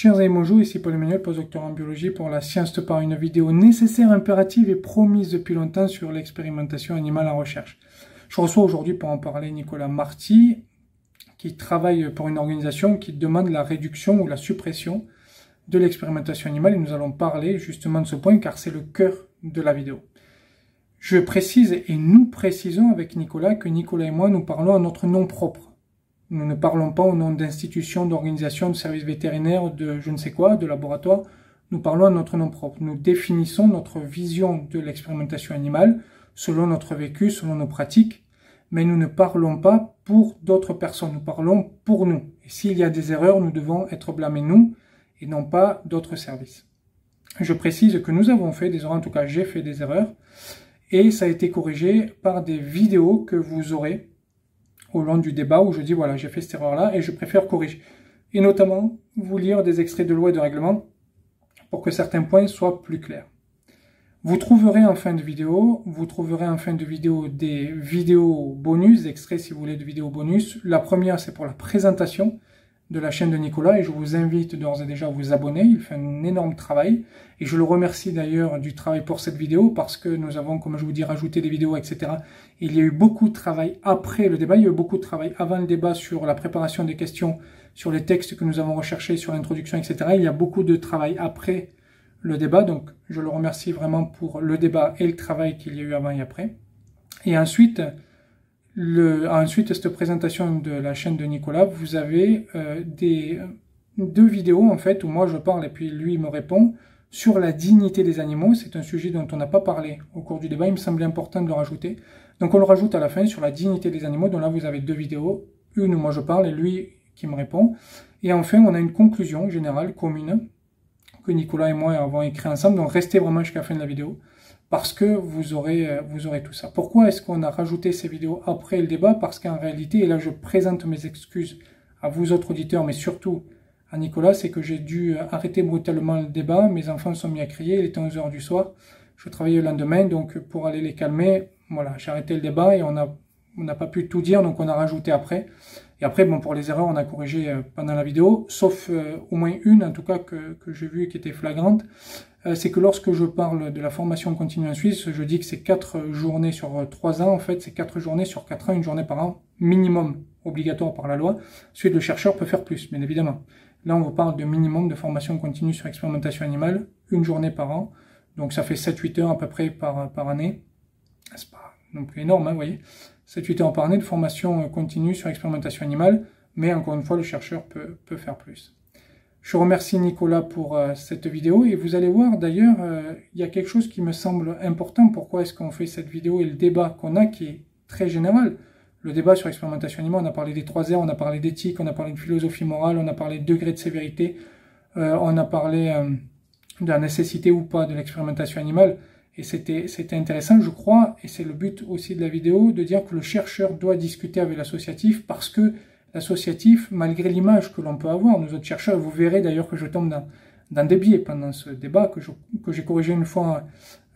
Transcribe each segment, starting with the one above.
Chers amis, bonjour, ici Paul Emmanuel, postdocteur en biologie pour la science de par une vidéo nécessaire, impérative et promise depuis longtemps sur l'expérimentation animale en recherche. Je reçois aujourd'hui pour en parler Nicolas Marty, qui travaille pour une organisation qui demande la réduction ou la suppression de l'expérimentation animale et nous allons parler justement de ce point car c'est le cœur de la vidéo. Je précise et nous précisons avec Nicolas que Nicolas et moi nous parlons à notre nom propre. Nous ne parlons pas au nom d'institutions, d'organisations, de services vétérinaires, de je ne sais quoi, de laboratoires. Nous parlons à notre nom propre. Nous définissons notre vision de l'expérimentation animale selon notre vécu, selon nos pratiques, mais nous ne parlons pas pour d'autres personnes. Nous parlons pour nous. Et s'il y a des erreurs, nous devons être blâmés nous et non pas d'autres services. Je précise que nous avons fait des erreurs, en tout cas j'ai fait des erreurs, et ça a été corrigé par des vidéos que vous aurez au long du débat où je dis voilà, j'ai fait cette erreur-là et je préfère corriger. Et notamment, vous lire des extraits de loi et de règlement pour que certains points soient plus clairs. Vous trouverez en fin de vidéo, vous trouverez en fin de vidéo des vidéos bonus, extraits si vous voulez de vidéos bonus. La première, c'est pour la présentation de la chaîne de Nicolas et je vous invite d'ores et déjà à vous abonner. Il fait un énorme travail et je le remercie d'ailleurs du travail pour cette vidéo parce que nous avons, comme je vous dis, rajouté des vidéos, etc. Il y a eu beaucoup de travail après le débat. Il y a eu beaucoup de travail avant le débat sur la préparation des questions, sur les textes que nous avons recherchés, sur l'introduction, etc. Il y a beaucoup de travail après le débat. Donc, je le remercie vraiment pour le débat et le travail qu'il y a eu avant et après. Et ensuite, le, ensuite, cette présentation de la chaîne de Nicolas, vous avez euh, des, deux vidéos en fait où moi je parle et puis lui me répond sur la dignité des animaux. C'est un sujet dont on n'a pas parlé au cours du débat, il me semblait important de le rajouter. Donc on le rajoute à la fin sur la dignité des animaux, donc là vous avez deux vidéos, une où moi je parle et lui qui me répond. Et enfin on a une conclusion générale commune que Nicolas et moi avons écrit ensemble, donc restez vraiment jusqu'à la fin de la vidéo parce que vous aurez, euh, vous aurez tout ça. Pourquoi est-ce qu'on a rajouté ces vidéos après le débat? Parce qu'en réalité, et là je présente mes excuses à vous autres auditeurs, mais surtout à Nicolas, c'est que j'ai dû euh, arrêter brutalement le débat, mes enfants sont mis à crier, il était 11h du soir, je travaillais le lendemain, donc pour aller les calmer, voilà, j'ai arrêté le débat et on n'a on n'a pas pu tout dire, donc on a rajouté après. Et après, bon, pour les erreurs, on a corrigé euh, pendant la vidéo, sauf au moins une, en tout cas, que, que j'ai vue qui était flagrante. Euh, c'est que lorsque je parle de la formation continue en Suisse, je dis que c'est 4 journées sur 3 ans. En fait, c'est 4 journées sur 4 ans, une journée par an, minimum obligatoire par la loi. Ensuite, le chercheur peut faire plus, bien évidemment. Là, on vous parle de minimum de formation continue sur expérimentation animale, une journée par an. Donc, ça fait 7-8 heures à peu près par, par année. C'est pas non plus énorme, hein, vous voyez. 7-8 heures par année de formation continue sur expérimentation animale. Mais encore une fois, le chercheur peut, peut faire plus. Je remercie Nicolas pour euh, cette vidéo et vous allez voir d'ailleurs, euh, il y a quelque chose qui me semble important. Pourquoi est-ce qu'on fait cette vidéo et le débat qu'on a qui est très général? Le débat sur l'expérimentation animale, on a parlé des trois R, on a parlé d'éthique, on a parlé de philosophie morale, on a parlé de degré de sévérité, euh, on a parlé de la nécessité ou pas de l'expérimentation animale. Et c'était intéressant, je crois, et c'est le but aussi de la vidéo, de dire que le chercheur doit discuter avec l'associatif parce que associatif, malgré l'image que l'on peut avoir, nous autres chercheurs, vous verrez d'ailleurs que je tombe dans, dans des biais pendant ce débat, que, que j'ai corrigé une fois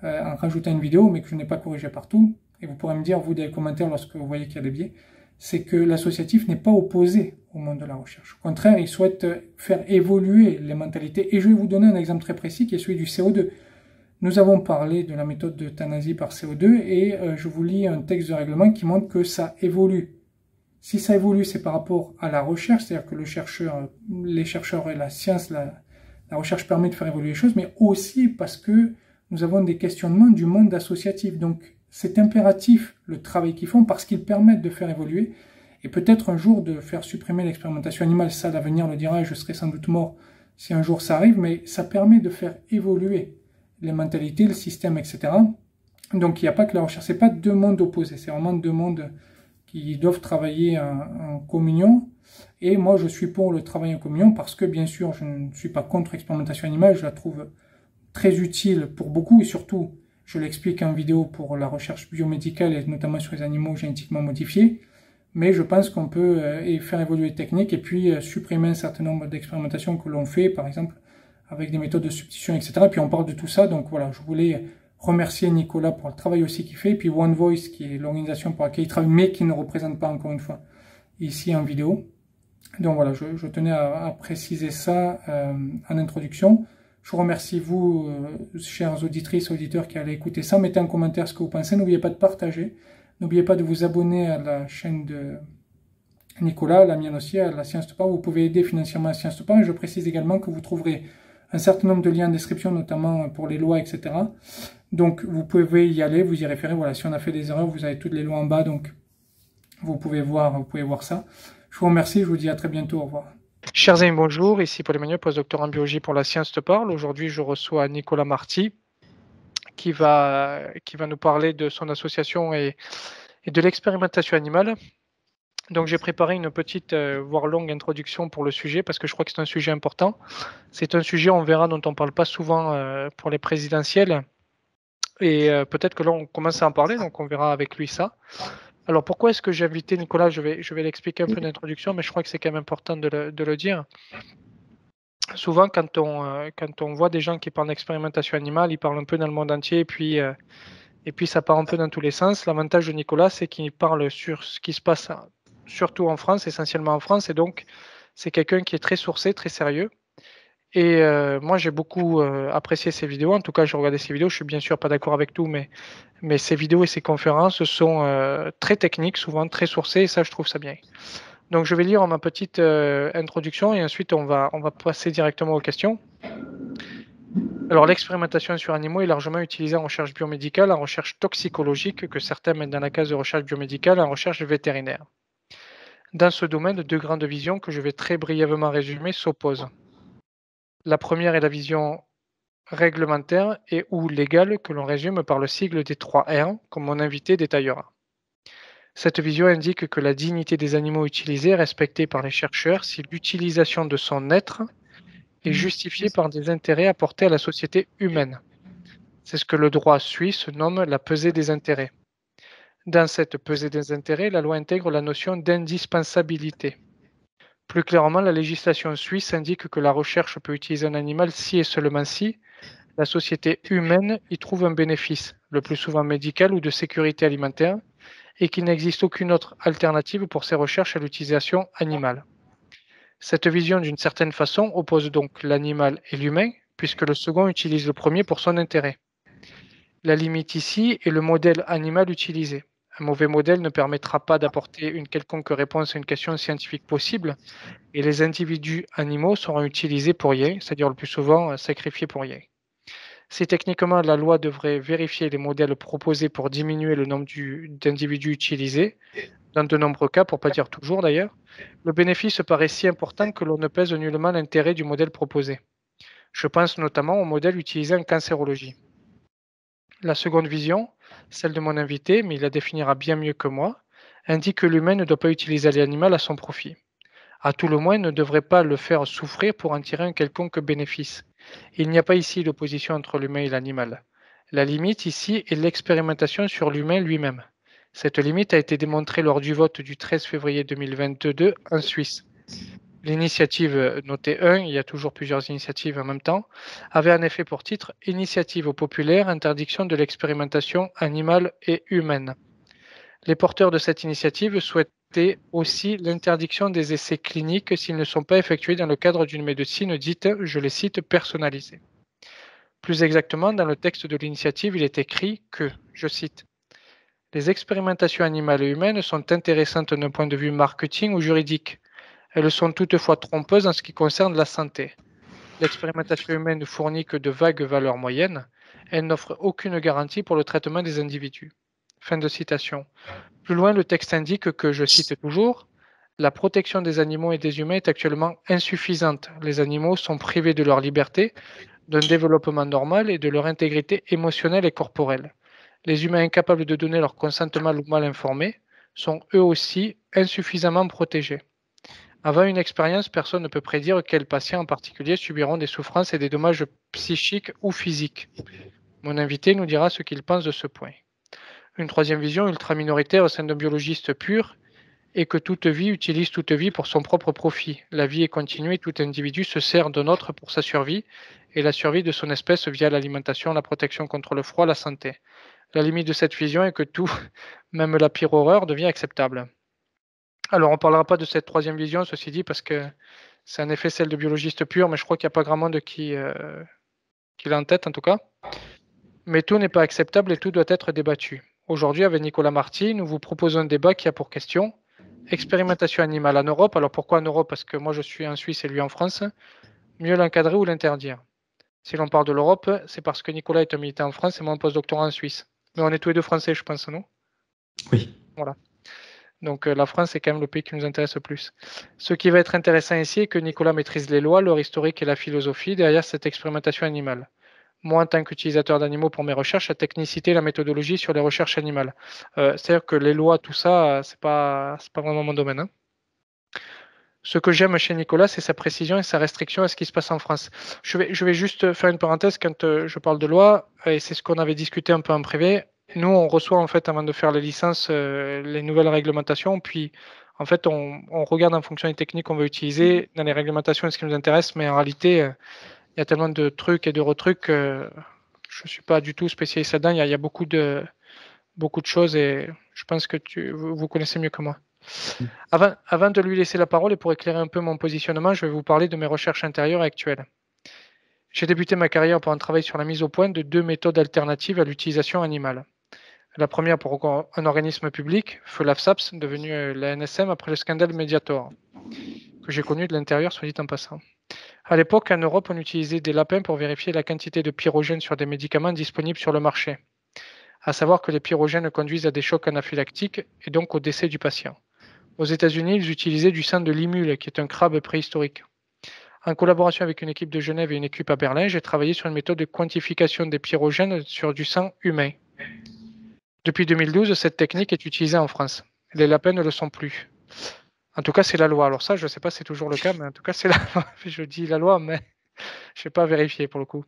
euh, en rajoutant une vidéo, mais que je n'ai pas corrigé partout, et vous pourrez me dire, vous, dans les commentaires, lorsque vous voyez qu'il y a des biais, c'est que l'associatif n'est pas opposé au monde de la recherche. Au contraire, il souhaite faire évoluer les mentalités. Et je vais vous donner un exemple très précis qui est celui du CO2. Nous avons parlé de la méthode d'euthanasie par CO2 et euh, je vous lis un texte de règlement qui montre que ça évolue si ça évolue, c'est par rapport à la recherche, c'est-à-dire que le chercheur, les chercheurs et la science, la, recherche permet de faire évoluer les choses, mais aussi parce que nous avons des questionnements du monde associatif. Donc c'est impératif le travail qu'ils font parce qu'ils permettent de faire évoluer et peut-être un jour de faire supprimer l'expérimentation animale. Ça, l'avenir le dira et je serai sans doute mort si un jour ça arrive, mais ça permet de faire évoluer les mentalités, le système, etc. Donc il n'y a pas que la recherche, c'est pas deux mondes opposés, c'est vraiment deux mondes qui doivent travailler en, communion. Et moi, je suis pour le travail en communion parce que, bien sûr, je ne suis pas contre l'expérimentation animale. Je la trouve très utile pour beaucoup et surtout, je l'explique en vidéo pour la recherche biomédicale et notamment sur les animaux génétiquement modifiés. Mais je pense qu'on peut euh, faire évoluer les techniques et puis euh, supprimer un certain nombre d'expérimentations que l'on fait, par exemple, avec des méthodes de substitution, etc. Et puis on parle de tout ça. Donc voilà, je voulais remercier Nicolas pour le travail aussi qu'il fait, et puis One Voice, qui est l'organisation pour laquelle il travaille, mais qui ne représente pas encore une fois ici en vidéo. Donc voilà, je, tenais à, préciser ça euh, en introduction. Je remercie, vous, euh, chers auditrices, auditeurs qui allez écouter ça. Mettez en commentaire ce que vous pensez. N'oubliez pas de partager. N'oubliez pas de vous abonner à la chaîne de Nicolas, la mienne aussi, à la Science de Pas. Vous pouvez aider financièrement à Science de Pas. Et je précise également que vous trouverez un certain nombre de liens en description, notamment pour les lois, etc. Donc, vous pouvez y aller, vous y référer. Voilà, si on a fait des erreurs, vous avez toutes les lois en bas. Donc, vous pouvez voir, vous pouvez voir ça. Je vous remercie. Je vous dis à très bientôt. Au revoir. Chers amis, bonjour. Ici Paul Emmanuel, postdocteur en biologie pour la science te parle. Aujourd'hui, je reçois Nicolas Marty qui va, qui va nous parler de son association et, de l'expérimentation animale. Donc j'ai préparé une petite, euh, voire longue introduction pour le sujet parce que je crois que c'est un sujet important. C'est un sujet, on verra, dont on ne parle pas souvent euh, pour les présidentielles. Et euh, peut-être que là, on commence à en parler, donc on verra avec lui ça. Alors pourquoi est-ce que j'ai invité Nicolas? Je vais, je vais l'expliquer un peu d'introduction, mais je crois que c'est quand même important de le, dire. Souvent, quand on, quand on voit des gens qui parlent d'expérimentation animale, ils parlent un peu dans le monde entier, et puis, et puis ça part un peu dans tous les sens. L'avantage de Nicolas, c'est qu'il parle sur ce qui se passe surtout en France, essentiellement en France, et donc c'est quelqu'un qui est très sourcé, très sérieux. Et euh, moi, j'ai beaucoup euh, apprécié ces vidéos. En tout cas, j'ai regardé ces vidéos. Je suis bien sûr pas d'accord avec tout, mais, mais ces vidéos et ces conférences sont euh, très techniques, souvent très sourcées, et ça, je trouve ça bien. Donc, je vais lire ma petite introduction et ensuite, on va, on va passer directement aux questions. Alors, l'expérimentation sur animaux est largement utilisée en recherche biomédicale, en recherche toxicologique, que certains mettent dans la case de recherche biomédicale, en recherche vétérinaire. Dans ce domaine, deux grandes visions que je vais très brièvement résumer s'opposent. La première est la vision réglementaire et ou légale que l'on résume par le sigle des trois R, comme mon invité détaillera. Cette vision indique que la dignité des animaux utilisés est respectée par les chercheurs si l'utilisation de son être est justifiée par des intérêts apportés à la société humaine. C'est ce que le droit suisse nomme la pesée des intérêts. Dans cette pesée des intérêts, la loi intègre la notion d'indispensabilité. Plus clairement, la législation suisse indique que la recherche peut utiliser un animal si et seulement si la société humaine y trouve un bénéfice, le plus souvent médical ou de sécurité alimentaire, et qu'il n'existe aucune autre alternative pour ces recherches à l'utilisation animale. Cette vision, d'une certaine façon, oppose donc l'animal et l'humain, puisque le second utilise le premier pour son intérêt. La limite ici est le modèle animal utilisé. Un mauvais modèle ne permettra pas d'apporter une quelconque réponse à une question scientifique possible et les individus animaux seront utilisés pour rien, c'est-à-dire le plus souvent euh, sacrifiés pour rien. Si techniquement la loi devrait vérifier les modèles proposés pour diminuer le nombre d'individus utilisés, dans de nombreux cas, pour pas dire toujours d'ailleurs, le bénéfice paraît si important que l'on ne pèse nullement l'intérêt du modèle proposé. Je pense notamment au modèle utilisé en cancérologie. La seconde vision, celle de mon invité, mais il la définira bien mieux que moi, indique que l'humain ne doit pas utiliser l'animal à son profit. À tout le moins, ne devrait pas le faire souffrir pour en tirer un quelconque bénéfice. Il n'y a pas ici d'opposition entre l'humain et l'animal. La limite ici est l'expérimentation sur l'humain lui-même. Cette limite a été démontrée lors du vote du 13 février 2022 en Suisse. L'initiative notée 1, il y a toujours plusieurs initiatives en même temps, avait en effet pour titre Initiative populaire, interdiction de l'expérimentation animale et humaine. Les porteurs de cette initiative souhaitaient aussi l'interdiction des essais cliniques s'ils ne sont pas effectués dans le cadre d'une médecine dite, je les cite, personnalisée. Plus exactement, dans le texte de l'initiative, il est écrit que, je cite, les expérimentations animales et humaines sont intéressantes d'un point de vue marketing ou juridique elles sont toutefois trompeuses en ce qui concerne la santé. L'expérimentation humaine ne fournit que de vagues valeurs moyennes. Elle n'offre aucune garantie pour le traitement des individus. Fin de citation. Plus loin, le texte indique que, je cite toujours, la protection des animaux et des humains est actuellement insuffisante. Les animaux sont privés de leur liberté, d'un développement normal et de leur intégrité émotionnelle et corporelle. Les humains incapables de donner leur consentement ou mal informés sont eux aussi insuffisamment protégés. Avant une expérience, personne ne peut prédire quels patients en particulier subiront des souffrances et des dommages psychiques ou physiques. Mon invité nous dira ce qu'il pense de ce point. Une troisième vision ultra-minoritaire au sein d'un biologiste pur est que toute vie utilise toute vie pour son propre profit. La vie est continue et tout individu se sert d'un autre pour sa survie et la survie de son espèce via l'alimentation, la protection contre le froid, la santé. La limite de cette vision est que tout, même la pire horreur, devient acceptable. Alors, on ne parlera pas de cette troisième vision, ceci dit, parce que c'est en effet celle de biologiste pur, mais je crois qu'il n'y a pas grand monde qui, euh, qui l'a en tête, en tout cas. Mais tout n'est pas acceptable et tout doit être débattu. Aujourd'hui, avec Nicolas Marty, nous vous proposons un débat qui a pour question expérimentation animale en Europe. Alors pourquoi en Europe? Parce que moi je suis en Suisse et lui en France. Mieux l'encadrer ou l'interdire? Si l'on parle de l'Europe, c'est parce que Nicolas est un militant en France et moi un post-doctorat en Suisse. Mais on est tous les deux français, je pense, non? Oui. Voilà. Donc euh, la France est quand même le pays qui nous intéresse le plus. Ce qui va être intéressant ici est que Nicolas maîtrise les lois, leur historique et la philosophie derrière cette expérimentation animale. Moi, en tant qu'utilisateur d'animaux pour mes recherches, la technicité, la méthodologie sur les recherches animales. Euh, c'est-à-dire que les lois, tout ça, c'est pas, pas vraiment mon domaine. Hein. Ce que j'aime chez Nicolas, c'est sa précision et sa restriction à ce qui se passe en France. Je vais, je vais juste faire une parenthèse quand euh, je parle de loi, et c'est ce qu'on avait discuté un peu en privé. Nous, on reçoit en fait, avant de faire les licences, euh, les nouvelles réglementations, puis en fait, on, regarde en fonction des techniques qu'on veut utiliser dans les réglementations ce qui nous intéresse, mais en réalité, euh, il y a tellement de trucs et de retrucs que je ne suis pas du tout spécialiste là-dedans. Il, y, a beaucoup de, beaucoup de choses et je pense que tu, vous, connaissez mieux que moi. Mm. Avant, avant de lui laisser la parole et pour éclairer un peu mon positionnement, je vais vous parler de mes recherches intérieures actuelles. J'ai débuté ma carrière par un travail sur la mise au point de deux méthodes alternatives à l'utilisation animale. La première pour un organisme public, feu l'AFSAPS, devenu euh, la NSM après le scandale Mediator, que j'ai connu de l'intérieur, soit dit en passant. À l'époque, en Europe, on utilisait des lapins pour vérifier la quantité de pyrogènes sur des médicaments disponibles sur le marché. À savoir que les pyrogènes conduisent à des chocs anaphylactiques et donc au décès du patient. Aux États-Unis, ils utilisaient du sang de limule, qui est un crabe préhistorique. En collaboration avec une équipe de Genève et une équipe à Berlin, j'ai travaillé sur une méthode de quantification des pyrogènes sur du sang humain. Depuis 2012, cette technique est utilisée en France. Les lapins ne le sont plus. En tout cas, c'est la loi. Alors ça, je ne sais pas si c'est toujours le cas, mais en tout cas, c'est la loi. Je dis la loi, mais je ne vais pas vérifier pour le coup.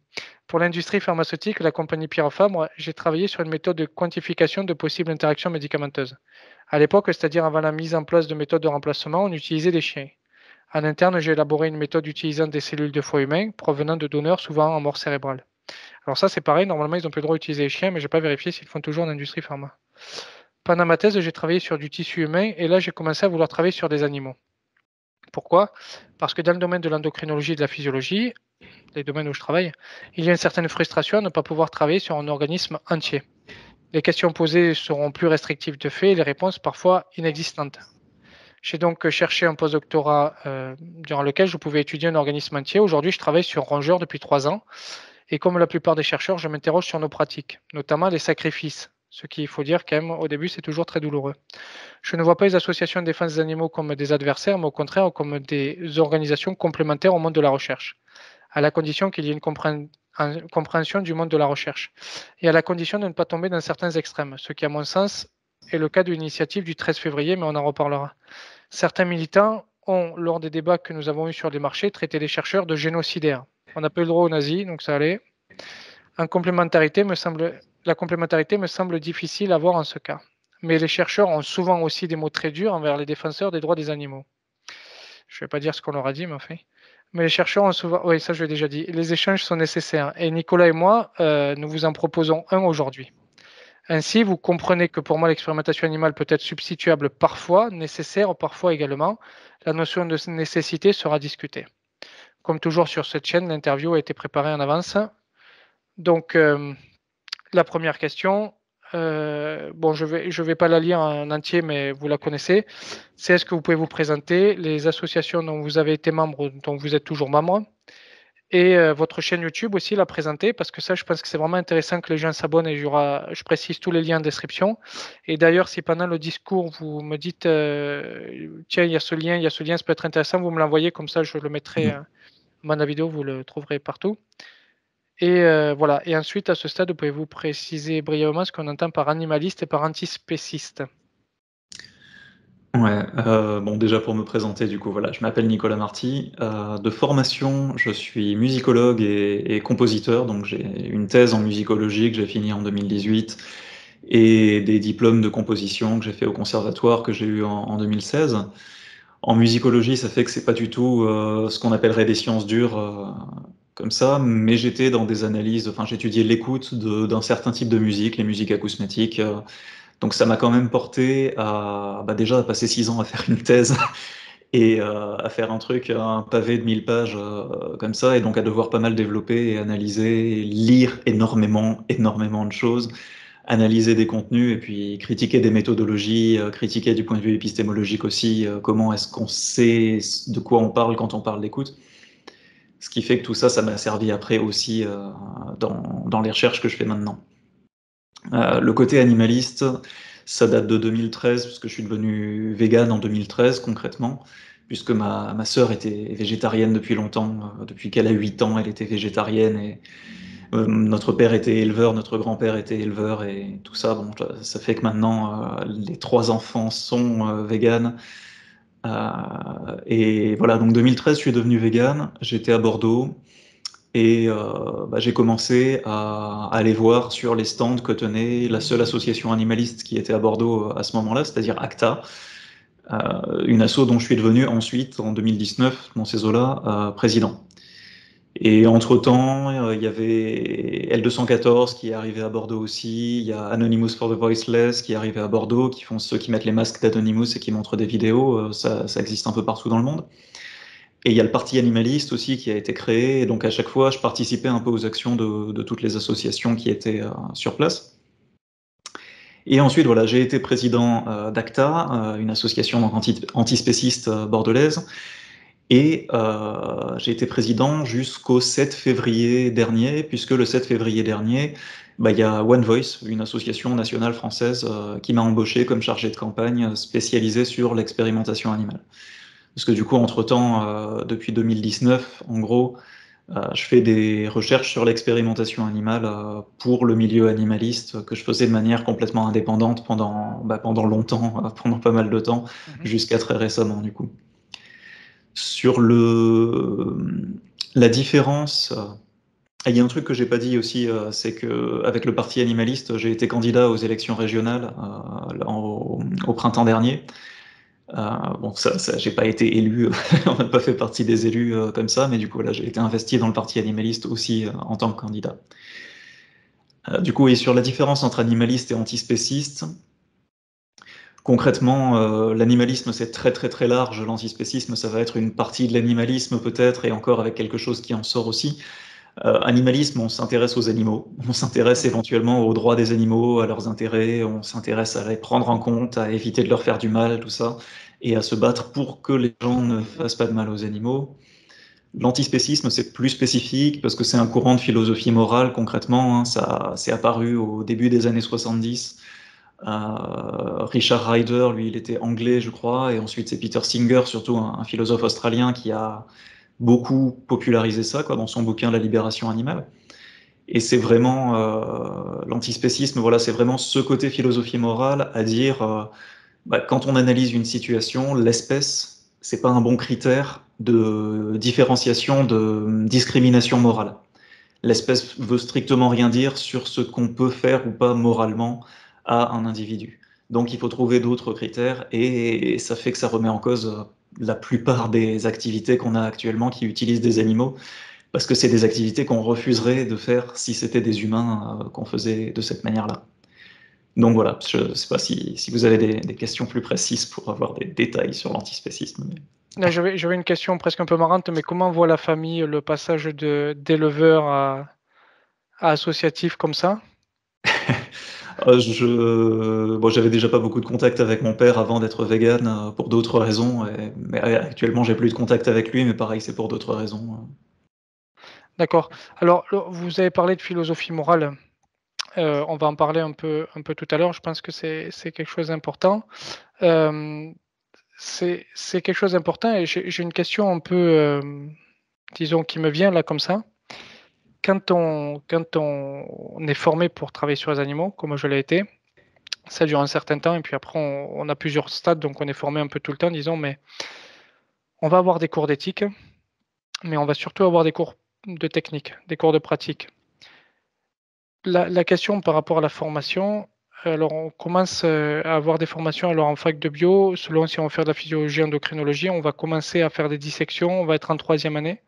Pour l'industrie pharmaceutique, la compagnie Pierre Fabre, j'ai travaillé sur une méthode de quantification de possibles interactions médicamenteuses. À l'époque, c'est-à-dire avant la mise en place de méthodes de remplacement, on utilisait des chiens. En interne, j'ai élaboré une méthode utilisant des cellules de foie humain provenant de donneurs souvent en mort cérébrale. Alors ça, c'est pareil, normalement, ils ont plus le droit d'utiliser les chiens, mais je n'ai pas vérifié s'ils font toujours en industrie pharma. Pendant ma thèse, j'ai travaillé sur du tissu humain et là, j'ai commencé à vouloir travailler sur des animaux. Pourquoi? Parce que dans le domaine de l'endocrinologie et de la physiologie, les domaines où je travaille, il y a une certaine frustration à ne pas pouvoir travailler sur un organisme entier. Les questions posées seront plus restrictives de fait et les réponses parfois inexistantes. J'ai donc cherché un postdoctorat euh, durant lequel je pouvais étudier un organisme entier. Aujourd'hui, je travaille sur rongeurs depuis trois ans et comme la plupart des chercheurs, je m'interroge sur nos pratiques, notamment les sacrifices. Ce qu'il faut dire quand même au début, c'est toujours très douloureux. Je ne vois pas les associations de défense des animaux comme des adversaires, mais au contraire comme des organisations complémentaires au monde de la recherche, à la condition qu'il y ait une compréhension du monde de la recherche, et à la condition de ne pas tomber dans certains extrêmes, ce qui, à mon sens, est le cas de l'initiative du 13 février, mais on en reparlera. Certains militants ont, lors des débats que nous avons eus sur les marchés, traité les chercheurs de génocidaires. On n'a pas eu le droit aux nazis, donc ça allait. En complémentarité, me semble, la complémentarité me semble difficile à voir en ce cas. Mais les chercheurs ont souvent aussi des mots très durs envers les défenseurs des droits des animaux. Je ne vais pas dire ce qu'on leur a dit, mais enfin. Mais les chercheurs ont souvent. Oui, ça, je l'ai déjà dit. Les échanges sont nécessaires. Et Nicolas et moi, euh, nous vous en proposons un aujourd'hui. Ainsi, vous comprenez que pour moi, l'expérimentation animale peut être substituable parfois, nécessaire parfois également. La notion de nécessité sera discutée. Comme toujours sur cette chaîne, l'interview a été préparée en avance. Donc, euh, la première question, euh, bon, je ne vais, je vais pas la lire en entier, mais vous la connaissez. C'est est-ce que vous pouvez vous présenter les associations dont vous avez été membre, dont vous êtes toujours membre, et euh, votre chaîne YouTube aussi la présenter, parce que ça, je pense que c'est vraiment intéressant que les gens s'abonnent et je précise tous les liens en description. Et d'ailleurs, si pendant le discours, vous me dites, tiens, il y a ce lien, il y a ce lien, ça peut être intéressant, vous me l'envoyez, comme ça, je le mettrai. Mmh la vidéo, vous le trouverez partout. Et euh, voilà. Et ensuite, à ce stade, pouvez-vous préciser brièvement ce qu'on entend par animaliste et par antispéciste? Ouais, euh, bon déjà pour me présenter, du coup, voilà, je m'appelle Nicolas Marty. Euh, de formation, je suis musicologue et, compositeur, donc j'ai une thèse en musicologie que j'ai finie en 2018 et des diplômes de composition que j'ai fait au conservatoire que j'ai eu en 2016 en musicologie, ça fait que c'est pas du tout euh, ce qu'on appellerait des sciences dures euh, comme ça, mais j'étais dans des analyses, enfin j'étudiais l'écoute d'un certain type de musique, les musiques acousmatiques, euh, Donc ça m'a quand même porté à bah, déjà à passer six ans à faire une thèse et à faire un truc, un pavé de 1000 pages comme ça, et donc à devoir pas mal développer et analyser, lire énormément, énormément de choses, analyser des contenus et puis critiquer des méthodologies, euh, critiquer du point de vue épistémologique aussi, comment est-ce qu'on sait de quoi on parle quand on parle d'écoute. Ce qui fait que tout ça, ça m'a servi après aussi dans, dans, les recherches que je fais maintenant. le côté animaliste, ça date de 2013, puisque je suis devenu vegan en 2013 concrètement, puisque ma, ma sœur était végétarienne depuis longtemps, euh, depuis qu'elle a 8 ans, elle était végétarienne et euh, notre père était éleveur, notre grand-père était éleveur et tout ça. Bon, ça fait que maintenant euh, les trois enfants sont véganes. et voilà, donc 2013, je suis devenu vegan. J'étais à Bordeaux. Et euh, bah, j'ai commencé à, aller voir sur les stands que tenait la seule association animaliste qui était à Bordeaux euh, à ce moment-là, c'est-à-dire ACTA, euh, une asso dont je suis devenu ensuite, en 2019, dans ces eaux-là, président. Et entre-temps, il y avait L214 qui est arrivé à Bordeaux aussi, il y a Anonymous for the Voiceless qui est arrivé à Bordeaux, qui font ceux qui mettent les masques d'Anonymous et qui montrent des vidéos, ça, ça existe un peu partout dans le monde. Et il y a le parti animaliste aussi qui a été créé. Donc à chaque fois, je participais un peu aux actions de, toutes les associations qui étaient euh, sur place. Et ensuite, voilà, j'ai été président euh, d'ACTA, euh, une association anti antispéciste bordelaise. Et j'ai été président jusqu'au 7 février dernier, puisque le 7 février dernier, bah, il y a One Voice, une association nationale française, qui m'a embauché comme chargé de campagne spécialisée sur l'expérimentation animale. Parce que du coup, entre-temps, euh, depuis 2019, en gros, euh, je fais des recherches sur l'expérimentation animale euh, pour le milieu animaliste que je faisais de manière complètement indépendante pendant, bah, pendant longtemps, pendant pas mal de temps, mhm. jusqu'à très récemment du coup. Sur le, la différence, il y a un truc que j'ai pas dit aussi, c'est que avec le parti animaliste, j'ai été candidat aux élections régionales au printemps dernier. Euh, bon, ça, ça j'ai pas été élu, on n'a pas fait partie des élus euh, comme ça, mais du coup, là, j'ai été investi dans le parti animaliste aussi euh, en tant que candidat. du coup, et sur la différence entre animaliste et antispéciste, concrètement, l'animalisme, c'est très très très large. L'antispécisme, ça va être une partie de l'animalisme peut-être, et encore avec quelque chose qui en sort aussi. animalisme, on s'intéresse aux animaux, on s'intéresse éventuellement aux droits des animaux, à leurs intérêts, on s'intéresse à les prendre en compte, à éviter de leur faire du mal, tout ça et à se battre pour que les gens ne fassent pas de mal aux animaux. L'antispécisme, c'est plus spécifique parce que c'est un courant de philosophie morale concrètement. Hein, ça c'est apparu au début des années 70. Euh, Richard Ryder, lui, il était anglais, je crois, et ensuite c'est Peter Singer, surtout un, philosophe australien qui a beaucoup popularisé ça quoi, dans son bouquin La libération animale. Et c'est vraiment euh, l'antispécisme, voilà, c'est vraiment ce côté philosophie morale à dire euh, bah, quand on analyse une situation, l'espèce, c'est pas un bon critère de différenciation de discrimination morale. L'espèce veut strictement rien dire sur ce qu'on peut faire ou pas moralement à un individu. Donc il faut trouver d'autres critères et ça fait que ça remet en cause la plupart des activités qu'on a actuellement qui utilisent des animaux parce que c'est des activités qu'on refuserait de faire si c'était des humains euh, qu'on faisait de cette manière-là. Donc voilà, je ne sais pas si, si vous avez des, questions plus précises pour avoir des détails sur l'antispécisme. J'avais une question presque un peu marrante, mais comment voit la famille le passage d'éleveur à, à, associatif comme ça? euh, je, bon, j'avais déjà pas beaucoup de contact avec mon père avant d'être vegan euh, pour d'autres raisons, mais actuellement j'ai plus de contact avec lui, mais pareil c'est pour d'autres raisons. D'accord. Alors vous avez parlé de philosophie morale. Euh, on va en parler un peu, un peu tout à l'heure. Je pense que c'est quelque chose d'important. Euh, c'est quelque chose d'important et j'ai une question un peu, euh, disons, qui me vient là comme ça. Quand on, est formé pour travailler sur les animaux, comme je l'ai été, ça dure un certain temps et puis après on, on, a plusieurs stades, donc on est formé un peu tout le temps, disons, mais on va avoir des cours d'éthique, mais on va surtout avoir des cours de technique, des cours de pratique la, question par rapport à la formation, alors on commence euh, à avoir des formations alors en fac de bio, selon si on veut faire de la physiologie, endocrinologie, on va commencer à faire des dissections, on va être en troisième année.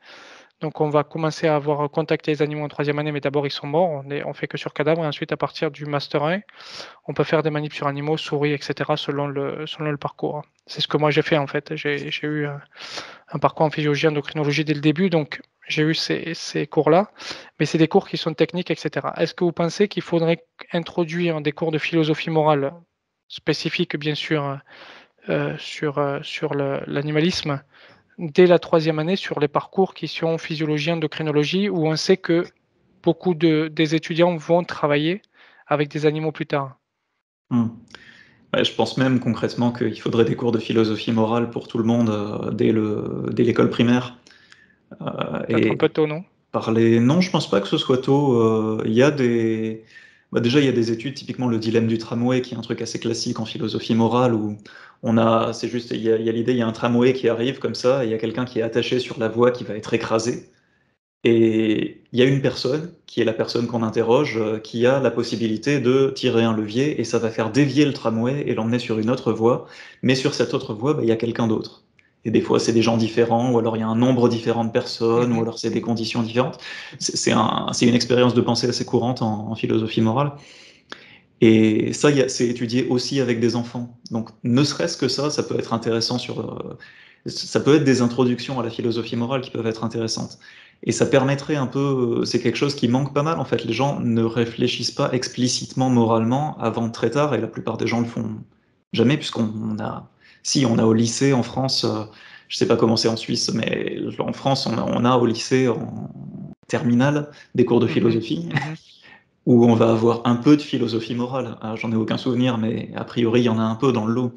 Donc on va commencer à avoir contacté les animaux en troisième année, mais d'abord ils sont morts, on ne fait que sur cadavre, et ensuite à partir du Master 1, on peut faire des manips sur animaux, souris, etc. selon le, parcours. C'est ce que moi j'ai fait en fait. J'ai eu un, parcours en physiologie, endocrinologie dès le début, donc j'ai eu ces, cours-là, mais c'est des cours qui sont techniques, etc. Est-ce que vous pensez qu'il faudrait introduire des cours de philosophie morale spécifiques, bien sûr, euh, sur, euh, sur l'animalisme dès la troisième année sur les parcours qui sont physiologie, endocrinologie, où on sait que beaucoup de, des étudiants vont travailler avec des animaux plus tard. Hmm. je pense même concrètement qu'il faudrait des cours de philosophie morale pour tout le monde euh, dès l'école primaire. Euh, et un peu tôt, non? parler... Non, je pense pas que ce soit tôt. Euh, il y a des... Bah, déjà, il y a des études, typiquement le dilemme du tramway, qui est un truc assez classique en philosophie morale, où on a, c'est juste, il y a, l'idée, il y a un tramway qui arrive comme ça, et il y a quelqu'un qui est attaché sur la voie qui va être écrasé. Et il y a une personne, qui est la personne qu'on interroge, euh, qui a la possibilité de tirer un levier, et ça va faire dévier le tramway et l'emmener sur une autre voie. Mais sur cette autre voie, bah, il y a quelqu'un d'autre. Et des fois, c'est des gens différents, ou alors il y a un nombre différent de personnes, ou mhm. alors c'est des conditions différentes. C'est un, une expérience de pensée assez courante en, philosophie morale. Et ça, c'est étudié aussi avec des enfants. Donc, ne serait-ce que ça, ça peut être intéressant sur. Euh, ça peut être des introductions à la philosophie morale qui peuvent être intéressantes. Et ça permettrait un peu. C'est quelque chose qui manque pas mal, en fait. Les gens ne réfléchissent pas explicitement moralement avant très tard, et la plupart des gens le font jamais, puisqu'on a si, on a au lycée en France, euh, je ne sais pas comment c'est en Suisse, mais en France, on a, au lycée en terminale des cours de mhm. philosophie. Mhm. où on va avoir un peu de philosophie morale. Ah, j'en ai aucun souvenir, mais a priori, il y en a un peu dans le lot.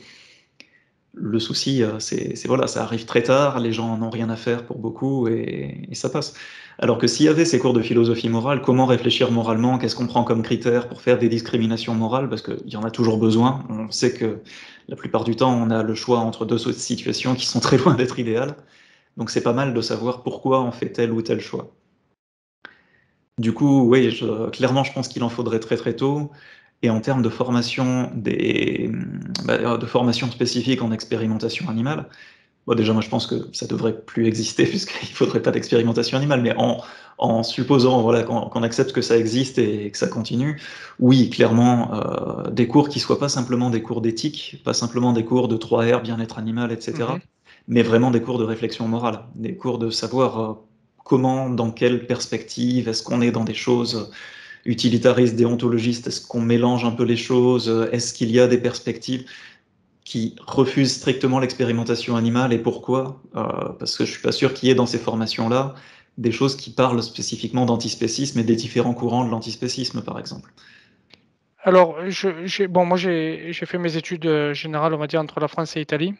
Le souci, euh, c'est voilà, ça arrive très tard, les gens n'ont rien à faire pour beaucoup et ça passe. Alors que s'il y avait ces cours de philosophie morale, comment réfléchir moralement, qu'est-ce qu'on prend comme critère pour faire des discriminations morales, parce qu'il y en a toujours besoin. On sait que la plupart du temps, on a le choix entre deux situations qui sont très loin d'être idéales. Donc c'est pas mal de savoir pourquoi on fait tel ou tel choix. Du coup, oui, clairement, je pense qu'il en faudrait très très tôt. Et en termes de formation, bah, de formation spécifique en expérimentation animale, déjà, moi, je pense que ça devrait plus exister puisqu'il faudrait pas d'expérimentation animale, mais en, supposant voilà, qu'on accepte que ça existe et que ça continue, oui, clairement, euh, des cours qui soient pas simplement des cours d'éthique, pas simplement des cours de 3R, bien-être animal, etc., mais vraiment des cours de réflexion morale, des cours de savoir euh, comment, dans quelle perspective, est-ce qu'on est dans des choses utilitaristes, déontologistes, est-ce qu'on mélange un peu les choses, est-ce qu'il y a des perspectives qui refusent strictement l'expérimentation animale et pourquoi euh, Parce que je suis pas sûr qu'il y ait dans ces formations-là des choses qui parlent spécifiquement d'antispécisme et des différents courants de l'antispécisme, par exemple. Alors, je, bon, moi j'ai fait mes études euh, générales, on va dire, entre la France et l'Italie.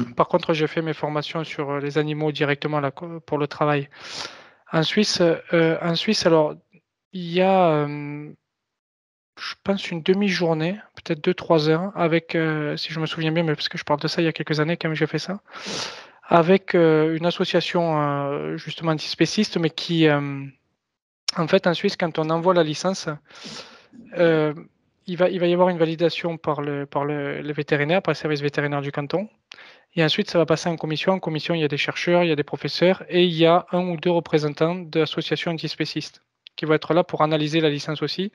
Mm. Par contre, j'ai fait mes formations sur euh, les animaux directement là, pour le travail. En Suisse, en Suisse alors, il y a je pense, une demi-journée, peut-être deux, trois heures, avec, euh, si je me souviens bien, mais parce que je parle de ça il y a quelques années quand j'ai fait ça, avec euh, une association euh, justement antispéciste, mais qui, en fait, en Suisse, quand on envoie la licence, il, va, y avoir une validation par le, par le, le vétérinaire, par le service vétérinaire du canton. Et ensuite, ça va passer en commission. En commission, il y a des chercheurs, il y a des professeurs et il y a un ou deux représentants d'associations antispécistes qui vont être là pour analyser la licence aussi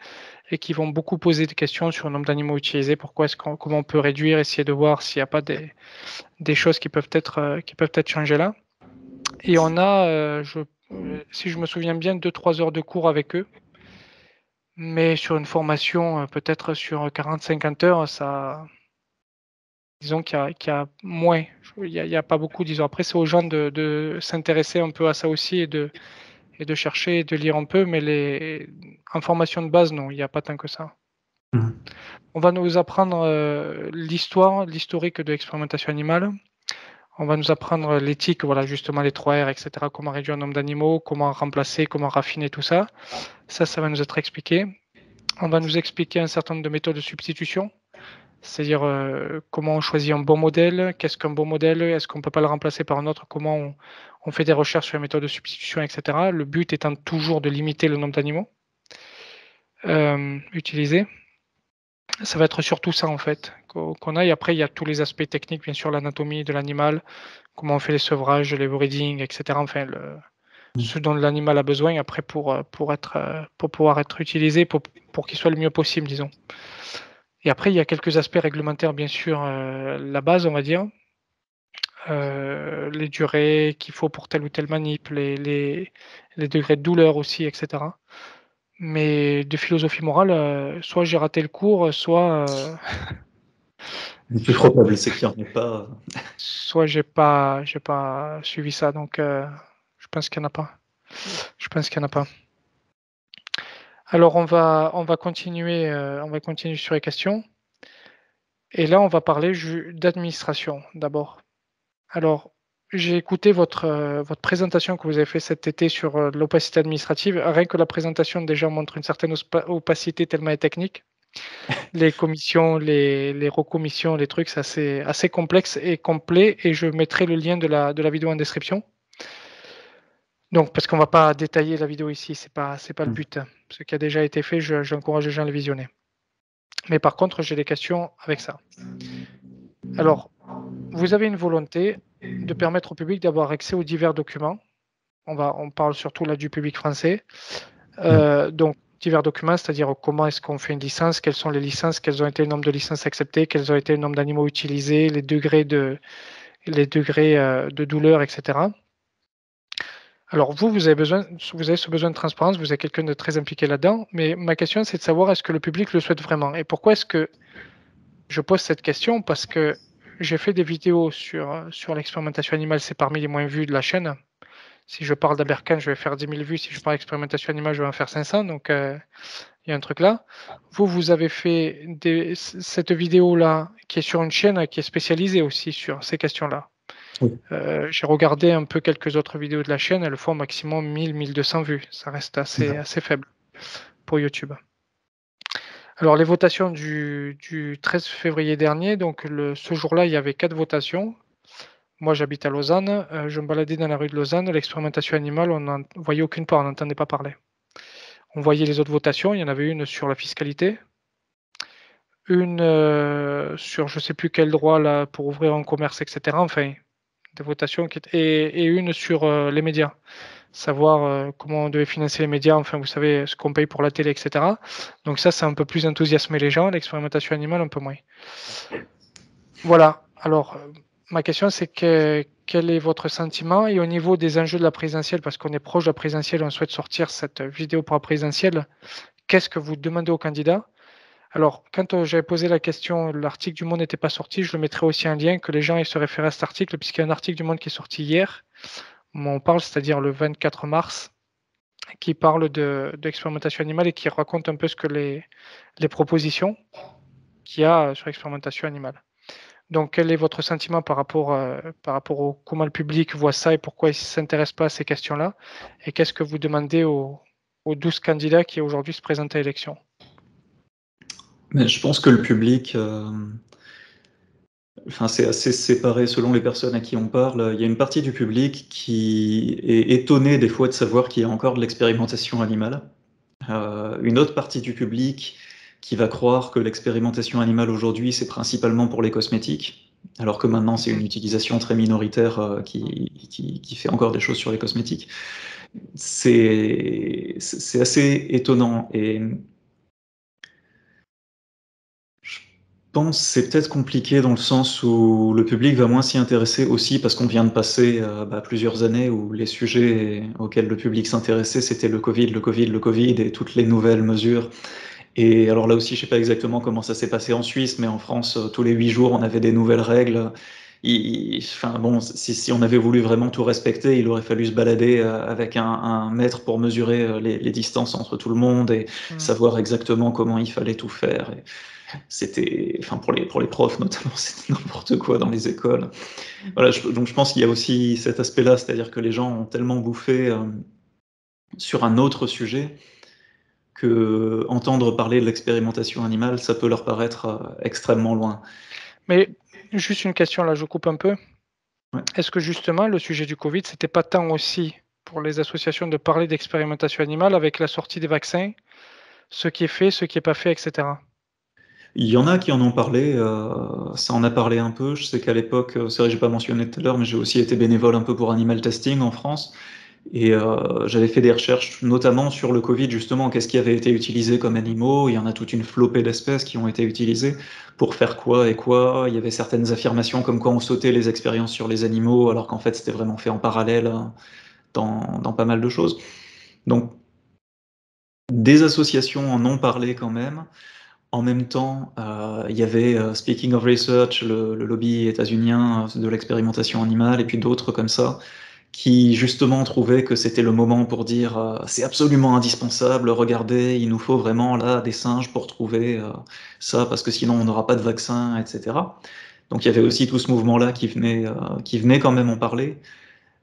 et qui vont beaucoup poser des questions sur le nombre d'animaux utilisés, pourquoi est-ce qu'on, comment on peut réduire, essayer de voir s'il n'y a pas des, des choses qui peuvent être euh, qui peuvent être changées là. Et on a, euh, si je me souviens bien, 2-3 heures de cours avec eux. Mais sur une formation, euh, peut-être sur 40-50 heures, ça, disons qu'il y, a, moins. Il n'y a, pas beaucoup, disons. Après, c'est aux gens de, de s'intéresser un peu à ça aussi et de, et de chercher et de lire un peu, mais les informations de base, non, il n'y a pas tant que ça. Mhm. On va nous apprendre euh, l'histoire, l'historique de l'expérimentation animale. On va nous apprendre l'éthique, voilà, justement les 3 R, etc. Comment réduire le nombre d'animaux, comment remplacer, comment raffiner tout ça. Ça, ça va nous être expliqué. On va nous expliquer un certain nombre de méthodes de substitution, c'est-à-dire euh, comment on choisit un bon modèle, qu'est-ce qu'un bon modèle, est-ce qu'on ne peut pas le remplacer par un autre, comment on, on fait des recherches sur les méthodes de substitution, etc. Le but étant toujours de limiter le nombre d'animaux euh, utilisés. Ça va être surtout ça en fait qu'on a. Après, il y a tous les aspects techniques, bien sûr, l'anatomie de l'animal, comment on fait les sevrages, les breeding, etc. Enfin, ce dont l'animal a besoin après pour, pour, être, pour pouvoir être utilisé, pour, pour qu'il soit le mieux possible, disons. Et après, il y a quelques aspects réglementaires, bien sûr, la base, on va dire. Les durées qu'il faut pour telle ou telle manip, les, les, les, degrés de douleur aussi, etc. Mais de philosophie morale, soit j'ai raté le cours, soit. Le plus probable, c'est qu'il n'y en ait pas. soit j'ai pas, j'ai pas suivi ça, donc je pense qu'il n'y en a pas. Je pense qu'il n'y en a pas. Alors on va, on va continuer, euh, on va continuer sur les questions. Et là, on va parler d'administration d'abord. Alors, j'ai écouté votre, euh, votre présentation que vous avez fait cet été sur euh, l'opacité administrative. Rien que la présentation déjà montre une certaine opacité tellement technique. Les commissions, les, les recommissions, les trucs, c'est assez, assez complexe et complet. Et je mettrai le lien de la, de la vidéo en description. Donc, parce qu'on va pas détailler la vidéo ici, c'est pas, c'est pas le mm. but. Ce qui a déjà été fait, j'encourage les gens à le visionner. Mais par contre, j'ai des questions avec ça. Alors, vous avez une volonté de permettre au public d'avoir accès aux divers documents. On, parle surtout là du public français. Euh, donc, divers documents, c'est-à-dire comment est-ce qu'on fait une licence, quelles sont les licences, quels ont été le nombre de licences acceptées, quels ont été le nombre d'animaux utilisés, les degrés de, euh, douleur, etc. Alors vous, vous avez besoin, vous avez ce besoin de transparence, vous êtes quelqu'un de très impliqué là-dedans, mais ma question c'est de savoir est-ce que le public le souhaite vraiment? Et pourquoi est-ce que je pose cette question? Parce que j'ai fait des vidéos sur, sur l'expérimentation animale, c'est parmi les moins vus de la chaîne. Si je parle d'Abercan, je vais faire 10 000 vues. Si je parle d'expérimentation animale, je vais en faire 500. Donc, euh, il y a un truc là. Vous, vous avez fait cette vidéo-là qui est sur une chaîne qui est spécialisée aussi sur ces questions-là. Euh, j'ai regardé un peu quelques autres vidéos de la chaîne, elles font maximum 1000-1200 vues. Ça reste assez, assez faible pour YouTube. Alors, les votations du, 13 février dernier, donc ce jour-là, il y avait quatre votations. Moi, j'habite à Lausanne. Euh, je me baladais dans la rue de Lausanne. L'expérimentation animale, on n'en voyait aucune part, on n'entendait pas parler. On voyait les autres votations. Il y en avait une sur la fiscalité, une euh, sur je ne sais plus quel droit là, pour ouvrir un commerce, etc. Enfin, des votations qui et, et, une sur euh, les médias, savoir euh, comment on devait financer les médias, enfin vous savez ce qu'on paye pour la télé, etc. Donc ça, c'est un peu plus enthousiasmer les gens, l'expérimentation animale un peu moins. Voilà, alors euh, ma question c'est que quel est votre sentiment? Et au niveau des enjeux de la présidentielle, parce qu'on est proche de la présidentielle, on souhaite sortir cette vidéo pour la présidentielle, qu'est-ce que vous demandez aux candidats? Alors, quand euh, j'avais posé la question, l'article du Monde n'était pas sorti, je le mettrai aussi un lien que les gens se réfèrent à cet article, puisqu'il y a un article du Monde qui est sorti hier, on parle, c'est-à-dire le 24 mars, qui parle d'expérimentation animale et qui raconte un peu ce que les, les propositions qu'il y a sur l'expérimentation animale. Donc, quel est votre sentiment par rapport, euh, par rapport au comment le public voit ça et pourquoi il ne s'intéresse pas à ces questions-là? Et qu'est-ce que vous demandez aux, aux 12 candidats qui aujourd'hui se présentent à l'élection? Je pense que le public, euh, enfin, c'est assez séparé selon les personnes à qui on parle. Il y a une partie du public qui est étonné des fois de savoir qu'il y a encore de l'expérimentation animale. Euh, une autre partie du public qui va croire que l'expérimentation animale aujourd'hui, c'est principalement pour les cosmétiques, alors que maintenant c'est une utilisation très minoritaire euh, qui, qui, qui, fait encore des choses sur les cosmétiques. C'est assez étonnant. Et pense c'est peut-être compliqué dans le sens où le public va moins s'y intéresser aussi parce qu'on vient de passer euh, bah, plusieurs années où les sujets auxquels le public s'intéressait, c'était le Covid, le Covid, le Covid et toutes les nouvelles mesures. Et alors là aussi, je sais pas exactement comment ça s'est passé en Suisse, mais en France, euh, tous les huit jours, on avait des nouvelles règles. enfin bon, si, on avait voulu vraiment tout respecter, il aurait fallu se balader euh, avec un, mètre pour mesurer les, distances entre tout le monde et mmh. savoir exactement comment il fallait tout faire c'était, enfin pour les, pour les profs notamment, c'était n'importe quoi dans les écoles. Voilà, donc je pense qu'il y a aussi cet aspect-là, c'est-à-dire que les gens ont tellement bouffé euh, sur un autre sujet que entendre parler de l'expérimentation animale, ça peut leur paraître euh, extrêmement loin. Mais juste une question là, je coupe un peu. Est-ce que justement le sujet du Covid, c'était pas tant aussi pour les associations de parler d'expérimentation animale avec la sortie des vaccins, ce qui est fait, ce qui n'est pas fait, etc. Il y en a qui en ont parlé, euh, ça en a parlé un peu. Je sais qu'à l'époque, euh, c'est vrai, j'ai pas mentionné tout à l'heure, mais j'ai aussi été bénévole un peu pour Animal Testing en France. Et euh, j'avais fait des recherches, notamment sur le Covid, justement, qu'est-ce qui avait été utilisé comme animaux. Il y en a toute une flopée d'espèces qui ont été utilisées pour faire quoi et quoi. Il y avait certaines affirmations comme quoi on sautait les expériences sur les animaux, alors qu'en fait c'était vraiment fait en parallèle hein, dans, dans, pas mal de choses. Donc, des associations en ont parlé quand même. En même temps, euh, il y avait euh, Speaking of Research, le, lobby états-unien de l'expérimentation animale, et puis d'autres comme ça, qui justement trouvaient que c'était le moment pour dire euh, c'est absolument indispensable, regardez, il nous faut vraiment là des singes pour trouver euh, ça, parce que sinon on n'aura pas de vaccin, etc. Donc il y avait aussi tout ce mouvement-là qui venait, euh, qui venait quand même en parler.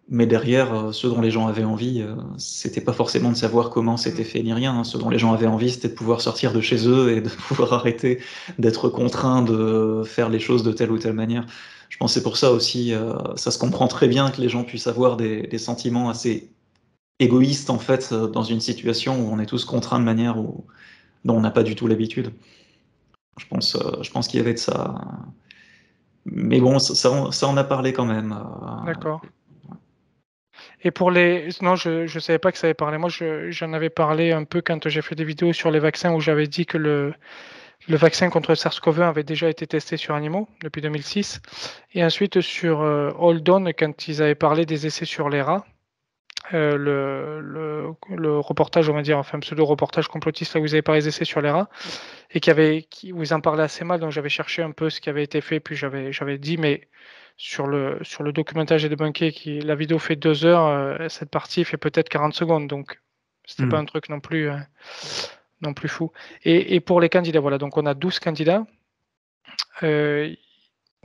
Mais derrière, ce dont les gens avaient envie, c'était pas forcément de savoir comment c'était fait ni rien. Ce dont les gens avaient envie, c'était de pouvoir sortir de chez eux et de pouvoir arrêter d'être contraints de faire les choses de telle ou telle manière je pense que c'est pour ça aussi, euh, ça se comprend très bien que les gens puissent avoir des, sentiments assez égoïstes en fait euh, dans une situation où on est tous contraints de manière où, dont on n'a pas du tout l'habitude. Je pense, euh, je pense qu'il y avait de ça. Mais bon, ça, ça, en a parlé quand même. D'accord. Et pour les. Non, je ne savais pas que ça avait parlé. Moi, j'en avais parlé un peu quand j'ai fait des vidéos sur les vaccins où j'avais dit que le, le vaccin contre SARS-CoV-1 avait déjà été testé sur animaux depuis 2006. Et ensuite sur euh, Hold On, quand ils avaient parlé des essais sur les rats, euh, le, reportage, on va dire, enfin pseudo-reportage complotiste, là où vous avez parlé des essais sur les rats, et qui avait, qui, où ils en parlaient assez mal, donc j'avais cherché un peu ce qui avait été fait, puis j'avais dit, mais sur le, sur le documentage et de banquet, qui, la vidéo fait deux heures, euh, cette partie fait peut-être 40 secondes, donc c'était pas hmm. un truc non plus non plus fou. Et, pour les candidats, voilà, donc on a 12 candidats. Euh,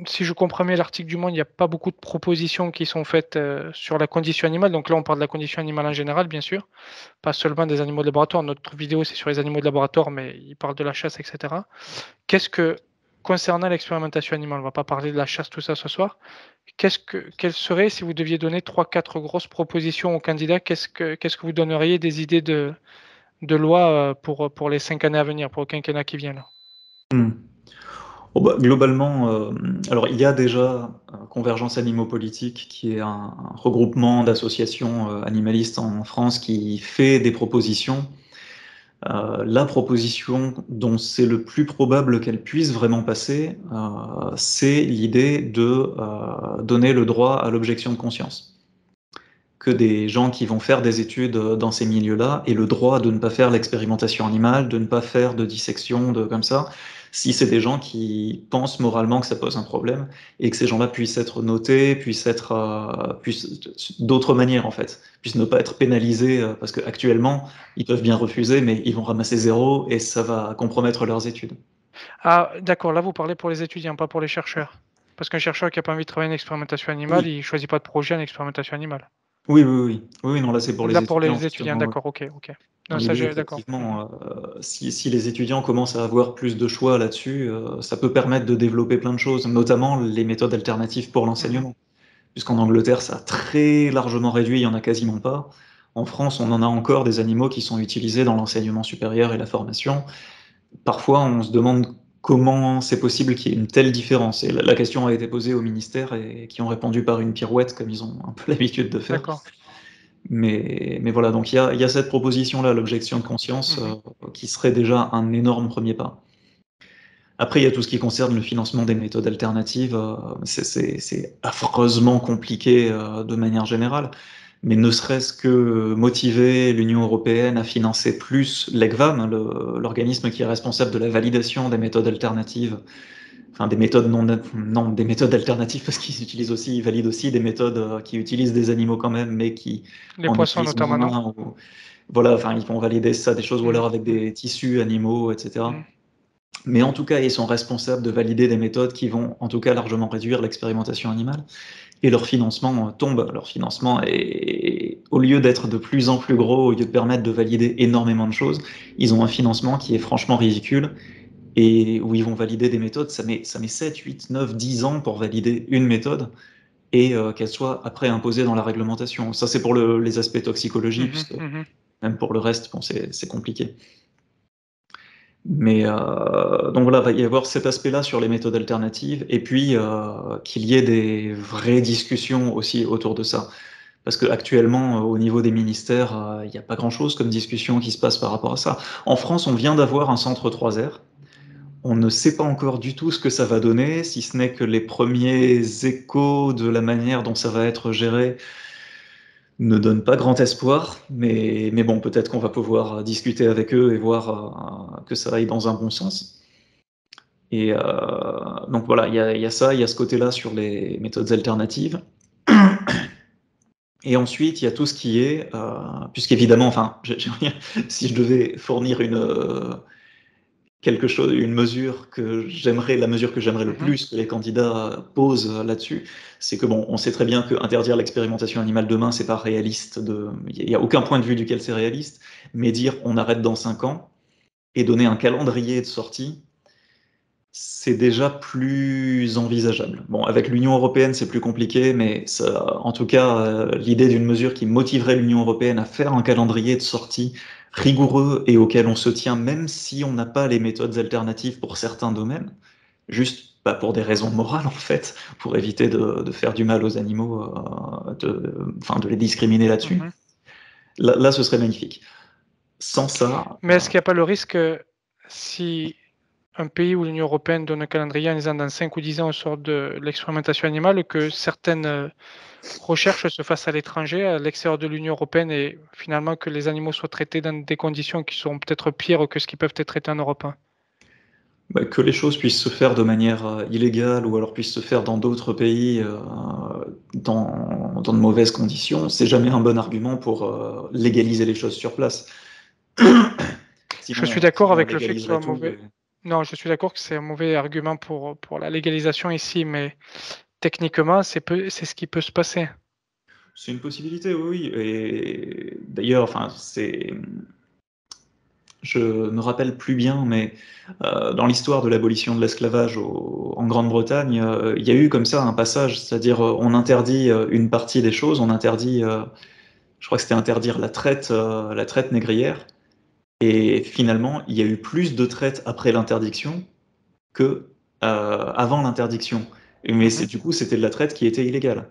si je comprends bien l'article du Monde, il n'y a pas beaucoup de propositions qui sont faites euh, sur la condition animale. Donc là, on parle de la condition animale en général, bien sûr, pas seulement des animaux de laboratoire. Notre vidéo, c'est sur les animaux de laboratoire, mais il parle de la chasse, etc. Qu'est-ce que, concernant l'expérimentation animale, on ne va pas parler de la chasse, tout ça ce soir. Qu'est-ce que, quelles seraient, si vous deviez donner trois, quatre grosses propositions aux candidats, qu'est-ce que, qu'est-ce que vous donneriez des idées de, de loi euh, pour, pour les cinq années à venir, pour le quinquennat qui vient là? Hmm. oh bah, Globalement, euh, alors il y a déjà Convergence Animaux Politiques, qui est un, regroupement d'associations euh, animalistes en France qui fait des propositions. La proposition dont c'est le plus probable qu'elle puisse vraiment passer, c'est l'idée de donner le droit à l'objection de conscience. Que des gens qui vont faire des études dans ces milieux-là aient le droit de ne pas faire l'expérimentation animale, de ne pas faire de dissection, de comme ça, si c'est des gens qui pensent moralement que ça pose un problème et que ces gens-là puissent être notés, puissent être, euh, puissent d'autres manières en fait, puissent ne pas être pénalisés euh, parce qu'actuellement ils peuvent bien refuser, mais ils vont ramasser zéro et ça va compromettre leurs études. Ah d'accord, là vous parlez pour les étudiants, pas pour les chercheurs. Parce qu'un chercheur qui n'a pas envie de travailler en expérimentation animale, il il choisit pas de projet en expérimentation animale. Oui, oui, oui. Oui, non, là, c'est pour les là, pour les étudiants, d'accord, ok, ok. Non, ça, d'accord. Euh, si, si, les étudiants commencent à avoir plus de choix là-dessus, euh, ça peut permettre de développer plein de choses, notamment les méthodes alternatives pour l'enseignement. Mm-hmm. Puisqu'en Angleterre, ça a très largement réduit, il n'y en a quasiment pas. En France, on en a encore des animaux qui sont utilisés dans l'enseignement supérieur et la formation. Parfois, on se demande comment c'est possible qu'il y ait une telle différence? Et la, question a été posée au ministère et qui ont répondu par une pirouette, comme ils ont un peu l'habitude de faire. Mais, mais, voilà, donc il y a, y a, cette proposition-là, l'objection de conscience, mhm. euh, qui serait déjà un énorme premier pas. Après, il y a tout ce qui concerne le financement des méthodes alternatives. Euh, c'est affreusement compliqué euh, de manière générale mais ne serait-ce que motiver l'Union européenne à financer plus l'EGVAM, l'organisme qui est responsable de la validation des méthodes alternatives, enfin des méthodes non, non des méthodes alternatives parce qu'ils utilisent aussi, ils valident aussi des méthodes euh, qui utilisent des animaux quand même, mais qui les poissons notamment. voilà, enfin ils vont valider ça, des choses ou alors avec des tissus animaux, etc. Mm. Mais en tout cas, ils sont responsables de valider des méthodes qui vont en tout cas largement réduire l'expérimentation animale et leur financement tombe. Leur financement est, au lieu d'être de plus en plus gros, au lieu de permettre de valider énormément de choses, ils ont un financement qui est franchement ridicule et où ils vont valider des méthodes. Ça met, ça met 7, 8, 9, 10 ans pour valider une méthode et euh, qu'elle soit après imposée dans la réglementation. Ça, c'est pour les aspects toxicologiques, mmh mmh même pour le reste, bon, c'est compliqué. Mais euh, donc voilà, il va y avoir cet aspect-là sur les méthodes alternatives, et puis euh, qu'il y ait des vraies discussions aussi autour de ça. Parce qu'actuellement, au niveau des ministères, il n'y a pas grand-chose comme discussion qui se passe par rapport à ça. En France, on vient d'avoir un centre 3R. On ne sait pas encore du tout ce que ça va donner, si ce n'est que les premiers échos de la manière dont ça va être géré ne donnent pas grand espoir, mais, bon, peut-être qu'on va pouvoir discuter avec eux et voir que ça aille dans un bon sens. Et euh, donc voilà, il y a, ça, il y a ce côté-là sur les méthodes alternatives. Et ensuite, il y a tout ce qui est, euh, puisqu'évidemment, enfin, si je devais fournir une euh, quelque chose, une mesure que j'aimerais, la mesure que j'aimerais le mm-hmm. plus que les candidats posent là-dessus, c'est que bon, on sait très bien que interdire l'expérimentation animale demain, c'est pas réaliste. Il n'y a aucun point de vue duquel c'est réaliste, mais dire on arrête dans cinq ans et donner un calendrier de sortie, c'est déjà plus envisageable. Bon, avec l'Union européenne, c'est plus compliqué, mais ça, en tout cas, euh, l'idée d'une mesure qui motiverait l'Union européenne à faire un calendrier de sortie rigoureux et auquel on se tient, même si on n'a pas les méthodes alternatives pour certains domaines, juste pas pour des raisons morales en fait, pour éviter de, faire du mal aux animaux, euh, de, enfin, de les discriminer là-dessus. Mhm. là, là, ce serait magnifique. Sans ça. Mais est-ce qu'il n'y a pas le risque si un pays où l'Union européenne donne un calendrier en disant dans 5 ou 10 ans on sort de l'expérimentation animale, que certaines euh, recherches se fassent à l'étranger, à l'extérieur de l'Union européenne, et finalement que les animaux soient traités dans des conditions qui sont peut-être pires que ce qui peuvent être traités en Europe bah, Que les choses puissent se faire de manière euh, illégale ou alors puissent se faire dans d'autres pays euh, dans, dans, de mauvaises conditions, c'est jamais un bon argument pour légaliser les choses sur place. je suis d'accord avec le fait que ce soit mauvais. Non, je suis d'accord que c'est un mauvais argument pour, pour la légalisation ici, mais techniquement, c'est ce qui peut se passer. C'est une possibilité, oui. Et d'ailleurs, enfin, c'est. Je me rappelle plus bien, mais euh, dans l'histoire de l'abolition de l'esclavage en Grande-Bretagne, euh, il y a eu comme ça un passage, c'est-à-dire euh, on interdit une partie des choses, on interdit, je crois que c'était interdire la traite, la traite négrière, et finalement, il y a eu plus de traite après l'interdiction que euh, avant l'interdiction. Mais du coup, c'était de la traite qui était illégale.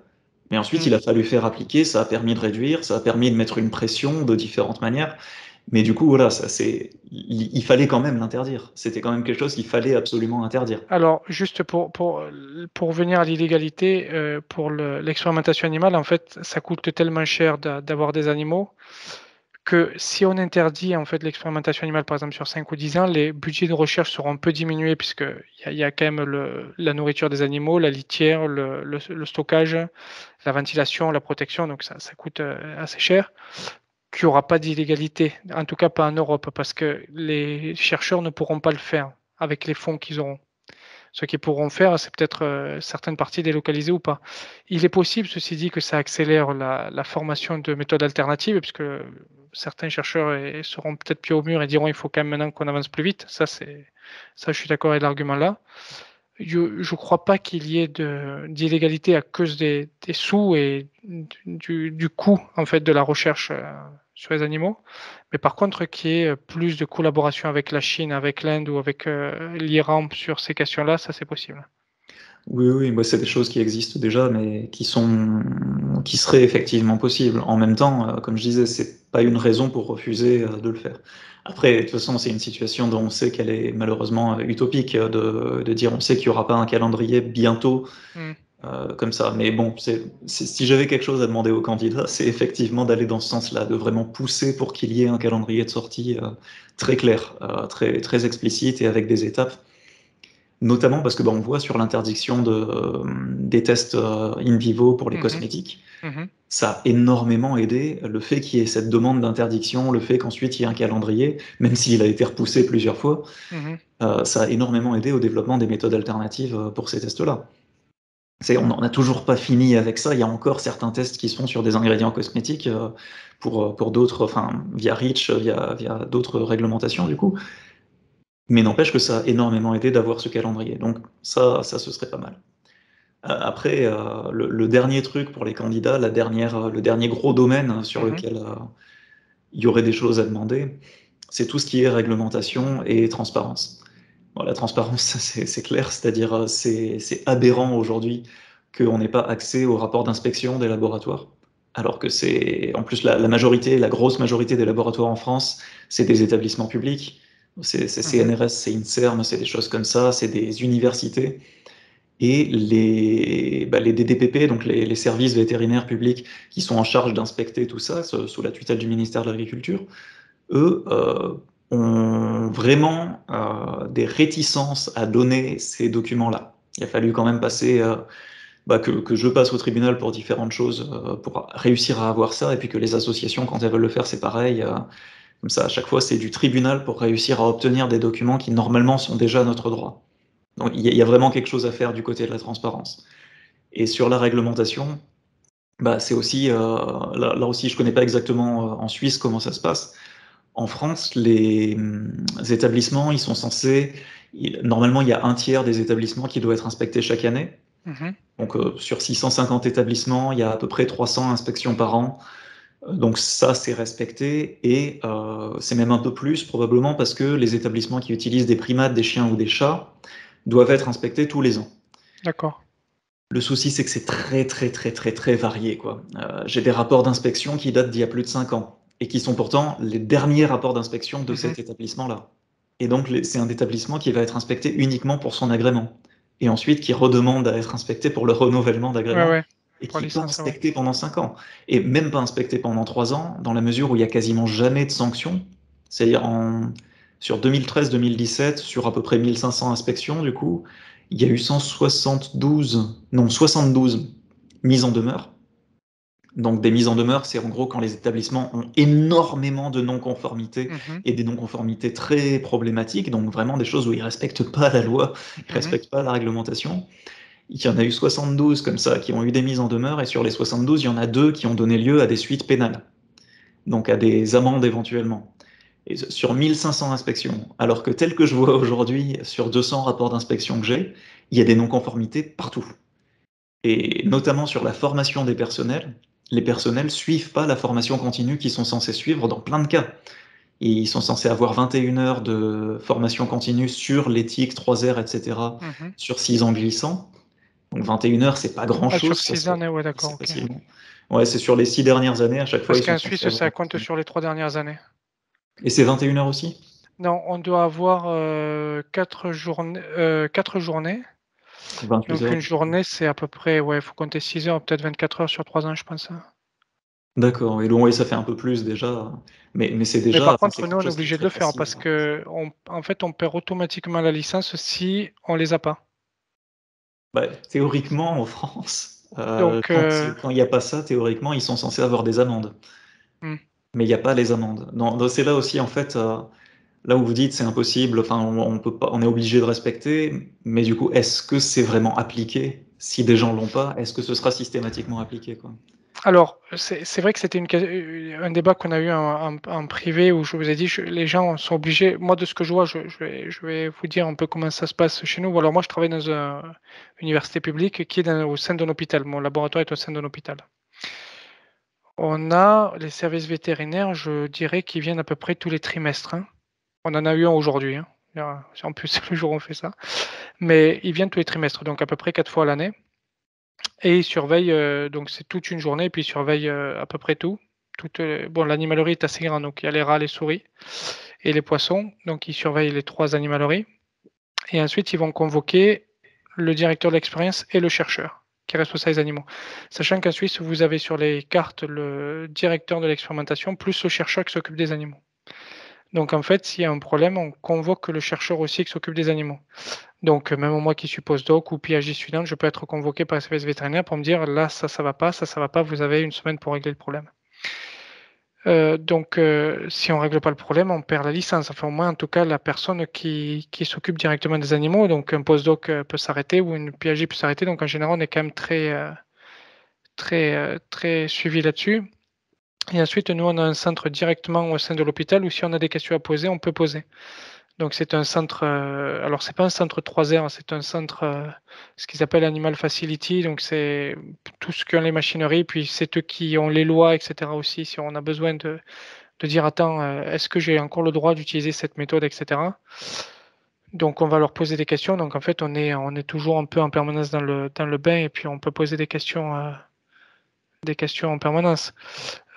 Mais ensuite, il a mhm. fallu faire appliquer, ça a permis de réduire, ça a permis de mettre une pression de différentes manières. Mais du coup, voilà, ça, c'est, il, fallait quand même l'interdire. C'était quand même quelque chose qu'il fallait absolument interdire. Alors, juste pour, pour, pour venir à l'illégalité, euh, pour l'expérimentation animale, en fait, ça coûte tellement cher d'avoir des animaux que si on interdit en fait l'expérimentation animale, par exemple sur 5 ou 10 ans, les budgets de recherche seront un peu diminués puisqu'il y, y, a quand même la nourriture des animaux, la litière, le, stockage, la ventilation, la protection, donc ça, ça coûte euh, assez cher. Qu'il n'y aura pas d'illégalité, en tout cas pas en Europe, parce que les chercheurs ne pourront pas le faire avec les fonds qu'ils auront. Ce qu'ils pourront faire, c'est peut-être euh, certaines parties délocalisées ou pas. Il est possible, ceci dit, que ça accélère la, la formation de méthodes alternatives, puisque certains chercheurs seront peut-être pieds au mur et diront il faut quand même maintenant qu'on avance plus vite. Ça, je suis d'accord avec l'argument là. Je ne crois pas qu'il y ait d'illégalité à cause des, sous et du, du, coût en fait de la recherche euh, sur les animaux, mais par contre qu'il y ait plus de collaboration avec la Chine, avec l'Inde ou avec euh, l'Iran sur ces questions-là, ça c'est possible. Oui, oui, bah, c'est des choses qui existent déjà, mais qui sont, qui seraient effectivement possibles. En même temps, euh, comme je disais, c'est pas une raison pour refuser euh, de le faire. Après, de toute façon, c'est une situation dont on sait qu'elle est malheureusement euh, utopique de, de dire on sait qu'il n'y aura pas un calendrier bientôt mm. comme ça. Mais bon, si j'avais quelque chose à demander aux candidats, c'est effectivement d'aller dans ce sens-là, de vraiment pousser pour qu'il y ait un calendrier de sortie très clair, très, très explicite et avec des étapes notamment parce que bah, on voit sur l'interdiction de, euh, des tests euh, in vivo pour les mhm. cosmétiques, mhm. ça a énormément aidé le fait qu'il y ait cette demande d'interdiction, le fait qu'ensuite il y ait un calendrier, même s'il a été repoussé plusieurs fois, mhm. euh, ça a énormément aidé au développement des méthodes alternatives pour ces tests-là. On n'a toujours pas fini avec ça. Il y a encore certains tests qui sont sur des ingrédients cosmétiques pour, pour d'autres, enfin, via REACH, via, via d'autres réglementations, du coup. Mais n'empêche que ça a énormément aidé d'avoir ce calendrier. Donc ça, ça ce serait pas mal. Euh, après, euh, le, dernier truc pour les candidats, la dernière, euh, le dernier gros domaine sur mhm. lequel il y aurait des choses à demander, c'est tout ce qui est réglementation et transparence. Bon, la transparence, c'est clair, c'est-à-dire c'est aberrant aujourd'hui qu'on n'ait pas accès au rapport d'inspection des laboratoires alors que c'est en plus la, majorité, la grosse majorité des laboratoires en France, c'est des établissements publics. C'est CNRS, c'est INSERM, c'est des choses comme ça, c'est des universités. Et les, bah, les DDPP, donc les, services vétérinaires publics qui sont en charge d'inspecter tout ça, sous la tutelle du ministère de l'Agriculture, eux euh, ont vraiment euh, des réticences à donner ces documents-là. Il a fallu quand même passer euh, bah, que, je passe au tribunal pour différentes choses, pour réussir à avoir ça, et puis que les associations, quand elles veulent le faire, c'est pareil. Euh, comme ça, à chaque fois, c'est du tribunal pour réussir à obtenir des documents qui, normalement, sont déjà notre droit. Donc, il y, a vraiment quelque chose à faire du côté de la transparence. Et sur la réglementation, bah, c'est aussi, euh, là, aussi, je connais pas exactement en Suisse comment ça se passe. En France, les, les établissements, ils sont censés, normalement, il y a un tiers des établissements qui doivent être inspectés chaque année. Mhm. Donc euh, sur 650 établissements, il y a à peu près 300 inspections par an. Euh, donc ça, c'est respecté et euh, c'est même un peu plus probablement parce que les établissements qui utilisent des primates, des chiens ou des chats doivent être inspectés tous les ans. D'accord. Le souci, c'est que c'est très très très très très varié. quoi. J'ai des rapports d'inspection qui datent d'il y a plus de 5 ans et qui sont pourtant les derniers rapports d'inspection de mhm. cet établissement-là. Et donc c'est un établissement qui va être inspecté uniquement pour son agrément et ensuite qui redemande à être inspecté pour le renouvellement d'agrément. Et qui n'est pas inspecté pendant 5 ans. Et même pas inspecté pendant 3 ans, dans la mesure où il n'y a quasiment jamais de sanctions. C'est-à-dire en, sur 2013-2017, sur à peu près 1500 inspections, du coup, il y a eu 172, non 72 mises en demeure. Donc des mises en demeure, c'est en gros quand les établissements ont énormément de non-conformités mhm. et des non-conformités très problématiques, donc vraiment des choses où ils ne respectent pas la loi, ils ne mhm. respectent pas la réglementation. Il y en a eu 72 comme ça qui ont eu des mises en demeure, et sur les 72, il y en a deux qui ont donné lieu à des suites pénales, donc à des amendes éventuellement. Et sur 1500 inspections, alors que tel que je vois aujourd'hui, sur 200 rapports d'inspection que j'ai, il y a des non-conformités partout. Et notamment sur la formation des personnels, les personnels suivent pas la formation continue qu'ils sont censés suivre dans plein de cas. ils sont censés avoir 21 heures de formation continue sur l'éthique, 3 r etc., sur 6 ans glissants. Donc 21 heures, c'est pas grand-chose. Ah, sur 6 années, ouais, d'accord. Ouais, c'est sur les 6 dernières années à chaque fois. Parce qu'en Suisse, ça compte sur les 3 dernières années. Et c'est 21 heures aussi? Non, on doit avoir 4, euh, journées, euh, 4 journées. Donc une journée, c'est à peu près, ouais, il faut compter 6 heures, peut-être 24 heures sur 3 ans, je pense. D'accord, et oui, ça fait un peu plus déjà. Mais, mais c'est déjà. Mais par contre, nous, on est obligé de le faire parce que en fait, on perd automatiquement la licence si on les a pas. Bah, théoriquement, en France, euh, euh, quand il n'y a pas ça, théoriquement, ils sont censés avoir des amendes. Hmm. Mais il n'y a pas les amendes. C'est là aussi, en fait, euh, là où vous dites c'est impossible, enfin on, peut pas, on est obligé de respecter, mais du coup, est-ce que c'est vraiment appliqué? Si des gens l'ont pas, est-ce que ce sera systématiquement appliqué quoi? Alors, c'est vrai que c'était un débat qu'on a eu en, privé où je vous ai dit les gens sont obligés. Moi, de ce que je vois, je, vais, vous dire un peu comment ça se passe chez nous. Alors, moi, je travaille dans une université publique qui est au sein d'un hôpital. Mon laboratoire est au sein d'un hôpital. On a les services vétérinaires, je dirais, qui viennent à peu près tous les trimestres. Hein. On en a eu un aujourd'hui. Hein. En plus, le jour où on fait ça. Mais il vient tous les trimestres, donc à peu près quatre fois l'année. Et il surveille, euh, donc c'est toute une journée, puis il surveille euh, à peu près tout. Euh, bon, l'animalerie est assez grande, donc il y a les rats, les souris et les poissons. Donc ils surveillent les trois animaleries. Et ensuite, ils vont convoquer le directeur de l'expérience et le chercheur qui est responsable des animaux. Sachant qu'en Suisse, vous avez sur les cartes le directeur de l'expérimentation plus le chercheur qui s'occupe des animaux. Donc en fait, s'il y a un problème, on convoque le chercheur aussi qui s'occupe des animaux. Donc même moi qui suis postdoc ou PhD suivant, je peux être convoqué par le service vétérinaire pour me dire là ça ça va pas, ça ça va pas, vous avez une semaine pour régler le problème. Euh, donc euh, si on règle pas le problème, on perd la licence. Enfin au moins en tout cas la personne qui, s'occupe directement des animaux, donc un postdoc euh, peut s'arrêter ou une PhD peut s'arrêter. Donc en général on est quand même très très très suivi là-dessus. Et ensuite, nous, on a un centre directement au sein de l'hôpital où si on a des questions à poser, on peut poser. Donc c'est un centre, euh, alors c'est pas un centre 3R, c'est un centre, euh, ce qu'ils appellent Animal Facility, donc c'est tout ce qu'ont les machineries, puis c'est eux qui ont les lois, etc. aussi, si on a besoin de, de dire, attends, euh, est-ce que j'ai encore le droit d'utiliser cette méthode, etc. Donc on va leur poser des questions, donc en fait on est, on est toujours un peu en permanence dans le, dans le bain, et puis on peut poser des questions des questions en permanence.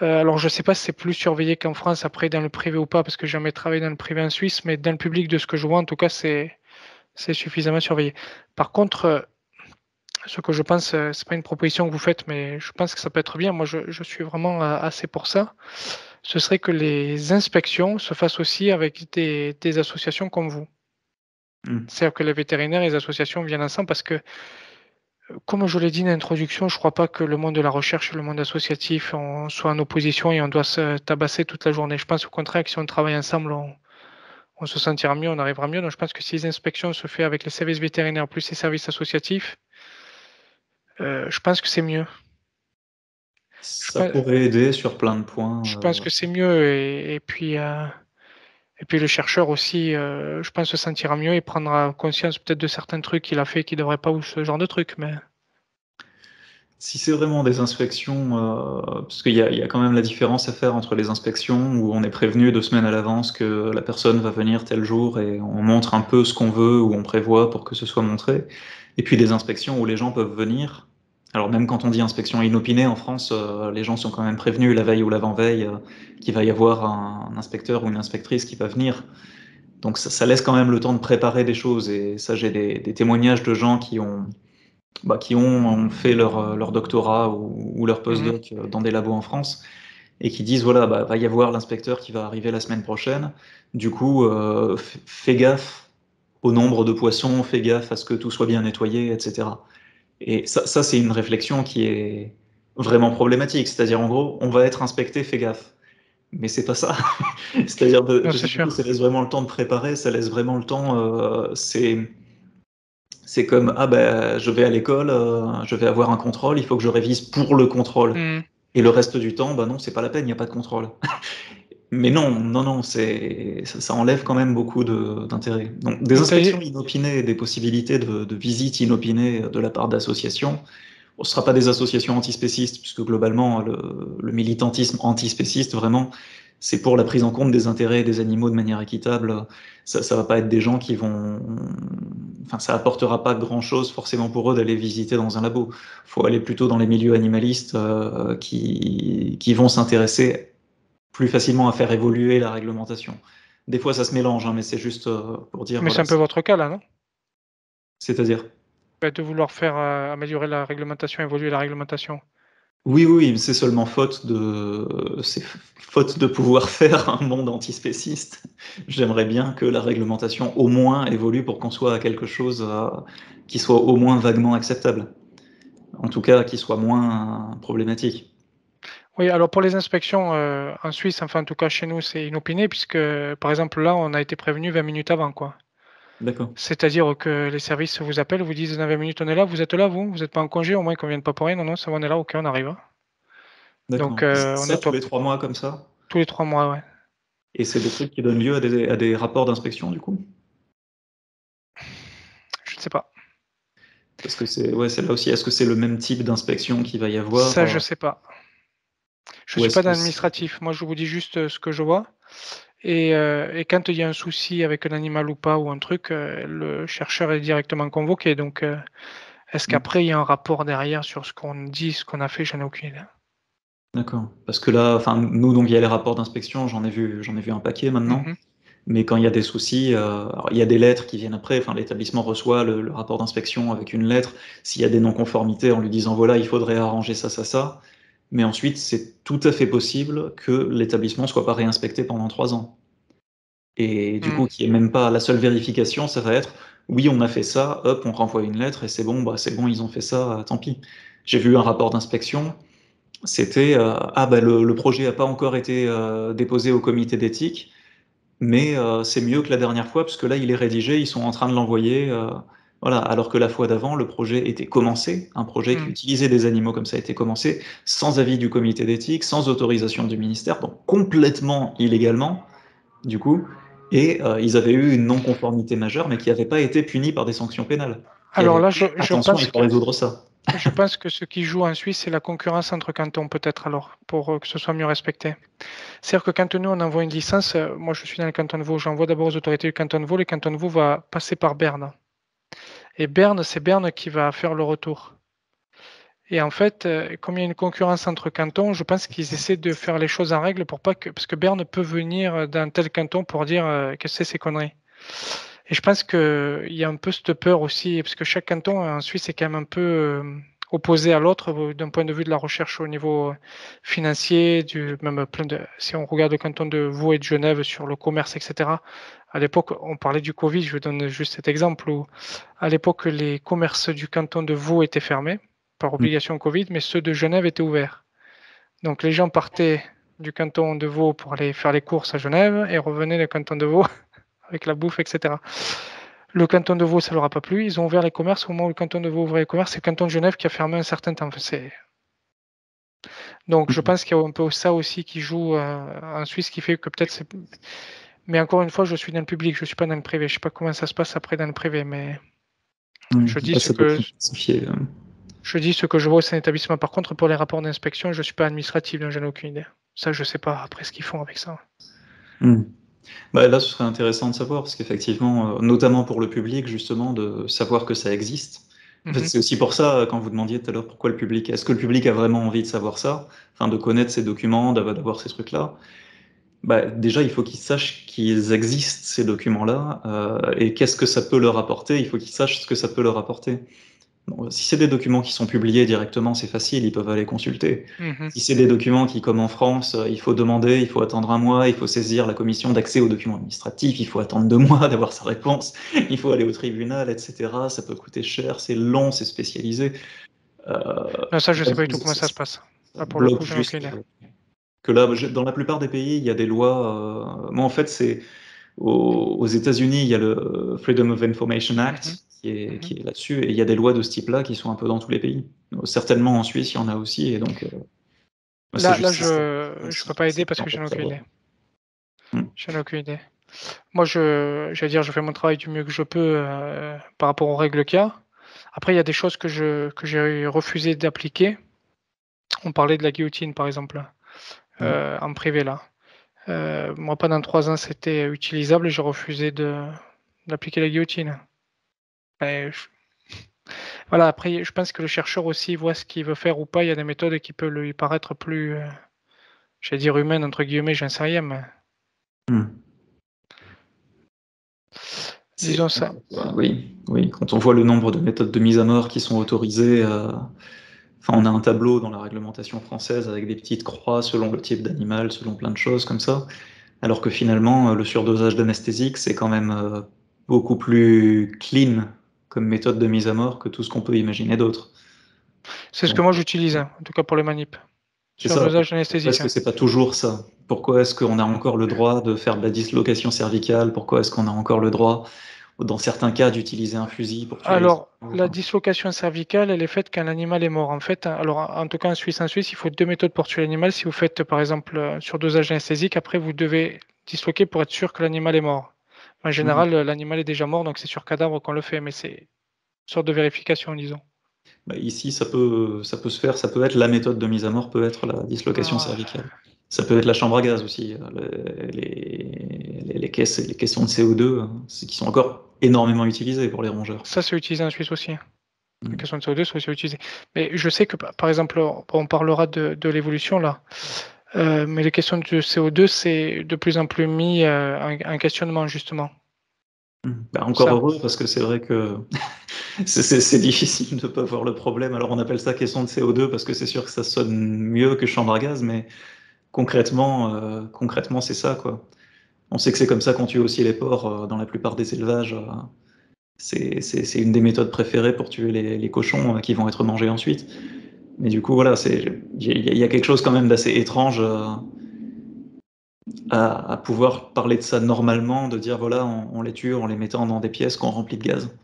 Euh, alors, je ne sais pas si c'est plus surveillé qu'en France, après dans le privé ou pas, parce que j'ai jamais travaillé dans le privé en Suisse, mais dans le public, de ce que je vois, en tout cas, c'est suffisamment surveillé. Par contre, euh, ce que je pense, euh, c'est pas une proposition que vous faites, mais je pense que ça peut être bien. Moi, je, suis vraiment assez pour ça. Ce serait que les inspections se fassent aussi avec des, associations comme vous. Hmm. C'est-à-dire que les vétérinaires et les associations viennent ensemble parce que comme je l'ai dit en introduction, je ne crois pas que le monde de la recherche et le monde associatif on soit en opposition et on doit se tabasser toute la journée. Je pense au contraire que si on travaille ensemble, on, se sentira mieux, on arrivera mieux. Donc je pense que si les inspections se font avec les services vétérinaires plus les services associatifs, euh, je pense que c'est mieux. Ça pourrait aider sur plein de points. Je pense euh. que c'est mieux et, puis euh, et puis le chercheur aussi, je pense, se sentira mieux et prendra conscience peut-être de certains trucs qu'il a fait qui ne devrait pas ou ce genre de trucs. Mais si c'est vraiment des inspections, parce qu'il y, a quand même la différence à faire entre les inspections où on est prévenu deux semaines à l'avance que la personne va venir tel jour et on montre un peu ce qu'on veut ou on prévoit pour que ce soit montré, et puis des inspections où les gens peuvent venir alors même quand on dit inspection inopinée en France, euh, les gens sont quand même prévenus la veille ou l'avant-veille euh, qu'il va y avoir un, inspecteur ou une inspectrice qui va venir. Donc ça, laisse quand même le temps de préparer des choses. Et ça, j'ai des, témoignages de gens qui ont, bah, qui ont, fait leur, euh, leur doctorat ou, leur postdoc mmh. dans des labos en France et qui disent voilà, bah, va y avoir l'inspecteur qui va arriver la semaine prochaine. Du coup, fais gaffe au nombre de poissons, fais gaffe à ce que tout soit bien nettoyé, etc. Et ça, ça c'est une réflexion qui est vraiment problématique. C'est-à-dire, en gros, on va être inspecté, fais gaffe. Mais c'est pas ça. C'est-à-dire, ça laisse vraiment le temps de préparer, ça laisse vraiment le temps. Euh, c'est c'est comme ah ben je vais à l'école, euh, je vais avoir un contrôle, il faut que je révise pour le contrôle. Mm. Et le reste du temps, bah non, c'est pas la peine, il n'y a pas de contrôle. Mais non, non, non, c'est ça, enlève quand même beaucoup d'intérêt. Donc des inspections inopinées, des possibilités de, de visites inopinées de la part d'associations. ce ne sera pas des associations antispécistes, puisque globalement, le, le militantisme antispéciste, vraiment, c'est pour la prise en compte des intérêts des animaux de manière équitable. Ça ne va pas être des gens qui vont... Enfin, ça apportera pas grand-chose forcément pour eux d'aller visiter dans un labo. Il faut aller plutôt dans les milieux animalistes euh, qui, qui vont s'intéresser plus facilement à faire évoluer la réglementation. Des fois, ça se mélange, hein, mais c'est juste euh, pour dire. Mais c'est un peu votre cas là, non? C'est-à-dire? Bah, De vouloir faire euh, améliorer la réglementation, évoluer la réglementation. Oui, oui, c'est seulement faute de, c'est faute de pouvoir faire un monde antispéciste. J'aimerais bien que la réglementation au moins évolue pour qu'on soit à quelque chose euh, qui soit au moins vaguement acceptable. En tout cas, qui soit moins problématique. Oui, alors pour les inspections euh, en Suisse, enfin en tout cas chez nous, c'est inopiné puisque par exemple là, on a été prévenu 20 minutes avant quoi. D'accord. C'est-à-dire que les services vous appellent, vous disent dans 20 minutes on est là, vous êtes là vous, vous n'êtes pas en congé, au moins qu'on vienne pas pour rien, non non, ça on est là, ok, on arrive. Hein. Donc euh, on est tous les trois mois comme ça? Tous les trois mois, ouais. Et c'est des trucs qui donnent lieu à des, à des rapports d'inspection du coup? Je ne sais pas. Parce que c'est ouais, c'est là aussi. Est-ce que c'est le même type d'inspection qu'il va y avoir Ça, je sais pas. Je ne suis pas d'administratif. Moi, je vous dis juste euh, ce que je vois. Euh, et, quand il y a un souci avec un animal ou pas, ou un truc, euh, le chercheur est directement convoqué. Donc, est-ce mm. qu'après, il y a un rapport derrière sur ce qu'on dit, ce qu'on a fait? Je n'ai aucune idée. D'accord. Parce que là, enfin, nous, donc, il y a les rapports d'inspection, j'en ai, vu, j'en ai vu un paquet maintenant. Mm-hmm. Mais quand il y a des soucis, il y a des lettres qui viennent après. Enfin, l'établissement reçoit le, le rapport d'inspection avec une lettre. S'il y a des non-conformités en lui disant voilà, il faudrait arranger ça, ça, ça mais ensuite, c'est tout à fait possible que l'établissement ne soit pas réinspecté pendant trois ans. Et du hmm. coup, qui est même pas la seule vérification, ça va être oui, on a fait ça, hop, on renvoie une lettre et c'est bon, bah, c'est bon, ils ont fait ça, tant pis. J'ai vu un rapport d'inspection, c'était euh, ah, bah, le, projet n'a pas encore été euh, déposé au comité d'éthique, mais euh, c'est mieux que la dernière fois, parce que là, il est rédigé, ils sont en train de l'envoyer. Voilà, alors que la fois d'avant, le projet était commencé, un projet qui mm. utilisait des animaux comme ça a été commencé, sans avis du comité d'éthique, sans autorisation du ministère, donc complètement illégalement, du coup, et euh, ils avaient eu une non-conformité majeure, mais qui n'avait pas été punie par des sanctions pénales. Alors là, je, pense que, résoudre ça. Je pense que ce qui joue en Suisse, c'est la concurrence entre cantons, peut-être alors, pour euh, que ce soit mieux respecté. C'est-à-dire que quand nous, on envoie une licence, euh, moi je suis dans le canton de Vaud, j'envoie d'abord aux autorités du canton de Vaud, le canton de Vaud va passer par Berne. Et Berne, c'est Berne qui va faire le retour. Et en fait, euh, comme il y a une concurrence entre cantons, je pense qu'ils essaient de faire les choses en règle pour pas que. Parce que Berne peut venir d'un tel canton pour dire euh, que c'est ces conneries. Et je pense qu'il y a un peu cette peur aussi, parce que chaque canton en Suisse est quand même un peu euh, opposé à l'autre d'un point de vue de la recherche au niveau financier, du, même plein de, si on regarde le canton de Vaud et de Genève sur le commerce, etc. À l'époque, on parlait du Covid, je vous donne juste cet exemple où à l'époque les commerces du canton de Vaud étaient fermés par mm. obligation Covid, mais ceux de Genève étaient ouverts. Donc les gens partaient du canton de Vaud pour aller faire les courses à Genève et revenaient du canton de Vaud avec la bouffe, etc. Le canton de Vaud, ça leur a pas plu. Ils ont ouvert les commerces. Au moment où le canton de Vaud ouvrait les commerces, c'est le canton de Genève qui a fermé un certain temps. Donc, je mhm. pense qu'il y a un peu ça aussi qui joue euh, en Suisse, qui fait que peut-être c'est. Mais encore une fois, je suis dans le public, je ne suis pas dans le privé. Je ne sais pas comment ça se passe après dans le privé, mais je dis ce que. Euh. Je dis ce que je vois au sein établissement. Par contre, pour les rapports d'inspection, je ne suis pas administratif, donc je n'ai aucune idée. Ça, je ne sais pas après ce qu'ils font avec ça. Hmm. Bah, là, ce serait intéressant de savoir, parce qu'effectivement, euh, notamment pour le public, justement, de savoir que ça existe. En fait, mhm. c'est aussi pour ça, euh, quand vous demandiez tout à l'heure pourquoi le public, est-ce que le public a vraiment envie de savoir ça, enfin de connaître ces documents, d'avoir ces trucs-là bah, Déjà, il faut qu'ils sachent qu'ils existent, ces documents-là, euh, et qu'est-ce que ça peut leur apporter, il faut qu'ils sachent ce que ça peut leur apporter si c'est des documents qui sont publiés directement, c'est facile, ils peuvent aller consulter. Mhm. Si c'est des documents qui, comme en France, euh, il faut demander, il faut attendre un mois, il faut saisir la commission d'accès aux documents administratifs, il faut attendre deux mois d'avoir sa réponse, il faut aller au tribunal, etc. Ça peut coûter cher, c'est long, c'est spécialisé. Euh, ça, je ne sais pas du tout comment ça se passe. pour le coup, que là, dans la plupart des pays, il y a des lois. Euh... Moi, en fait, c'est aux, États-Unis, il y a le Freedom of Information Act. Mhm. Mhm. qui est, là-dessus. Et il y a des lois de ce type-là qui sont un peu dans tous les pays. Certainement en Suisse, il y en a aussi. Et donc, euh, là, je ne peux pas aider parce que je n'ai aucune idée. Hmm. Je n'ai aucune idée. Moi, je, vais dire, je fais mon travail du mieux que je peux euh, par rapport aux règles qu'il y a. Après, il y a des choses que, je, que j'ai refusé d'appliquer. On parlait de la guillotine, par exemple, hmm. euh, en privé, là. Moi, pendant trois ans, c'était utilisable et j'ai refusé d'appliquer la guillotine. Ben, voilà, après, je pense que le chercheur aussi voit ce qu'il veut faire ou pas. Il y a des méthodes qui peuvent lui paraître plus, euh, j'allais dire humaines, entre guillemets, j'en sais rien, mais. Hmm. Disons ça. Oui, oui. Quand on voit le nombre de méthodes de mise à mort qui sont autorisées, euh, enfin, on a un tableau dans la réglementation française avec des petites croix selon le type d'animal, selon plein de choses comme ça. Alors que finalement, le surdosage d'anesthésique, c'est quand même euh, beaucoup plus clean comme méthode de mise à mort que tout ce qu'on peut imaginer d'autre. C'est ce que moi j'utilise, hein, en tout cas pour les manips. Sur dosage anesthésique. Est-ce que c'est pas toujours ça Pourquoi est-ce qu'on a encore le droit de faire de la dislocation cervicale? Pourquoi est-ce qu'on a encore le droit, dans certains cas, d'utiliser un fusil pour Alors, la dislocation cervicale, elle est faite quand l'animal est mort. En fait, alors en tout cas en Suisse, en Suisse, il faut deux méthodes pour tuer l'animal. Si vous faites par exemple sur dosage anesthésique, après vous devez disloquer pour être sûr que l'animal est mort. En général, mhm. l'animal est déjà mort, donc c'est sur cadavre qu'on le fait, mais c'est une sorte de vérification, disons. Bah, ici, ça peut, ça peut se faire, ça peut être la méthode de mise à mort, peut être la dislocation ah. cervicale. Ça peut être la chambre à gaz aussi. Euh, les, les, les, caisses, les questions de CO2, hein, qui sont encore énormément utilisées pour les rongeurs. Ça, c'est utilisé en Suisse aussi. Les mhm. questions de CO2 sont aussi utilisées. Mais je sais que, par exemple, on parlera de, de l'évolution là. Euh, mais les questions de CO2, c'est de plus en plus mis euh, en, questionnement, justement. Bah, encore heureux, parce que c'est vrai que c'est difficile de ne pas voir le problème. Alors on appelle ça question de CO2 parce que c'est sûr que ça sonne mieux que chambre à gaz, mais concrètement, euh, concrètement c'est ça. quoi. On sait que c'est comme ça qu'on tue aussi les porcs dans la plupart des élevages. c'est une des méthodes préférées pour tuer les, les cochons qui vont être mangés ensuite. Mais du coup, voilà, il y, a quelque chose quand même d'assez étrange euh, à, pouvoir parler de ça normalement, de dire voilà, on, les tue en les mettant dans des pièces qu'on remplit de gaz.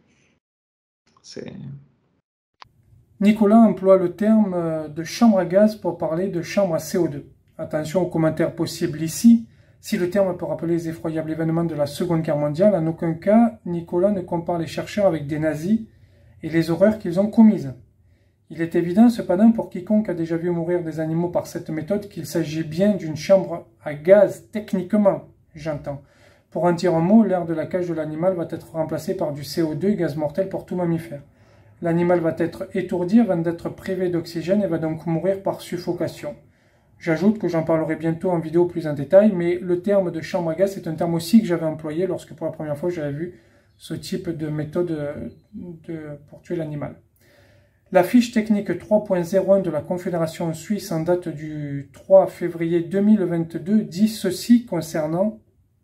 Nicolas emploie le terme euh, de chambre à gaz pour parler de chambre à CO2. Attention aux commentaires possibles ici. Si le terme peut rappeler les effroyables événements de la Seconde Guerre mondiale, en aucun cas, Nicolas ne compare les chercheurs avec des nazis et les horreurs qu'ils ont commises. Il est évident cependant pour quiconque a déjà vu mourir des animaux par cette méthode qu'il s'agit bien d'une chambre à gaz, techniquement, j'entends. Pour en dire un mot, l'air de la cage de l'animal va être remplacé par du CO2, gaz mortel pour tout mammifère. L'animal va être étourdi avant d'être privé d'oxygène et va donc mourir par suffocation. J'ajoute que j'en parlerai bientôt en vidéo plus en détail, mais le terme de chambre à gaz est un terme aussi que j'avais employé lorsque pour la première fois j'avais vu ce type de méthode pour tuer l'animal. La fiche technique 3.01 de la Confédération suisse en date du 3 février 2022 dit ceci concernant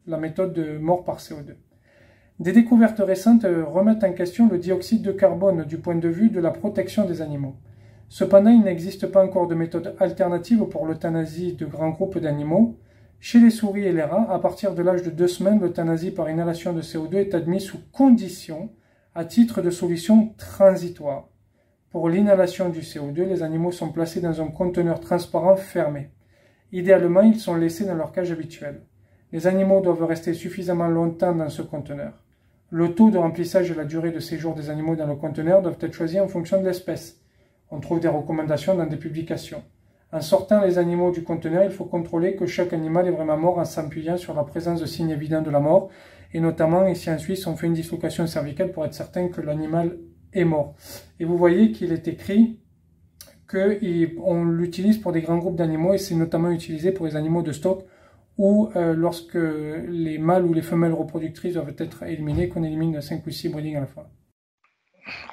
la méthode de mort par CO2. Des découvertes récentes remettent en question le dioxyde de carbone du point de vue de la protection des animaux. Cependant, il n'existe pas encore de méthode alternative pour l'euthanasie de grands groupes d'animaux. Chez les souris et les rats, à partir de l'âge de deux semaines, l'euthanasie par inhalation de CO2 est admise sous condition à titre de solution transitoire. Pour l'inhalation du CO2, les animaux sont placés dans un conteneur transparent fermé. Idéalement, ils sont laissés dans leur cage habituelle. Les animaux doivent rester suffisamment longtemps dans ce conteneur. Le taux de remplissage et la durée de séjour des animaux dans le conteneur doivent être choisis en fonction de l'espèce. On trouve des recommandations dans des publications. En sortant les animaux du conteneur, il faut contrôler que chaque animal est vraiment mort en s'appuyant sur la présence de signes évidents de la mort, et notamment ici en Suisse, on fait une dislocation cervicale pour être certain que l'animal est mort. Et vous voyez qu'il est écrit qu'on l'utilise pour des grands groupes d'animaux, et c'est notamment utilisé pour les animaux de stock, ou euh, lorsque les mâles ou les femelles reproductrices doivent être éliminées, qu'on élimine 5 ou 6 breedings à la fois.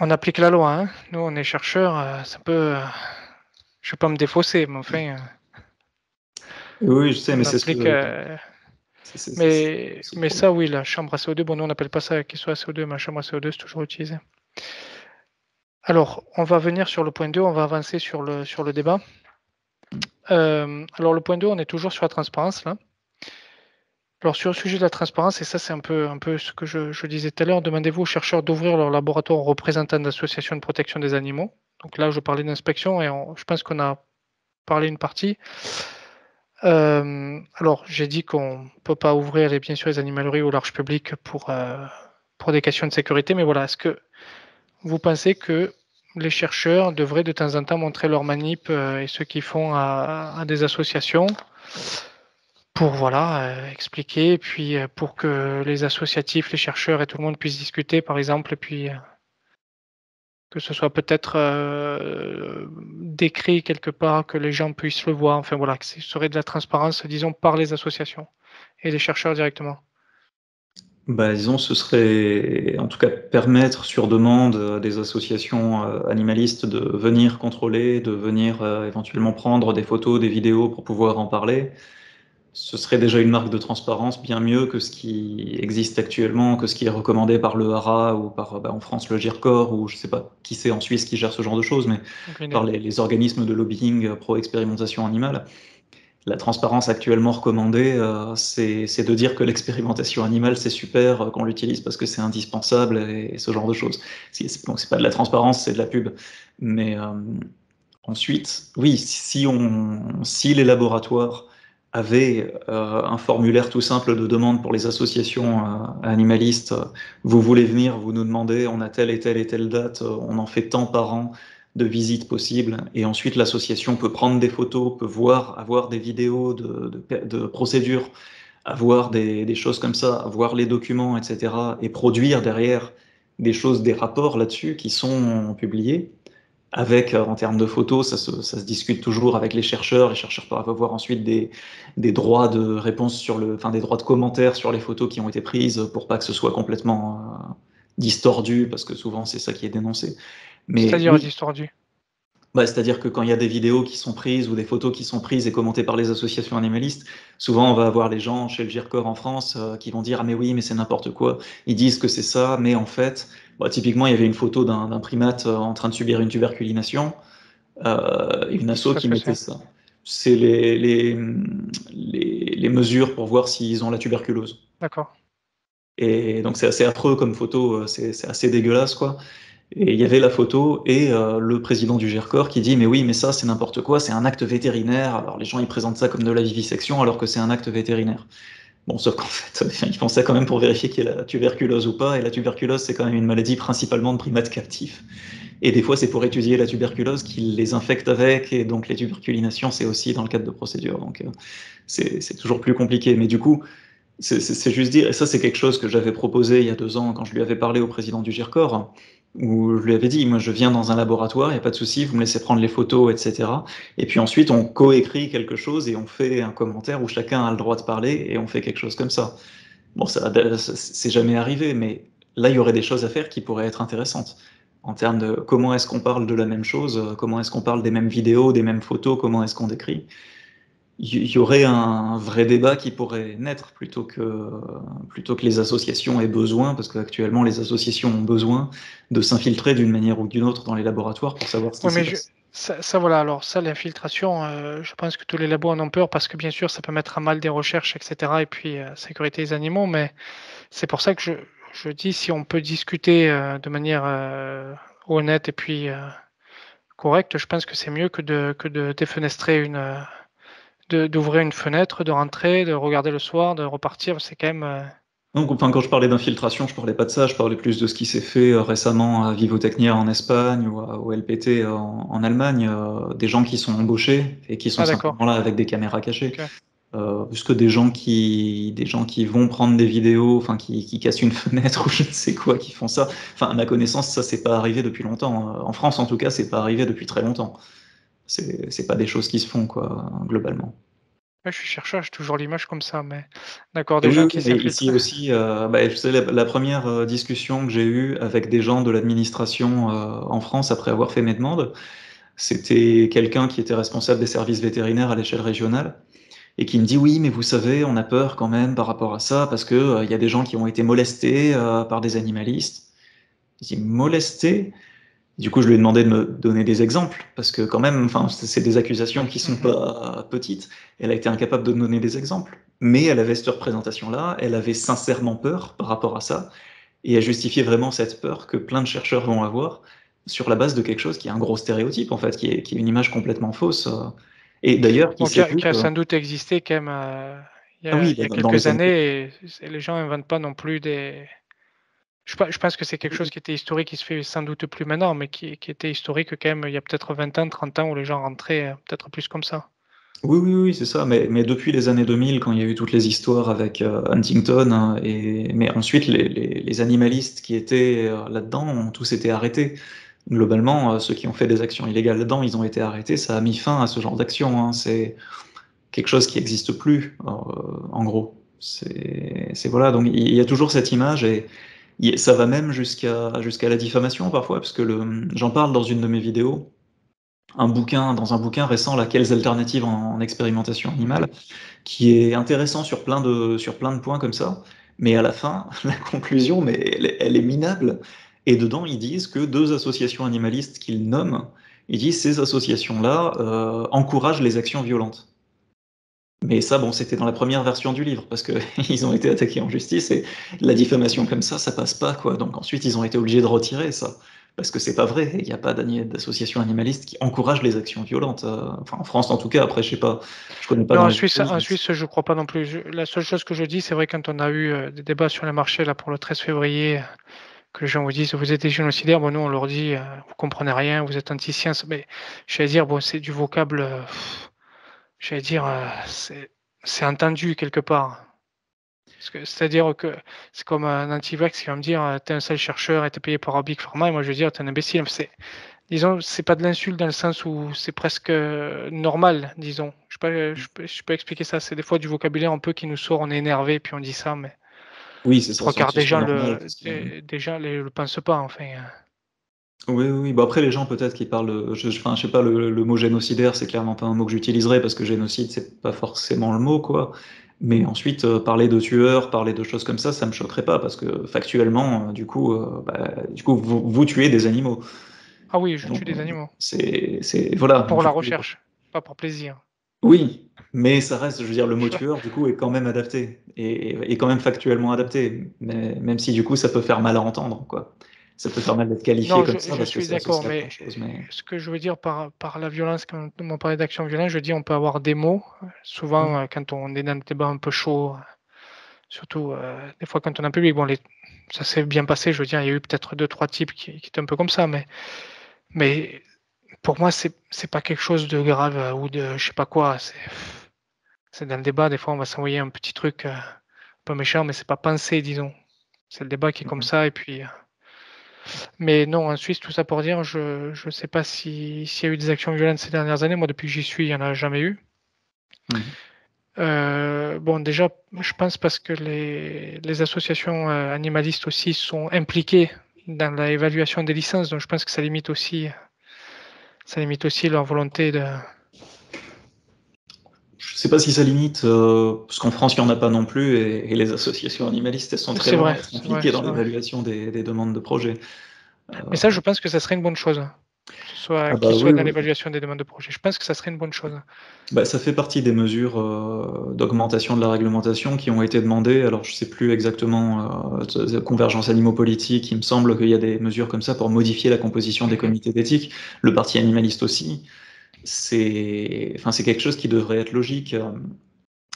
On applique la loi, hein. nous on est chercheurs, euh, ça peut... Euh, je ne vais pas me défausser, mais enfin... oui, je sais, mais c'est ce que... mais, mais ça, oui, la chambre à CO2, bon, nous on n'appelle pas ça qui soit à CO2, mais la chambre à CO2, c'est toujours utilisé. Alors, on va venir sur le point 2, on va avancer sur le, sur le débat. alors, le point 2, on est toujours sur la transparence, là. Alors sur le sujet de la transparence, et ça c'est un peu, un peu ce que je, disais tout à l'heure, demandez-vous aux chercheurs d'ouvrir leur laboratoire aux représentants d'associations de protection des animaux. Donc là, je parlais d'inspection et je pense qu'on a parlé une partie. Euh, alors j'ai dit qu'on ne peut pas ouvrir bien sûr les animaleries au large public pour, euh, pour des questions de sécurité, mais voilà, est-ce que vous pensez que les chercheurs devraient de temps en temps montrer leur manip euh, et ce qu'ils font à des associations? Pour voilà euh, expliquer, puis euh, pour que les associatifs, les chercheurs et tout le monde puissent discuter, par exemple, et puis euh, que ce soit peut-être décrit quelque part, que les gens puissent le voir. Enfin voilà, que ce serait de la transparence, disons, par les associations et les chercheurs directement. Bah, disons, ce serait en tout cas permettre sur demande à des associations animalistes de venir contrôler, de venir éventuellement prendre des photos, des vidéos pour pouvoir en parler ce serait déjà une marque de transparence bien mieux que ce qui existe actuellement, que ce qui est recommandé par le HARA ou par bah, en France le GIRCOR ou je ne sais pas qui c'est en Suisse qui gère ce genre de choses, mais par les, organismes de lobbying pro-expérimentation animale. La transparence actuellement recommandée, euh, c'est de dire que l'expérimentation animale c'est super, euh, qu'on l'utilise parce que c'est indispensable et, ce genre de choses. Donc c'est pas de la transparence, c'est de la pub. Mais euh, ensuite, oui, si, on, si les laboratoires avait euh, un formulaire tout simple de demande pour les associations euh, animalistes. Vous voulez venir, vous nous demandez, on a telle et telle et telle date, on en fait tant par an de visites possibles. Et ensuite, l'association peut prendre des photos, peut voir, avoir des vidéos de, procédures, avoir des, des, choses comme ça, avoir les documents, etc. Et produire derrière des choses, des rapports là-dessus qui sont publiés avec, euh, en termes de photos, ça se, ça se, discute toujours avec les chercheurs. Les chercheurs peuvent avoir ensuite des, des, droits de réponse sur le, enfin des droits de commentaires sur les photos qui ont été prises pour pas que ce soit complètement euh, distordu, parce que souvent c'est ça qui est dénoncé. C'est-à-dire distordu? Bah, C'est-à-dire que quand il y a des vidéos qui sont prises ou des photos qui sont prises et commentées par les associations animalistes, souvent on va avoir les gens chez le GIRCOR en France euh, qui vont dire Ah mais oui, mais c'est n'importe quoi. Ils disent que c'est ça, mais en fait, bah, typiquement, il y avait une photo d'un primate euh, en train de subir une tuberculination. Euh, une asso qui mettait ça. C'est les, les, les, mesures pour voir s'ils ont la tuberculose. D'accord. Et donc c'est assez affreux comme photo, euh, c'est assez dégueulasse quoi. Et il y avait la photo et euh, le président du GERCOR qui dit mais oui mais ça c'est n'importe quoi, c'est un acte vétérinaire. Alors les gens ils présentent ça comme de la vivisection alors que c'est un acte vétérinaire. Bon, sauf qu'en fait, ils font ça quand même pour vérifier qu'il y a la tuberculose ou pas, et la tuberculose, c'est quand même une maladie principalement de primates captifs. Et des fois, c'est pour étudier la tuberculose qu'ils les infectent avec, et donc les tuberculinations, c'est aussi dans le cadre de procédures. Donc, euh, c'est toujours plus compliqué. Mais du coup, c'est juste dire, et ça, c'est quelque chose que j'avais proposé il y a deux ans quand je lui avais parlé au président du GIRCOR, où je lui avais dit, moi je viens dans un laboratoire, il n'y a pas de souci, vous me laissez prendre les photos, etc. Et puis ensuite on coécrit quelque chose et on fait un commentaire où chacun a le droit de parler et on fait quelque chose comme ça. Bon, ça, c'est jamais arrivé, mais là il y aurait des choses à faire qui pourraient être intéressantes en termes de comment est-ce qu'on parle de la même chose, comment est-ce qu'on parle des mêmes vidéos, des mêmes photos, comment est-ce qu'on décrit il y aurait un vrai débat qui pourrait naître plutôt que, plutôt que les associations aient besoin, parce qu'actuellement les associations ont besoin de s'infiltrer d'une manière ou d'une autre dans les laboratoires pour savoir ce qui se passe. Ça, ça, voilà, alors ça, l'infiltration, euh, je pense que tous les labos en ont peur parce que bien sûr, ça peut mettre à mal des recherches, etc. Et puis, euh, sécurité des animaux, mais c'est pour ça que je, je, dis si on peut discuter euh, de manière honnête et puis correcte, je pense que c'est mieux que de, que de défenestrer une d'ouvrir une fenêtre, de rentrer, de regarder le soir, de repartir, c'est quand même. Euh, Donc, enfin, quand je parlais d'infiltration, je parlais pas de ça, je parlais plus de ce qui s'est fait euh, récemment à Vivotechnia en Espagne ou au LPT en, Allemagne, euh, des gens qui sont embauchés et qui sont ah, simplement là avec des caméras cachées. puisque des gens qui des gens qui vont prendre des vidéos, enfin qui, qui, cassent une fenêtre ou je ne sais quoi, qui font ça. Enfin, à ma connaissance, ça c'est pas arrivé depuis longtemps. En France, en tout cas, c'est pas arrivé depuis très longtemps c'est pas des choses qui se font, quoi, globalement. je suis chercheur, j'ai toujours l'image comme ça, mais d'accord, gens qui Ici aussi, euh, bah, la, première euh, discussion que j'ai eue avec des gens de l'administration euh, en France après avoir fait mes demandes, c'était quelqu'un qui était responsable des services vétérinaires à l'échelle régionale et qui me dit oui, mais vous savez, on a peur quand même par rapport à ça parce que il y a des gens qui ont été molestés par des animalistes. Je dis molestés? Du coup, je lui ai demandé de me donner des exemples, parce que quand même, enfin, c'est des accusations qui sont pas petites. Elle a été incapable de me donner des exemples. Mais elle avait cette représentation-là, elle avait sincèrement peur par rapport à ça, et elle justifiait vraiment cette peur que plein de chercheurs vont avoir sur la base de quelque chose qui est un gros stéréotype, en fait, qui est, une image complètement fausse. Et d'ailleurs, qui, a, sans doute existé quand même euh, il y a, ah quelques années, et les gens n'inventent pas non plus des je, pense que c'est quelque chose qui était historique, qui se fait sans doute plus maintenant, mais qui, était historique quand même il y a peut-être 20 ans, 30 ans où les gens rentraient euh, peut-être plus comme ça. Oui, oui, oui, c'est ça. Mais, mais, depuis les années 2000, quand il y a eu toutes les histoires avec euh, Huntington, hein, et, mais ensuite les, animalistes qui étaient euh, là-dedans ont tous été arrêtés. Globalement, ceux qui ont fait des actions illégales là-dedans, ils ont été arrêtés. Ça a mis fin à ce genre d'action. Hein. C'est quelque chose qui n'existe plus, en gros. C'est voilà. Donc il y a toujours cette image et ça va même jusqu'à jusqu'à la diffamation parfois, parce que j'en parle dans une de mes vidéos, un bouquin, dans un bouquin récent, là, Quelles alternatives en, expérimentation animale, qui est intéressant sur plein de, sur plein de points comme ça, mais à la fin, la conclusion, mais elle, est minable. Et dedans, ils disent que deux associations animalistes qu'ils nomment, ils disent ces associations-là euh, encouragent les actions violentes. Mais ça, bon, c'était dans la première version du livre, parce qu'ils ont été attaqués en justice, et la diffamation comme ça, ça passe pas, quoi. Donc ensuite, ils ont été obligés de retirer ça, parce que c'est pas vrai, il n'y a pas d'association animaliste qui encourage les actions violentes. Euh, enfin, en France, en tout cas, après, je sais pas, je connais pas. Non, en Suisse, en Suisse, je crois pas non plus. la seule chose que je dis, c'est vrai, quand on a eu euh, des débats sur le marché, là, pour le 13 février, que les gens vous disent, vous êtes des génocidaires, bon, nous, on leur dit, euh, vous comprenez rien, vous êtes anti-science, mais je vais dire, bon, c'est du vocable j'allais dire, euh, c'est entendu quelque part. C'est-à-dire que c'est comme un anti-vax qui va me dire euh, T'es un seul chercheur et t'es payé par un Big Pharma, et moi je vais dire T'es un imbécile. Disons, c'est pas de l'insulte dans le sens où c'est presque normal, disons. Je peux, je, peux, je peux expliquer ça. C'est des fois du vocabulaire un peu qui nous sort, on est énervé, puis on dit ça, mais. Oui, c'est ça. Trois quarts des gens le, déjà le pensent pas, enfin. Oui, oui, Bah après, les gens peut-être qui parlent, je, enfin, je sais pas, le, mot génocidaire, c'est clairement pas un mot que j'utiliserais parce que génocide, c'est pas forcément le mot, quoi. Mais ensuite, euh, parler de tueurs, parler de choses comme ça, ça me choquerait pas parce que factuellement, euh, du coup, euh, bah, du coup, vous, tuez des animaux. Ah oui, je tue des animaux. C'est, c'est, voilà. Pour la recherche, pas pour plaisir. Oui, mais ça reste, je veux dire, le mot tueur, du coup, est quand même adapté et, et quand même factuellement adapté, mais même si du coup, ça peut faire mal à entendre, quoi ça peut faire mal d'être qualifié comme ça. Je suis d'accord, mais, ce que je veux dire par, par la violence, quand on parle d'action violente, je dis on peut avoir des mots. Souvent, mm. euh, quand on est dans des débats un peu chauds, surtout euh, des fois quand on est en public, bon, les, ça s'est bien passé. Je veux dire, il y a eu peut-être deux, trois types qui, qui, étaient un peu comme ça, mais, mais pour moi, c'est pas quelque chose de grave euh, ou de je sais pas quoi. C'est dans le débat, des fois, on va s'envoyer un petit truc un peu méchant, mais c'est pas pensé, disons. C'est le débat qui est comme mm-hmm. ça, et puis. Mais non, en Suisse, tout ça pour dire, je ne sais pas s'il y a eu des actions violentes ces dernières années. Moi, depuis que j'y suis, il n'y en a jamais eu. Mmh. Euh, bon, déjà, je pense parce que les, les associations euh, animalistes aussi sont impliquées dans l'évaluation des licences, donc je pense que ça limite aussi, ça limite aussi leur volonté de. Je ne sais pas si ça limite, euh, parce qu'en France, il n'y en a pas non plus, et, les associations animalistes, elles sont très impliquées dans l'évaluation des, des, demandes de projets. Mais ça, je pense que ça serait une bonne chose soit, ah bah soit dans l'évaluation des demandes de projet. Je pense que ça serait une bonne chose. Bah, ça fait partie des mesures euh, d'augmentation de la réglementation qui ont été demandées. Alors, je ne sais plus exactement, euh, convergence animaux-politique, il me semble qu'il y a des mesures comme ça pour modifier la composition des comités d'éthique. Le parti animaliste aussi. C'est enfin, quelque chose qui devrait être logique.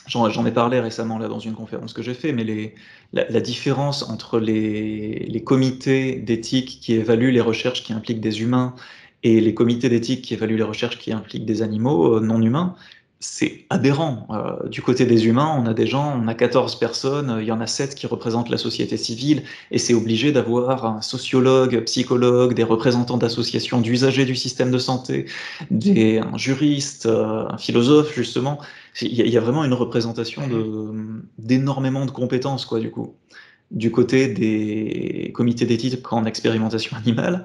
J'en ai parlé récemment là dans une conférence que j'ai fait, mais les, la, la, différence entre les, les comités d'éthique qui évaluent les recherches qui impliquent des humains et les comités d'éthique qui évaluent les recherches qui impliquent des animaux euh, non humains, c'est aberrant. Euh, du côté des humains, on a des gens, on a 14 personnes, il y en a 7 qui représentent la société civile, et c'est obligé d'avoir un sociologue, psychologue, des représentants d'associations d'usagers du système de santé, des, un juriste, euh, un philosophe, justement. Il y, a, vraiment une représentation d'énormément de, de compétences, quoi, du coup. Du côté des comités d'éthique en expérimentation animale,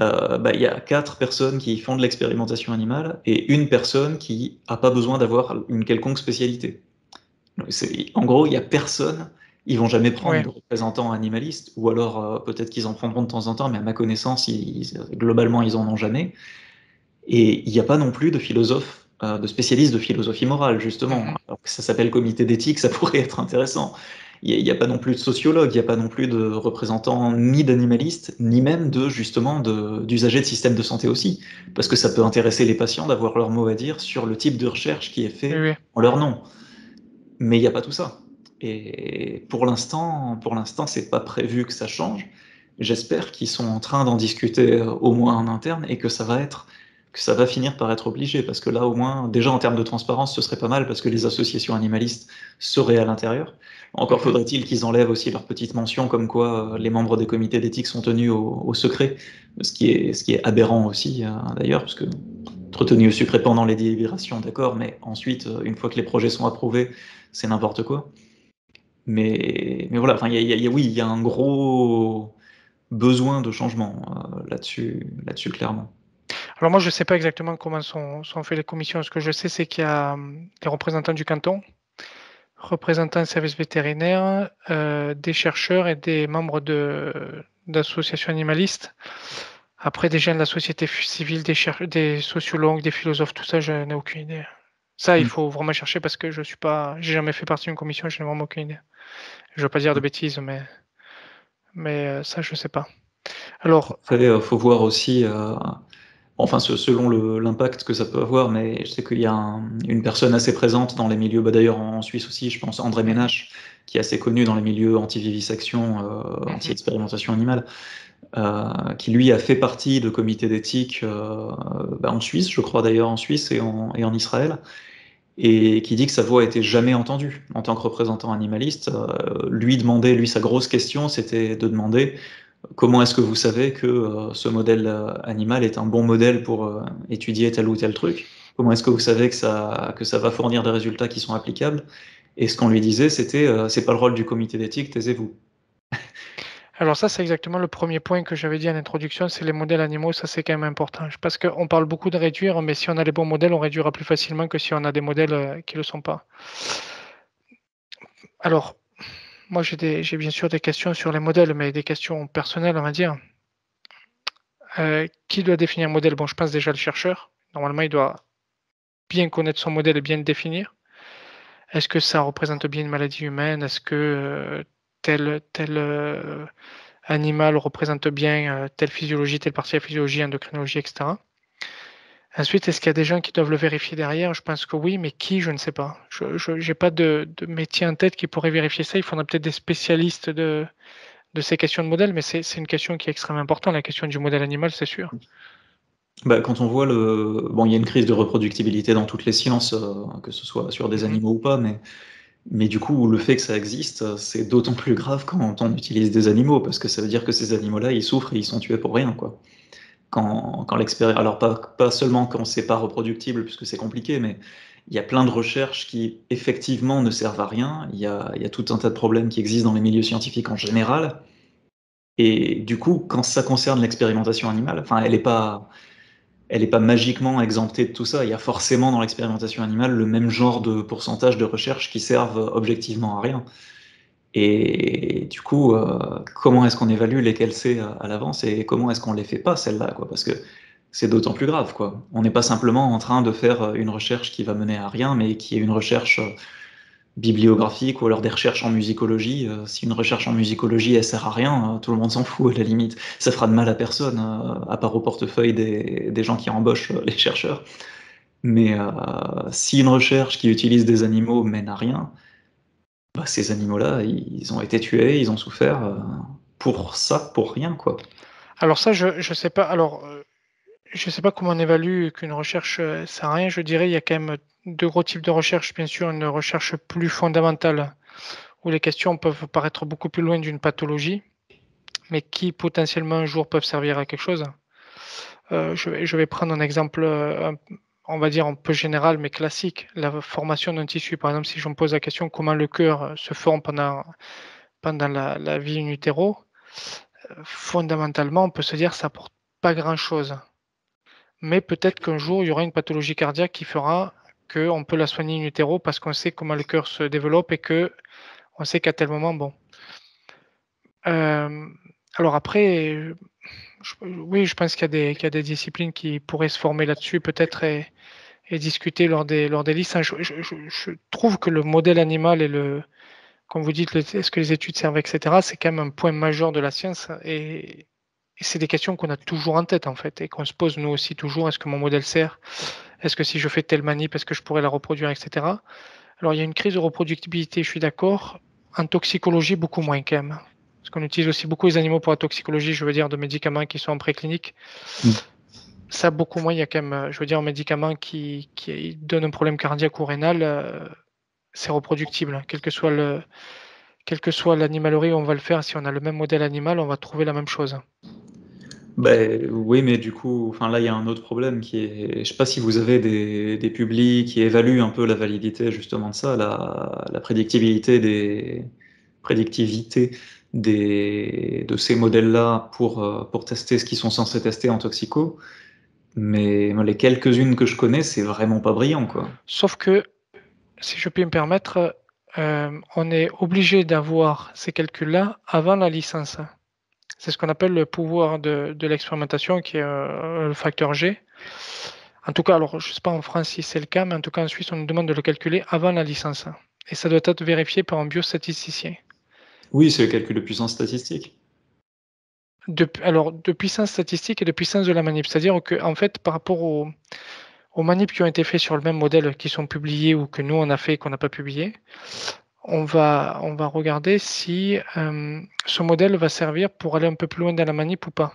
euh, bah, il y a quatre personnes qui font de l'expérimentation animale et une personne qui n'a pas besoin d'avoir une quelconque spécialité. En gros, il n'y a personne, ils vont jamais prendre de représentants animalistes, ou alors euh, peut-être qu'ils en prendront de temps en temps, mais à ma connaissance, globalement, ils en ont jamais. Et il n'y a pas non plus de philosophe, euh, de spécialiste de philosophie morale, justement. Mm-hmm. Alors que ça s'appelle comité d'éthique, ça pourrait être intéressant il n'y a, pas non plus de sociologue, il n'y a pas non plus de représentants ni d'animalistes, ni même de justement d'usagers de, systèmes de santé aussi, parce que ça peut intéresser les patients d'avoir leur mot à dire sur le type de recherche qui est fait en leur nom. Mais il n'y a pas tout ça. Et pour l'instant, pour l'instant, c'est pas prévu que ça change. J'espère qu'ils sont en train d'en discuter euh, au moins en interne et que ça va être que ça va finir par être obligé, parce que là, au moins, déjà en termes de transparence, ce serait pas mal, parce que les associations animalistes seraient à l'intérieur. Encore faudrait-il qu'ils enlèvent aussi leur petite mention comme quoi euh, les membres des comités d'éthique sont tenus au, secret, ce qui, est, ce qui est aberrant aussi, euh, d'ailleurs, parce que tenus au secret pendant les délibérations, d'accord, mais ensuite, euh, une fois que les projets sont approuvés, c'est n'importe quoi. Mais, mais voilà, y y a, oui, il y a un gros besoin de changement là-dessus, là-dessus, clairement. Alors moi, je ne sais pas exactement comment sont, faites les commissions. Ce que je sais, c'est qu'il y a des représentants du canton, représentants des services vétérinaires, euh, des chercheurs et des membres d'associations animalistes. Après, des gens de la société civile, des, des sociologues, des philosophes, tout ça, je n'ai aucune idée. Ça, il mm. faut vraiment chercher parce que je suis pas, j'ai jamais fait partie d'une commission, je n'ai vraiment aucune idée. Je ne veux pas dire de bêtises, mais, mais euh, ça, je ne sais pas. Alors, il euh, faut voir aussi enfin selon l'impact que ça peut avoir, mais je sais qu'il y a une personne assez présente dans les milieux, bah, d'ailleurs en Suisse aussi, je pense André Ménache, qui est assez connu dans les milieux anti-vivisection, euh, anti-expérimentation animale, euh, qui lui a fait partie de comités d'éthique euh, bah, en Suisse, je crois d'ailleurs en Suisse et en, et en, Israël, et qui dit que sa voix a été jamais entendue en tant que représentant animaliste. lui demander, lui sa grosse question, c'était de demander Comment est-ce que vous savez que euh, ce modèle euh, animal est un bon modèle pour euh, étudier tel ou tel truc? Comment est-ce que vous savez que ça, que ça va fournir des résultats qui sont applicables? Et ce qu'on lui disait, c'était c'est pas le rôle du comité d'éthique, taisez-vous. Alors ça, c'est exactement le premier point que j'avais dit en introduction, c'est les modèles animaux, ça c'est quand même important. Parce qu'on parle beaucoup de réduire, mais si on a les bons modèles, on réduira plus facilement que si on a des modèles qui ne le sont pas. Alors, moi, j'ai bien sûr des questions sur les modèles, mais des questions personnelles, on va dire. Euh, qui doit définir un modèle? Bon, je pense déjà le chercheur. Normalement, il doit bien connaître son modèle et bien le définir. Est-ce que ça représente bien une maladie humaine? Est-ce que euh, tel, tel euh, animal représente bien telle physiologie, telle partie de la physiologie, endocrinologie, etc. Ensuite, est-ce qu'il y a des gens qui doivent le vérifier derrière? Je pense que oui, mais qui? Je ne sais pas. Je n'ai pas de, métier en tête qui pourrait vérifier ça. Il faudrait peut-être des spécialistes de, de ces questions de modèle, mais c'est une question qui est extrêmement importante, la question du modèle animal, c'est sûr. Bah, quand on voit le. Bon, il y a une crise de reproductibilité dans toutes les sciences, euh, que ce soit sur des animaux ou pas, mais Mais du coup, le fait que ça existe, c'est d'autant plus grave quand on utilise des animaux, parce que ça veut dire que ces animaux-là, ils souffrent et ils sont tués pour rien, quoi. Quand, l'expérience, alors pas, seulement quand c'est pas reproductible, puisque c'est compliqué, mais il y a plein de recherches qui effectivement ne servent à rien. Il y a, tout un tas de problèmes qui existent dans les milieux scientifiques en général. Et du coup, quand ça concerne l'expérimentation animale, enfin, elle n'est pas, elle n'est pas magiquement exemptée de tout ça. Il y a forcément dans l'expérimentation animale le même genre de pourcentage de recherches qui servent objectivement à rien. Et du coup, euh, comment est-ce qu'on évalue lesquelles c'est à, l'avance et comment est-ce qu'on les fait pas celles-là, Parce que c'est d'autant plus grave, quoi. On n'est pas simplement en train de faire une recherche qui va mener à rien, mais qui est une recherche bibliographique ou alors des recherches en musicologie. Euh, si une recherche en musicologie elle sert à rien, euh, tout le monde s'en fout à la limite. Ça fera de mal à personne, euh, à part au portefeuille des, des gens qui embauchent les chercheurs. Mais si une recherche qui utilise des animaux mène à rien, bah, ces animaux-là, ils ont été tués, ils ont souffert pour ça, pour rien, quoi. Alors ça, je ne sais pas. Alors, je sais pas comment on évalue qu'une recherche sert à rien. Je dirais il y a quand même deux gros types de recherche. Bien sûr, une recherche plus fondamentale où les questions peuvent paraître beaucoup plus loin d'une pathologie, mais qui potentiellement un jour peuvent servir à quelque chose. Euh, je, vais, prendre un exemple, euh, on va dire un peu général, mais classique. La formation d'un tissu. Par exemple, si je me pose la question comment le cœur se forme pendant, la, vie in utero, euh, fondamentalement, on peut se dire que ça apporte pas grand-chose. Mais peut-être qu'un jour, il y aura une pathologie cardiaque qui fera qu'on peut la soigner in utero parce qu'on sait comment le cœur se développe et que on sait qu'à tel moment, bon. Euh, alors après, oui, je pense qu'il y, a des disciplines qui pourraient se former là-dessus peut-être et, discuter lors des, lors des listes. Je, je, trouve que le modèle animal et le, comme vous dites, est-ce que les études servent, etc., c'est quand même un point majeur de la science et, et c'est des questions qu'on a toujours en tête en fait et qu'on se pose nous aussi toujours. Est-ce que mon modèle sert? Est-ce que si je fais telle manip, est-ce que je pourrais la reproduire, etc. Alors il y a une crise de reproductibilité, je suis d'accord. En toxicologie, beaucoup moins quand même. Parce qu'on utilise aussi beaucoup les animaux pour la toxicologie, je veux dire, de médicaments qui sont en préclinique. Mm. Ça, beaucoup moins, il y a quand même, je veux dire, un médicament qui, qui donne un problème cardiaque ou rénal, euh, c'est reproductible, quel que soit le, quel que soit l'animalerie où on va le faire, si on a le même modèle animal, on va trouver la même chose. Ben, oui, mais du coup, enfin là, il y a un autre problème qui est, je ne sais pas si vous avez des, des publics qui évaluent un peu la validité justement de ça, la, prédictibilité des prédictivité des, de ces modèles-là pour, euh, pour tester ce qu'ils sont censés tester en toxico. Mais les quelques-unes que je connais, c'est vraiment pas brillant, quoi. Sauf que, si je puis me permettre, euh, on est obligé d'avoir ces calculs-là avant la licence. C'est ce qu'on appelle le pouvoir de, l'expérimentation, qui est euh, le facteur G. En tout cas, alors je ne sais pas en France si c'est le cas, mais en tout cas en Suisse, on nous demande de le calculer avant la licence. Et ça doit être vérifié par un biostatisticien. Oui, c'est le calcul de puissance statistique. Alors, de puissance statistique et de puissance de la manip. C'est-à-dire qu'en en fait, par rapport aux, manips qui ont été faits sur le même modèle, qui sont publiés ou que nous on a fait et qu'on n'a pas publié, on va, on va regarder si euh, ce modèle va servir pour aller un peu plus loin dans la manip ou pas.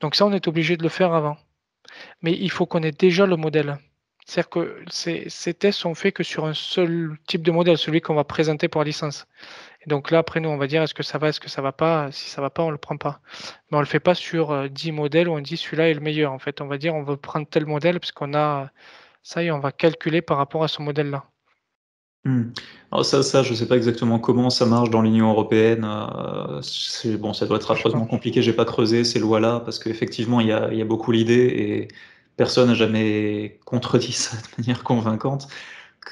Donc ça, on est obligé de le faire avant. Mais il faut qu'on ait déjà le modèle. C'est-à-dire que ces, ces, tests sont faits que sur un seul type de modèle, celui qu'on va présenter pour la licence. Et donc là, après nous, on va dire est-ce que ça va, est-ce que ça va pas? Si ça va pas, on le prend pas. Mais on le fait pas sur 10 euh, modèles où on dit celui-là est le meilleur. En fait, on va dire on veut prendre tel modèle parce qu'on a ça et on va calculer par rapport à ce modèle-là. Hmm. ça, ça, je ne sais pas exactement comment ça marche dans l'Union européenne. Euh, bon, ça doit être affreusement compliqué. J'ai pas creusé ces lois-là parce qu'effectivement, il y a, y a, beaucoup l'idée et personne n'a jamais contredit ça de manière convaincante.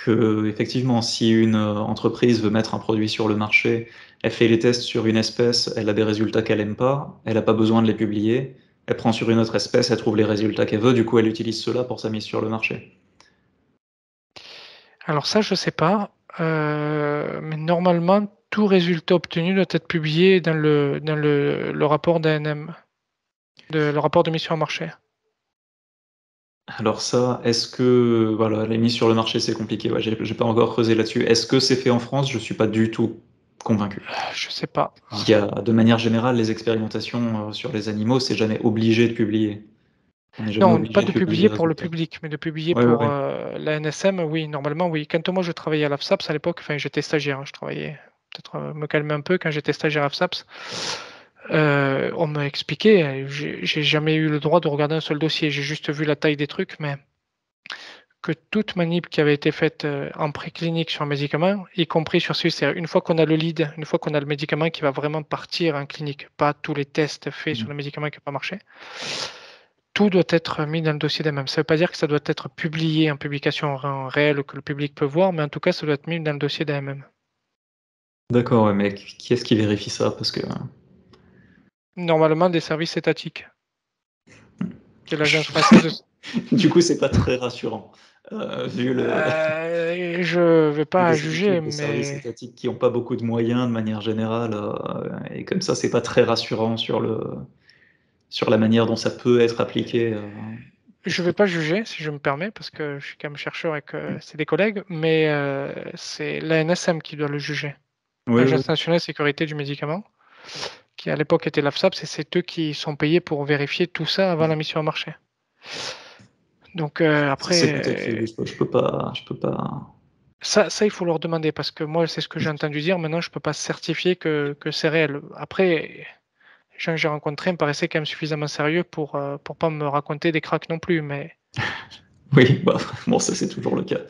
Que effectivement, si une entreprise veut mettre un produit sur le marché, elle fait les tests sur une espèce, elle a des résultats qu'elle aime pas, elle n'a pas besoin de les publier. Elle prend sur une autre espèce, elle trouve les résultats qu'elle veut, du coup elle utilise cela pour sa mise sur le marché. Alors ça, je sais pas. Euh, mais normalement, tout résultat obtenu doit être publié dans le, dans le, le rapport d'ANM, le rapport de mission à marché. Alors ça, est-ce que voilà, les mises sur le marché, c'est compliqué. Ouais, j'ai pas encore creusé là-dessus. Est-ce que c'est fait en France? Je suis pas du tout convaincu. Euh, je sais pas. Il y a, de manière générale, les expérimentations euh, sur les animaux, c'est jamais obligé de publier. Non, pas de publier pour le public, mais de publier pour euh, la NSM, oui, normalement, oui. Quand moi je travaillais à l'AFSAPS à l'époque, enfin j'étais stagiaire, hein, je travaillais, peut-être me calmer un peu, quand j'étais stagiaire à l'AFSAPS, euh, on m'a expliqué, j'ai jamais eu le droit de regarder un seul dossier, j'ai juste vu la taille des trucs, mais que toute manip qui avait été faite en préclinique sur un médicament, y compris sur celui une fois qu'on a le lead, une fois qu'on a le médicament qui va vraiment partir en clinique, pas tous les tests faits sur mmh. le médicament qui n'a pas marché, tout doit être mis dans le dossier d'MM. Ça ne veut pas dire que ça doit être publié en publication réelle que le public peut voir, mais en tout cas, ça doit être mis dans le dossier d'AMM. D'accord, mais qui est-ce qui vérifie ça? Parce que normalement des services étatiques. du coup, c'est pas très rassurant. Euh, vu le... Euh, je vais pas juger, mais services étatiques qui n'ont pas beaucoup de moyens de manière générale, euh, et comme ça, c'est pas très rassurant sur le sur la manière dont ça peut être appliqué euh. Je ne vais pas juger, si je me permets, parce que je suis quand même chercheur et que c'est des collègues, mais euh, c'est l'ANSM qui doit le juger. L'Agence nationale de sécurité du médicament, qui à l'époque était l'AFSAP, c'est eux qui sont payés pour vérifier tout ça avant la mission à marché. Donc euh, après. Je peux pas. Je peux pas... Ça, ça, il faut leur demander parce que moi, c'est ce que j'ai entendu dire. Maintenant, je ne peux pas certifier que, que c'est réel. Après, les gens que j'ai rencontrés me paraissaient quand même suffisamment sérieux pour ne euh, pas me raconter des cracks non plus. Mais... oui, bah, bon, ça c'est toujours le cas.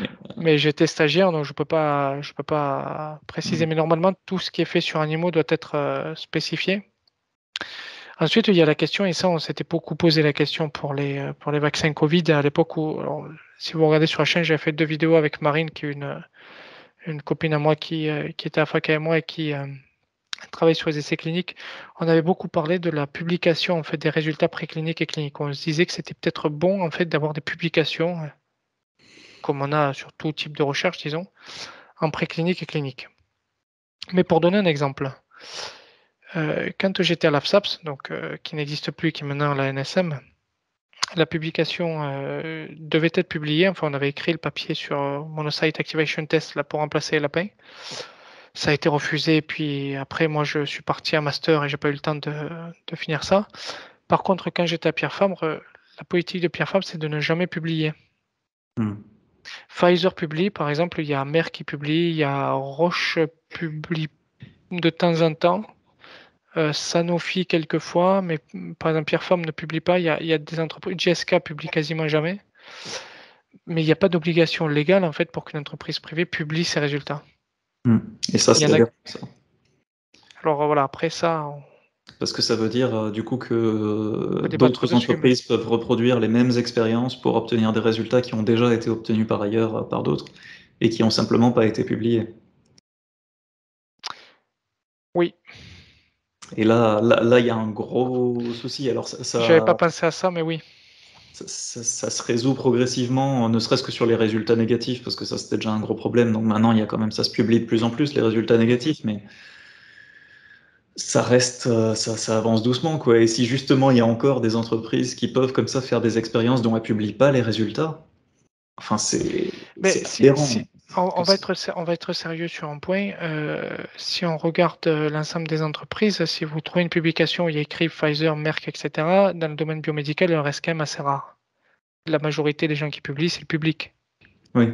Mais, j'étais stagiaire, donc je peux pas, je peux pas préciser. Mm. Mais normalement, tout ce qui est fait sur animaux doit être euh, spécifié. Ensuite, il y a la question, et ça, on s'était beaucoup posé la question pour les, euh, pour les vaccins Covid à l'époque où, si vous regardez sur la chaîne, j'ai fait deux vidéos avec Marine, qui est une, une copine à moi qui, qui était à fac et moi et qui, travaille sur les essais cliniques, on avait beaucoup parlé de la publication en fait des résultats précliniques et cliniques. On se disait que c'était peut-être bon en fait d'avoir des publications, euh, comme on a sur tout type de recherche, disons, en préclinique et clinique. Mais pour donner un exemple, euh, quand j'étais à l'AFSAPS, donc euh, qui n'existe plus, qui est maintenant la NSM, la publication devait être publiée. Enfin, on avait écrit le papier sur Monocyte Activation Test pour remplacer lapin ça a été refusé. Puis après, moi, je suis parti à master et j'ai pas eu le temps de, finir ça. Par contre, quand j'étais à Pierre Fabre, la politique de Pierre Fabre, c'est de ne jamais publier. Hmm. Pfizer publie, par exemple, il y a Merck qui publie, il y a Roche publie de temps en temps, euh, Sanofi quelquefois, mais par exemple, Pierre Fabre ne publie pas. Il y, a, il y a des entreprises, GSK publie quasiment jamais. Mais il n'y a pas d'obligation légale en fait pour qu'une entreprise privée publie ses résultats. Hmm. Et ça, c'est bien. Ça. Alors voilà, après ça. Parce que ça veut dire euh, du coup que d'autres entreprises peuvent reproduire les mêmes expériences pour obtenir des résultats qui ont déjà été obtenus par ailleurs euh, par d'autres et qui ont simplement pas été publiés. Oui. Et là, là, il y a un gros souci. Alors ça, ça... J'avais pas pensé à ça, mais oui ça, se résout progressivement, ne serait-ce que sur les résultats négatifs, parce que ça c'était déjà un gros problème. Donc maintenant, il y a quand même, ça se publie de plus en plus les résultats négatifs, mais ça reste, euh, ça, avance doucement, quoi. Et si justement il y a encore des entreprises qui peuvent comme ça faire des expériences dont elles publient pas les résultats, enfin c'est, on, va être, on va être sérieux sur un point. Euh, si on regarde euh, l'ensemble des entreprises, si vous trouvez une publication où il y a écrit Pfizer, Merck, etc., dans le domaine biomédical, il reste quand même assez rare. La majorité des gens qui publient, c'est le public. Oui.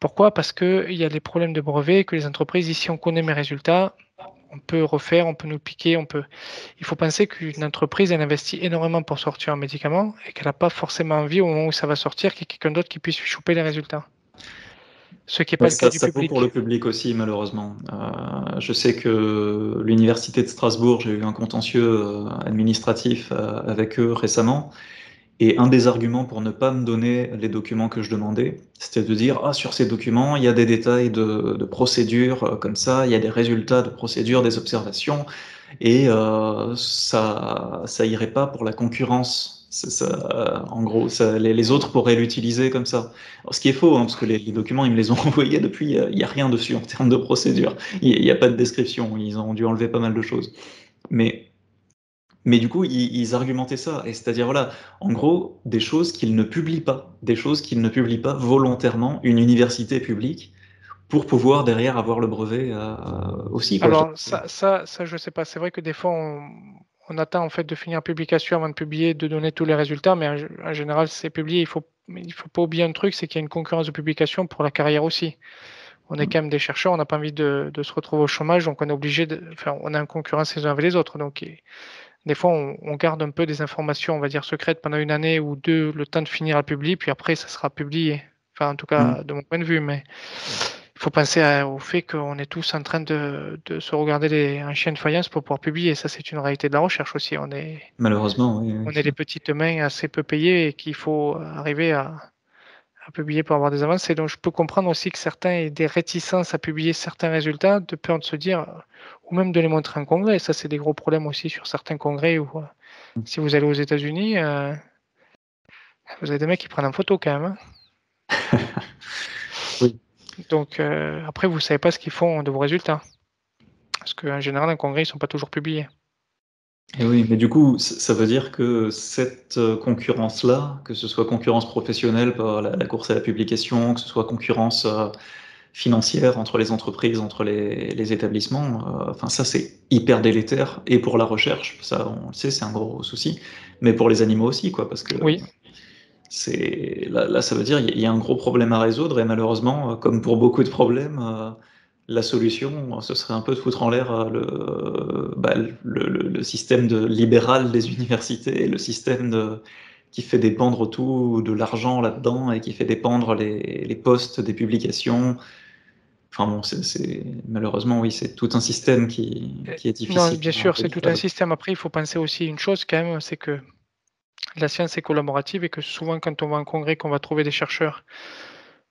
Pourquoi? Parce qu'il y a les problèmes de brevets, que les entreprises, ici, on connaît mes résultats, on peut refaire, on peut nous piquer, on peut. Il faut penser qu'une entreprise, elle investit énormément pour sortir un médicament et qu'elle n'a pas forcément envie, au moment où ça va sortir, qu'il y ait quelqu'un d'autre qui puisse choper les résultats. Ce qui n'est pas le cas du ça pour le public aussi, malheureusement. Euh, je sais que l'université de Strasbourg, j'ai eu un contentieux euh, administratif euh, avec eux récemment. Et un des arguments pour ne pas me donner les documents que je demandais, c'était de dire ah sur ces documents il y a des détails de, de procédures comme ça, il y a des résultats de procédures, des observations, et ça ça irait pas pour la concurrence ça, en gros, ça, les, autres pourraient l'utiliser comme ça. ce qui est faux, hein, parce que les, documents, ils me les ont envoyés depuis, il n'y a, rien dessus en termes de procédure. Il n'y a, pas de description, ils ont dû enlever pas mal de choses. Mais, mais du coup, ils, argumentaient ça. Et c'est-à-dire, voilà, en gros, des choses qu'ils ne publient pas, des choses qu'ils ne publient pas volontairement, une université publique, pour pouvoir derrière avoir le brevet euh, aussi. Alors, ça, ça, ça, je sais pas. C'est vrai que des fois, on on attend en fait de finir la publication avant de publier, de donner tous les résultats, mais en, général, c'est publié. Il faut, il faut pas oublier un truc, c'est qu'il y a une concurrence de publication pour la carrière aussi. On est mm. quand même des chercheurs, on n'a pas envie de, se retrouver au chômage, donc on est obligé de, enfin, on a une concurrence les uns avec les autres. Donc, des fois, on, garde un peu des informations, on va dire secrètes pendant une année ou deux, le temps de finir à publier, puis après, ça sera publié. Enfin, en tout cas, mm. de mon point de vue, mais il faut penser au fait qu'on est tous en train de, se regarder les, un chien de faïence pour pouvoir publier. Ça, c'est une réalité de la recherche aussi. On est, Malheureusement, oui, On est des petites mains assez peu payées et qu'il faut arriver à, publier pour avoir des avancées. Donc, je peux comprendre aussi que certains aient des réticences à publier certains résultats, de peur de se dire, ou même de les montrer en congrès. Ça, c'est des gros problèmes aussi sur certains congrès où, mm. si vous allez aux États-Unis, euh, vous avez des mecs qui prennent en photo quand même. Hein. oui. Donc euh, après, vous ne savez pas ce qu'ils font de vos résultats. Parce qu'en général, un congrès, ils ne sont pas toujours publiés. Et oui, mais du coup, ça veut dire que cette euh, concurrence-là, que ce soit concurrence professionnelle par la, course à la publication, que ce soit concurrence euh, financière entre les entreprises, entre les, établissements, enfin ça c'est hyper délétère. Et pour la recherche, ça on le sait, c'est un gros souci, mais pour les animaux aussi, quoi, parce que oui. c'est là, ça veut dire il y a un gros problème à résoudre. Et malheureusement, euh, comme pour beaucoup de problèmes, euh, la solution, ce serait un peu de foutre en l'air euh, bah, le, système de, libéral des universités, le système de, qui fait dépendre tout de l'argent là-dedans et qui fait dépendre les, postes des publications. Enfin bon, c'est malheureusement, oui, c'est tout un système qui, qui est difficile. Non, bien sûr, c'est tout un système. Après, il faut penser aussi une chose quand même, c'est que la science est collaborative et que souvent quand on va en congrès qu'on va trouver des chercheurs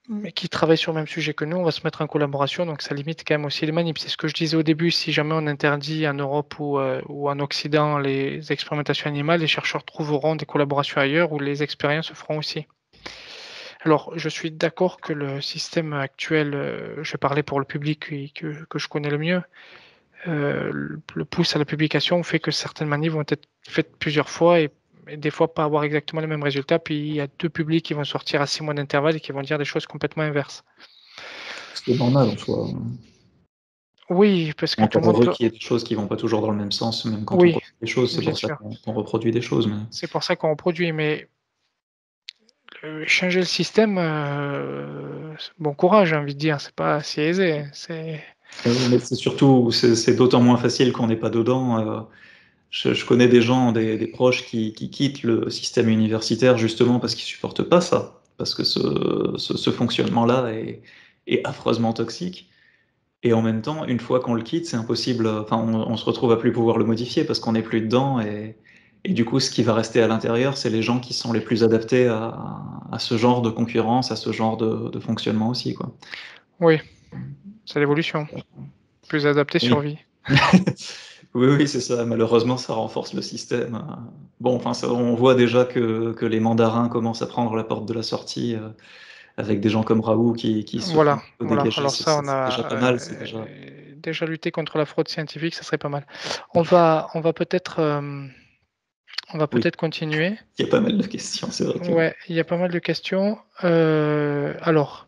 mais qui travaillent sur le même sujet que nous, on va se mettre en collaboration, donc ça limite quand même aussi les manips. C'est ce que je disais au début, si jamais on interdit en Europe ou, euh, en Occident les expérimentations animales, les chercheurs trouveront des collaborations ailleurs où les expériences se feront aussi. Alors, je suis d'accord que le système actuel, euh, je parlais pour le public que, que je connais le mieux, euh, le pouce à la publication fait que certaines manips vont être faites plusieurs fois et des fois pas avoir exactement les mêmes résultats. Puis il y a deux publics qui vont sortir à six mois d'intervalle et qui vont dire des choses complètement inverses. C'est normal en soi. Oui, parce que tout le monde. qu'il y a des choses qui vont pas toujours dans le même sens, même quand on reproduit des choses, c'est pour ça qu'on reproduit des choses. Mais... C'est pour ça qu'on reproduit, mais changer le système, euh, bon courage, j'ai envie de dire, c'est pas si aisé. C'est. Mais c'est surtout, c'est d'autant moins facile qu'on n'est pas dedans. Euh, je, connais des gens, des, proches qui, quittent le système universitaire justement parce qu'ils supportent pas ça, parce que ce, fonctionnement-là est, affreusement toxique. Et en même temps, une fois qu'on le quitte, c'est impossible. Enfin, on, se retrouve à plus pouvoir le modifier parce qu'on n'est plus dedans. Et, du coup, ce qui va rester à l'intérieur, c'est les gens qui sont les plus adaptés à, ce genre de concurrence, à ce genre de, fonctionnement aussi. Quoi. Oui, c'est l'évolution. Plus adapté, survie. Oui, oui, c'est ça. Malheureusement, ça renforce le système. Bon, enfin, on voit déjà que, que, les mandarins commencent à prendre la porte de la sortie euh, avec des gens comme Raoult qui, qui se voilà, voilà. Alors ça, on a déjà pas mal. Déjà... déjà... lutté contre la fraude scientifique, ça serait pas mal. On va, on va peut-être. Euh, on va peut-être continuer. Il y a pas mal de questions, c'est vrai. Ouais, il y a pas mal de questions. Euh, alors,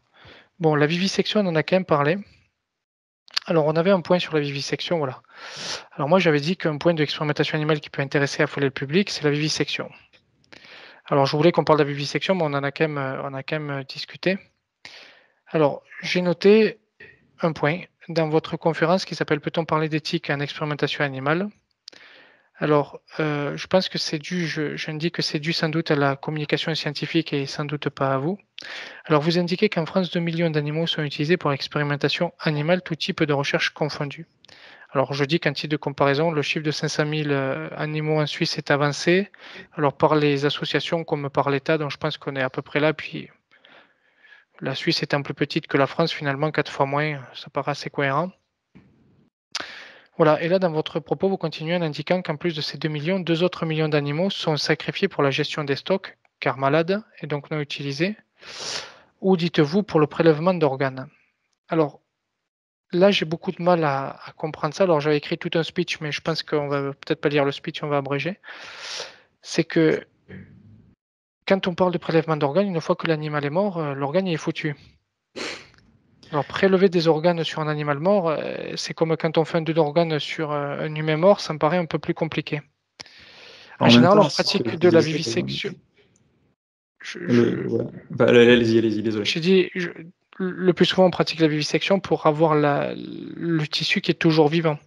bon, la vivisection, on en a quand même parlé. Alors, on avait un point sur la vivisection, voilà. Alors moi, j'avais dit qu'un point d'expérimentation animale qui peut intéresser à affoler le public, c'est la vivisection. Alors, je voulais qu'on parle de la vivisection, mais on en a quand même, a quand même discuté. Alors, j'ai noté un point dans votre conférence qui s'appelle Peut-on parler d'éthique en expérimentation animale? Alors, euh, je pense que c'est dû, je, dis que c'est dû sans doute à la communication scientifique et sans doute pas à vous. Alors, vous indiquez qu'en France, 2 millions d'animaux sont utilisés pour l'expérimentation animale, tout type de recherche confondu. Alors, je dis qu'en titre de comparaison, le chiffre de 500 000 euh, animaux en Suisse est avancé. Alors, par les associations comme par l'État, donc je pense qu'on est à peu près là. Puis, la Suisse étant plus petite que la France, finalement, quatre fois moins, ça paraît assez cohérent. Voilà, et là, dans votre propos, vous continuez en indiquant qu'en plus de ces 2 millions, deux autres millions d'animaux sont sacrifiés pour la gestion des stocks, car malades et donc non utilisés, ou dites-vous pour le prélèvement d'organes? Alors, là, j'ai beaucoup de mal à, comprendre ça. Alors, j'avais écrit tout un speech, mais je pense qu'on va peut-être pas lire le speech, on va abréger. C'est que quand on parle de prélèvement d'organes, une fois que l'animal est mort, euh, l'organe est foutu. Alors, prélever des organes sur un animal mort, euh, c'est comme quand on fait un don d'organes sur euh, un humain mort, ça me paraît un peu plus compliqué. En, général, on pratique de la vivisection. Bah, allez-y, allez-y, désolé. J'ai dit, le plus souvent, on pratique la vivisection pour avoir le tissu qui est toujours vivant.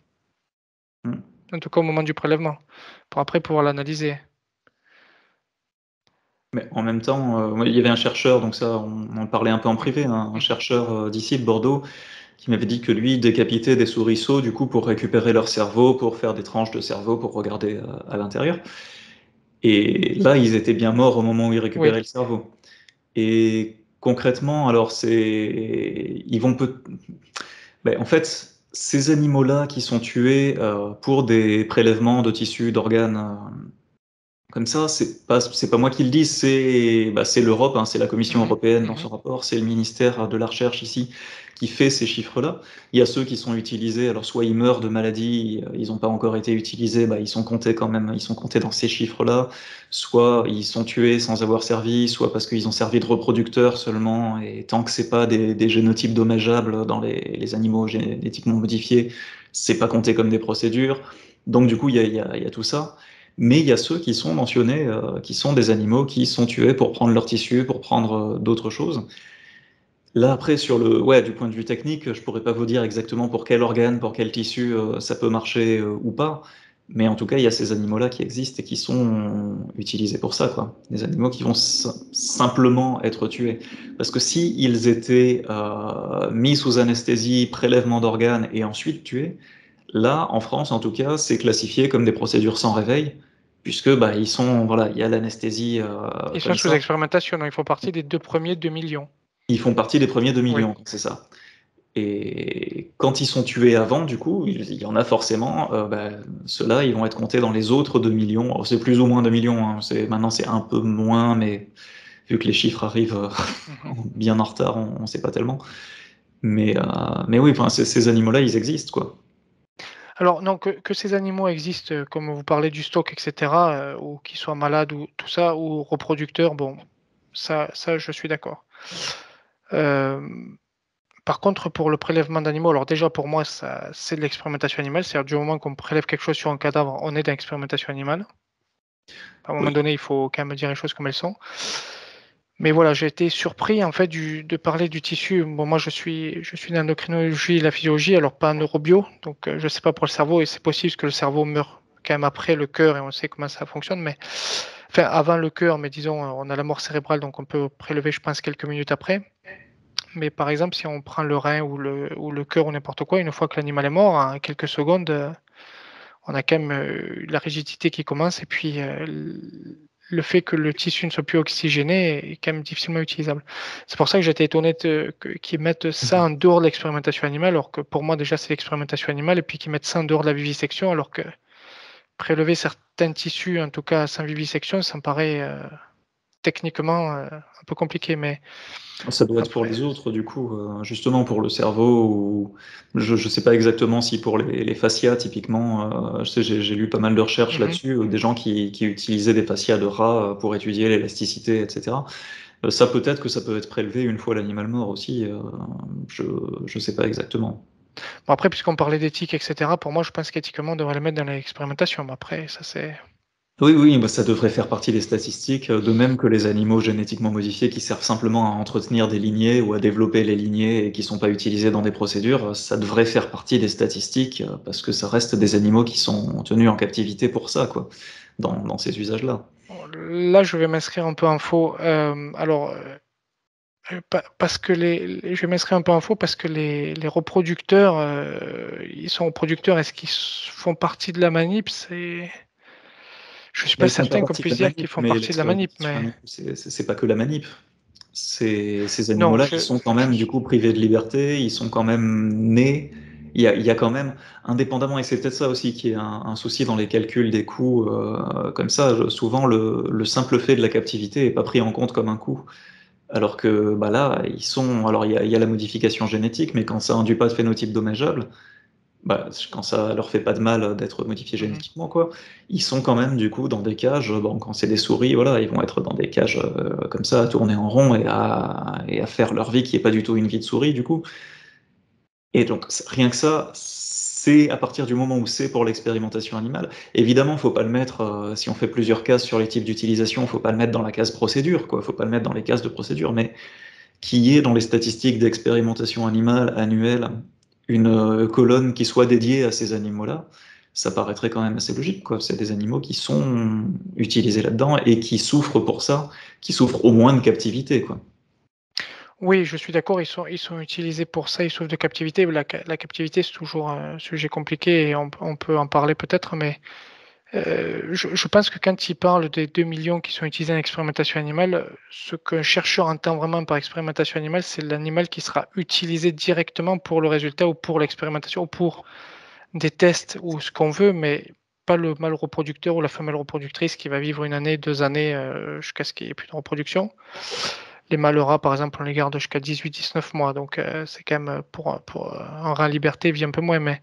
Hmm. En tout cas, au moment du prélèvement. Pour après pouvoir l'analyser. Mais en même temps, euh, il y avait un chercheur, donc ça, on en parlait un peu en privé, hein, un chercheur euh, d'ici, de Bordeaux, qui m'avait dit que lui décapitait des souriceaux, du coup, pour récupérer leur cerveau, pour faire des tranches de cerveau, pour regarder euh, à l'intérieur. Et là, ils étaient bien morts au moment où ils récupéraient le cerveau. Et concrètement, alors, c'est. Ils vont peut. Ben, en fait, ces animaux-là qui sont tués euh, pour des prélèvements de tissus, d'organes, comme ça, c'est pas c'est pas moi qui le dis, c'est bah, c'est l'Europe, hein, c'est la Commission européenne dans son rapport, c'est le ministère de la recherche ici qui fait ces chiffres-là. Il y a ceux qui sont utilisés, alors soit ils meurent de maladie, euh, ils n'ont pas encore été utilisés, bah, ils sont comptés quand même, ils sont comptés dans ces chiffres-là. Soit ils sont tués sans avoir servi, soit parce qu'ils ont servi de reproducteurs seulement. Et tant que c'est pas des, des, génotypes dommageables dans les, les animaux génétiquement modifiés, c'est pas compté comme des procédures. Donc du coup, il y a, y, a, y a tout ça mais il y a ceux qui sont mentionnés, euh, qui sont des animaux qui sont tués pour prendre leur tissu, pour prendre euh, d'autres choses. Là, après, sur le, ouais, du point de vue technique, je pourrais pas vous dire exactement pour quel organe, pour quel tissu euh, ça peut marcher ou pas, mais en tout cas, il y a ces animaux-là qui existent et qui sont utilisés pour ça. Des animaux qui vont simplement être tués. Parce que si ils étaient mis sous anesthésie, prélèvement d'organes et ensuite tués, là, en France, en tout cas, c'est classifié comme des procédures sans réveil puisque bah, ils sont, voilà, il y a l'anesthésie. Euh, ils sont sous expérimentation, ils font partie des deux premiers 2 millions. Ils font partie des premiers 2 millions, c'est ça. Et quand ils sont tués avant, du coup, il y en a forcément, euh, bah, ceux-là, ils vont être comptés dans les autres 2 millions. C'est plus ou moins 2 millions, hein. maintenant c'est un peu moins, mais vu que les chiffres arrivent euh, mhm. bien en retard, on ne sait pas tellement. Mais, euh, mais oui, ces animaux-là, ils existent, quoi. Alors, non, que, ces animaux existent, euh, comme vous parlez du stock, etc., euh, ou qu'ils soient malades, ou tout ça, ou reproducteurs, bon, ça, ça je suis d'accord. Euh, par contre, pour le prélèvement d'animaux, alors déjà pour moi, ça, c'est de l'expérimentation animale, c'est-à-dire du moment qu'on prélève quelque chose sur un cadavre, on est dans l'expérimentation animale. À un moment donné, il faut quand même dire les choses comme elles sont. Mais voilà, j'ai été surpris en fait de parler du tissu. Moi je suis je suis l'endocrinologie et la physiologie, alors pas un neurobio, donc euh, je ne sais pas pour le cerveau et c'est possible que le cerveau meure quand même après le cœur et on sait comment ça fonctionne, mais enfin avant le cœur, mais disons on a la mort cérébrale donc on peut prélever je pense quelques minutes après. Mais par exemple si on prend le rein ou le ou le cœur ou n'importe quoi, une fois que l'animal est mort, en quelques secondes, on a quand même euh, la rigidité qui commence et puis euh, le fait que le tissu ne soit plus oxygéné est quand même difficilement utilisable. C'est pour ça que j'étais étonné qu'ils mettent ça en dehors de l'expérimentation animale, alors que pour moi déjà c'est l'expérimentation animale, et puis qu'ils mettent ça en dehors de la vivisection, alors que prélever certains tissus, en tout cas sans vivisection, ça me paraît euh, techniquement euh, un peu compliqué. Mais ça doit être pour les autres, du coup, euh, justement pour le cerveau. Ou... Je ne sais pas exactement si pour les, fascias, typiquement, euh, j'ai lu pas mal de recherches mhm. là-dessus, des gens qui, utilisaient des fascias de rats pour étudier l'élasticité, etc. ça peut-être que ça peut être prélevé une fois l'animal mort aussi, je ne sais pas exactement. Bon après, puisqu'on parlait d'éthique, etc., pour moi, je pense qu'éthiquement, on devrait le mettre dans l'expérimentation. Mais après, ça c'est... Oui, oui, bah, ça devrait faire partie des statistiques, euh, de même que les animaux génétiquement modifiés qui servent simplement à entretenir des lignées ou à développer les lignées et qui sont pas utilisés dans des procédures, ça devrait faire partie des statistiques euh, parce que ça reste des animaux qui sont tenus en captivité pour ça, quoi, dans, ces usages-là. Là, je vais m'inscrire un peu. Euh, alors, parce que les, je vais m'inscrire un peu en faux parce que les, reproducteurs, ils sont reproducteurs, est-ce qu'ils font partie de la manip? Je suis pas certain qu'on puisse dire qu'ils font partie de la manip. Mais... C'est pas que la manip. Ces animaux-là qui sont quand même du coup privés de liberté, ils sont quand même nés. Il y, a, quand même, indépendamment, et c'est peut-être ça aussi qui est un, souci dans les calculs des coûts, euh, comme ça, souvent le, simple fait de la captivité n'est pas pris en compte comme un coût. Alors que bah là, ils sont. Alors il y, a, il y a la modification génétique, mais quand ça induit pas de phénotype dommageable, bah, quand ça leur fait pas de mal d'être modifiés génétiquement, quoi, ils sont quand même du coup dans des cages. Bon, quand c'est des souris, voilà, ils vont être dans des cages euh, comme ça, à tourner en rond et à, et à faire leur vie qui est pas du tout une vie de souris, du coup. Et donc rien que ça, c'est à partir du moment où c'est pour l'expérimentation animale. Évidemment, il ne faut pas le mettre, euh, si on fait plusieurs cases sur les types d'utilisation, il ne faut pas le mettre dans la case procédure, il ne faut pas le mettre dans les cases de procédure, mais qui est dans les statistiques d'expérimentation animale annuelle une euh, colonne qui soit dédiée à ces animaux-là, ça paraîtrait quand même assez logique. C'est des animaux qui sont utilisés là-dedans et qui souffrent pour ça, qui souffrent au moins de captivité. Quoi. Oui, je suis d'accord, ils sont, utilisés pour ça, ils souffrent de captivité. La, la captivité, c'est toujours un sujet compliqué et on, peut en parler peut-être, mais euh, je, pense que quand il parle des 2 millions qui sont utilisés en expérimentation animale, ce qu'un chercheur entend vraiment par expérimentation animale, c'est l'animal qui sera utilisé directement pour le résultat ou pour l'expérimentation ou pour des tests ou ce qu'on veut, mais pas le mâle reproducteur ou la femelle reproductrice qui va vivre une année, deux années euh, jusqu'à ce qu'il n'y ait plus de reproduction les malheureux, par exemple, on les garde jusqu'à 18-19 mois. Donc, euh, c'est quand même pour, pour un rat liberté, vit un peu moins. Mais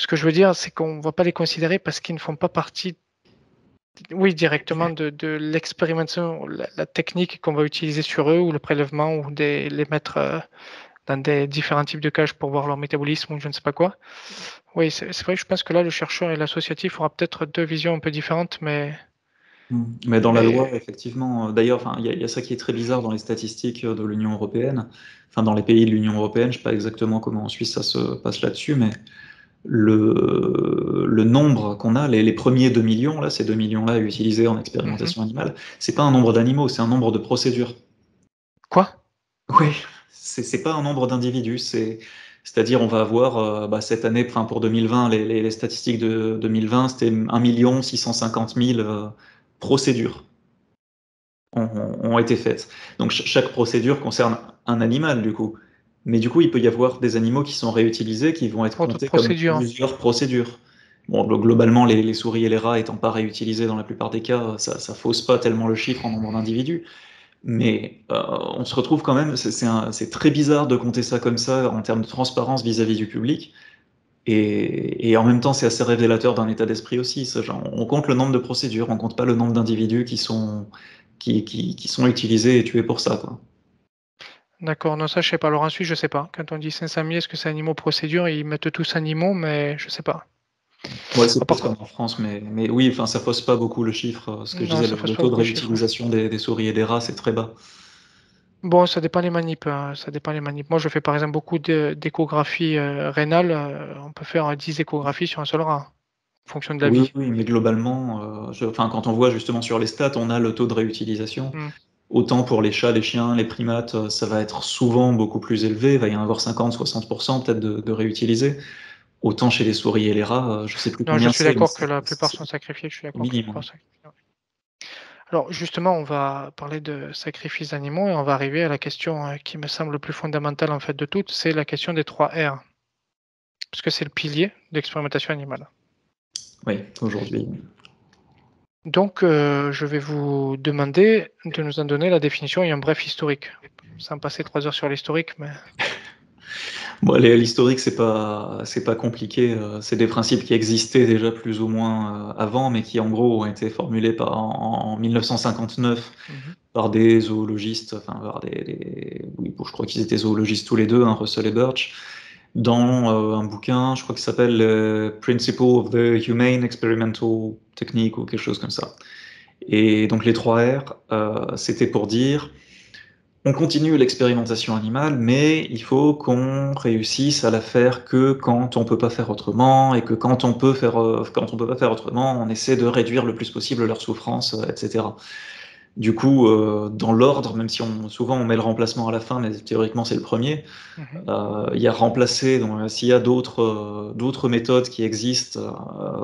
ce que je veux dire, c'est qu'on ne va pas les considérer parce qu'ils ne font pas partie, oui, directement de, de l'expérimentation, la, technique qu'on va utiliser sur eux ou le prélèvement ou des, les mettre euh, dans des différents types de cages pour voir leur métabolisme ou je ne sais pas quoi. Oui, c'est vrai je pense que là, le chercheur et l'associatif aura peut-être deux visions un peu différentes, mais mais dans la loi, effectivement, euh, d'ailleurs, il y, a ça qui est très bizarre dans les statistiques euh, de l'Union européenne, enfin dans les pays de l'Union européenne, je ne sais pas exactement comment en Suisse ça se passe là-dessus, mais le, le nombre qu'on a, les, premiers 2 millions, là, ces 2 millions-là utilisés en expérimentation animale, mhm. animale, c'est pas un nombre d'animaux, c'est un nombre de procédures. Quoi? Oui, c'est pas un nombre d'individus, c'est. C'est-à-dire, on va avoir euh, bah, cette année, pour 2020, les, les, statistiques de 2020, c'était 1 650 000 procédures ont, été faites. Donc chaque procédure concerne un animal du coup. Mais du coup, il peut y avoir des animaux qui sont réutilisés, qui vont être comptés comme plusieurs procédures. Bon, globalement, les, souris et les rats étant pas réutilisés dans la plupart des cas, ça, ça fausse pas tellement le chiffre en nombre d'individus. Mais euh, on se retrouve quand même, c'est très bizarre de compter ça comme ça en termes de transparence vis-à-vis du public. Et, en même temps, c'est assez révélateur d'un état d'esprit aussi. on compte le nombre de procédures, on compte pas le nombre d'individus qui sont, qui, qui, sont utilisés et tués pour ça. D'accord, non, ça je sais pas. Alors ensuite, je sais pas. Quand on dit 500 000, est-ce que c'est animaux procédure? Ils mettent tous animaux, mais je sais pas. Ouais, c'est pas comme en France, mais, mais oui, enfin, ça fausse pas beaucoup le chiffre. Ce que je disais, le, taux de réutilisation des, des, souris et des rats, c'est très bas. Bon, ça dépend les manips, hein, ça dépend les manips. Moi, je fais par exemple beaucoup d'échographies euh, rénales. Euh, on peut faire 10 échographies sur un seul rat, en fonction de la oui, vie. Oui, mais globalement, euh, quand on voit justement sur les stats, on a le taux de réutilisation. Hmm. Autant pour les chats, les chiens, les primates, ça va être souvent beaucoup plus élevé. Il va y en avoir 50-60% peut-être de, de réutilisés. Autant chez les souris et les rats, je sais plus non, combien Je suis d'accord que la plupart sont sacrifiés. Je suis d'accord. Alors justement, on va parler de sacrifices animaux et on va arriver à la question euh, qui me semble le plus fondamentale en fait de toutes, c'est la question des trois R. Parce que c'est le pilier d'expérimentation animale. Oui, aujourd'hui. Donc euh, je vais vous demander de nous en donner la définition et un bref historique. Sans passer trois heures sur l'historique, mais Bon, l'historique, c'est pas, c'est pas compliqué. Euh, c'est des principes qui existaient déjà plus ou moins euh, avant, mais qui en gros ont été formulés par, en, 1959 mhm. par des zoologistes, enfin par des, oui, je crois qu'ils étaient zoologistes tous les deux, hein, Russell et Birch, dans euh, un bouquin, je crois qu'il s'appelle Principle of the Humane Experimental Technique ou quelque chose comme ça. Et donc les trois R, c'était pour dire on continue l'expérimentation animale, mais il faut qu'on réussisse à la faire que quand on peut pas faire autrement, et que quand on peut faire, euh, quand on peut pas faire autrement, on essaie de réduire le plus possible leur souffrance, euh, etc. Du coup, euh, dans l'ordre, même si on, souvent on met le remplacement à la fin, mais théoriquement c'est le premier, mhm. il y a remplacé, donc s'il y a d'autres méthodes qui existent,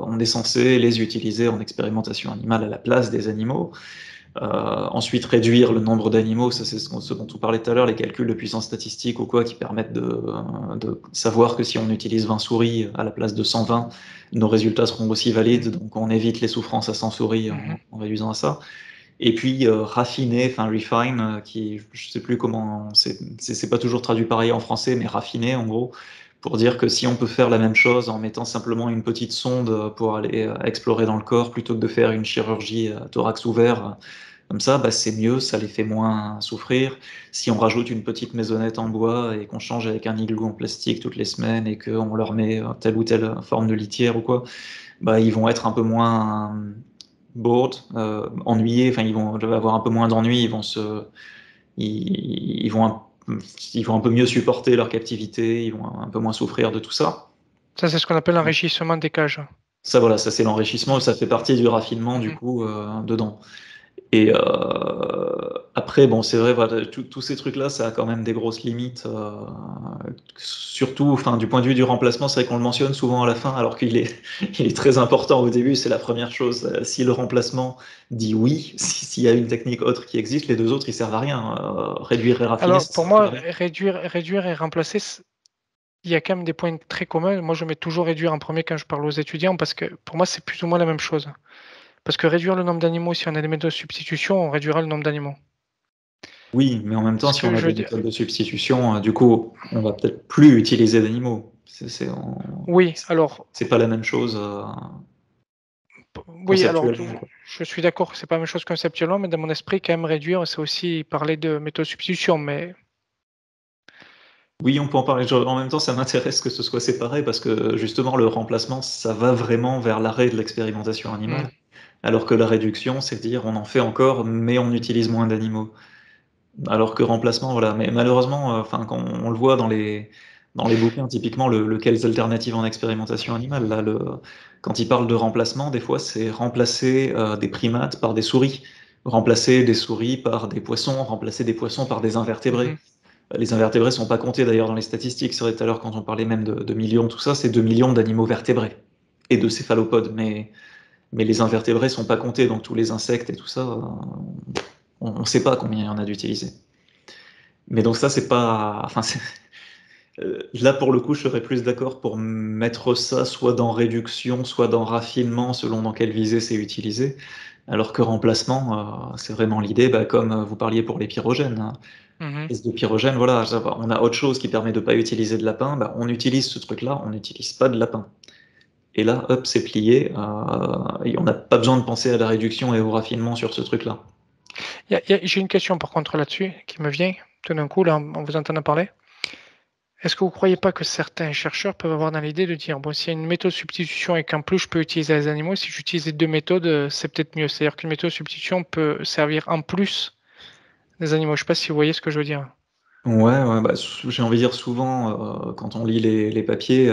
on est censé les utiliser en expérimentation animale à la place des animaux. Euh, ensuite, réduire le nombre d'animaux, ça c'est ce, dont on parlait tout à l'heure, les calculs de puissance statistique ou quoi, qui permettent de, savoir que si on utilise 20 souris à la place de 120, nos résultats seront aussi valides, donc on évite les souffrances à 100 souris en, mhm. réduisant à ça. Et puis euh, raffiner, enfin refine, euh, qui je sais plus comment, c'est pas toujours traduit pareil en français, mais raffiner en gros, pour dire que si on peut faire la même chose en mettant simplement une petite sonde pour aller explorer dans le corps plutôt que de faire une chirurgie à thorax ouvert, Comme ça, bah, c'est mieux, ça les fait moins souffrir. Si on rajoute une petite maisonnette en bois et qu'on change avec un igloo en plastique toutes les semaines et qu'on leur met telle ou telle forme de litière ou quoi, bah, ils vont être un peu moins bored, euh, ennuyés, enfin ils vont avoir un peu moins d'ennui, ils vont se, ils, vont un, ils vont un peu mieux supporter leur captivité, ils vont un peu moins souffrir de tout ça. Ça c'est ce qu'on appelle l'enrichissement des cages. Ça voilà, ça c'est l'enrichissement, ça fait partie du raffinement du mmh. coup euh, dedans. Et euh, après, bon, c'est vrai, voilà, tous ces trucs-là, ça a quand même des grosses limites. Euh, surtout, enfin, du point de vue du remplacement, c'est vrai qu'on le mentionne souvent à la fin, alors qu'il est, il est très important au début. C'est la première chose. Si le remplacement dit oui, s'il y a une technique autre qui existe, les deux autres, ils servent à rien. Euh, réduire et raffiner. Alors, pour moi, réduire, réduire et remplacer, il y a quand même des points très communs. Moi, je mets toujours réduire en premier quand je parle aux étudiants parce que pour moi, c'est plus ou moins la même chose. Parce que réduire le nombre d'animaux, si on a des méthodes de substitution, on réduira le nombre d'animaux. Oui, mais en même temps, si on a des méthodes de substitution, euh, du coup, on va peut-être plus utiliser d'animaux. Oui, alors. C'est pas la même chose. Euh, oui, alors je suis d'accord que c'est pas la même chose conceptuellement, mais dans mon esprit, quand même réduire, c'est aussi parler de méthode de substitution, mais. Oui, on peut en parler. En même temps, ça m'intéresse que ce soit séparé parce que justement, le remplacement, ça va vraiment vers l'arrêt de l'expérimentation animale. Mm. Alors que la réduction, c'est dire on en fait encore, mais on utilise moins d'animaux. Alors que remplacement, voilà. Mais malheureusement, euh, enfin, quand on, le voit dans les, dans les bouquins, typiquement, le, quelles alternatives en expérimentation animale, là, le, quand il parle de remplacement, des fois, c'est remplacer euh, des primates par des souris, remplacer des souris par des poissons, remplacer des poissons par des invertébrés. Mm-hmm. Les invertébrés sont pas comptés d'ailleurs dans les statistiques. C'est vrai tout à l'heure quand on parlait même de, de millions, tout ça, c'est 2 millions d'animaux vertébrés et de céphalopodes. Mais mais les invertébrés sont pas comptés, donc tous les insectes et tout ça, euh, on ne sait pas combien il y en a d'utilisés. Mais donc ça, c'est pas... Enfin, euh, là, pour le coup, je serais plus d'accord pour mettre ça soit dans réduction, soit dans raffinement, selon dans quelle visée c'est utilisé. Alors que remplacement, euh, c'est vraiment l'idée, bah, comme vous parliez pour les pyrogènes. Hein. Mm-hmm. de pyrogène, voilà, on a autre chose qui permet de ne pas utiliser de lapin, bah, on utilise ce truc-là, on n'utilise pas de lapin. Et là, hop, c'est plié. Euh, et on n'a pas besoin de penser à la réduction et au raffinement sur ce truc-là. J'ai une question par contre là-dessus qui me vient tout d'un coup, là, en vous entendant parler. Est-ce que vous ne croyez pas que certains chercheurs peuvent avoir dans l'idée de dire, bon, s'il y a une méthode de substitution et qu'en plus je peux utiliser les animaux, si j'utilise les deux méthodes, euh, c'est peut-être mieux. C'est-à-dire qu'une méthode de substitution peut servir en plus des animaux. Je ne sais pas si vous voyez ce que je veux dire. Ouais, bah, j'ai envie de dire souvent, euh, quand on lit les, papiers,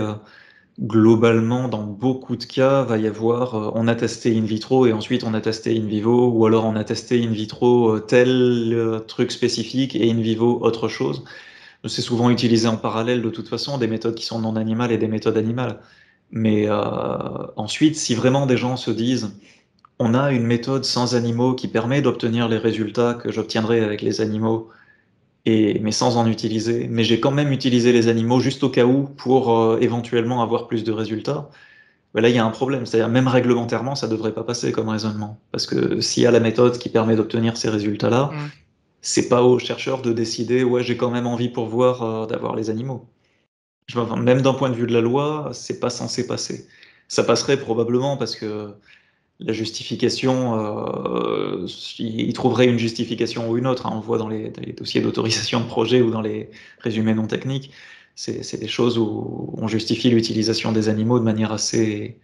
globalement, dans beaucoup de cas, va y avoir euh, on a testé in vitro et ensuite on a testé in vivo, ou alors on a testé in vitro euh, tel euh, truc spécifique et in vivo autre chose. C'est souvent utilisé en parallèle de toute façon, des méthodes qui sont non animales et des méthodes animales. Mais ensuite, si vraiment des gens se disent on a une méthode sans animaux qui permet d'obtenir les résultats que j'obtiendrai avec les animaux, mais sans en utiliser. Mais j'ai quand même utilisé les animaux juste au cas où pour euh, éventuellement avoir plus de résultats. Ben là, il y a un problème. C'est-à-dire, même réglementairement, ça ne devrait pas passer comme raisonnement. Parce que s'il y a la méthode qui permet d'obtenir ces résultats-là, mm. c'est pas aux chercheurs de décider, ouais, j'ai quand même envie pour voir euh, d'avoir les animaux. même d'un point de vue de la loi, c'est pas censé passer. Ça passerait probablement parce que la justification, euh, il trouverait une justification ou une autre. Hein. on voit dans les, dossiers d'autorisation de projet ou dans les résumés non techniques. C'est des choses où on justifie l'utilisation des animaux de manière assez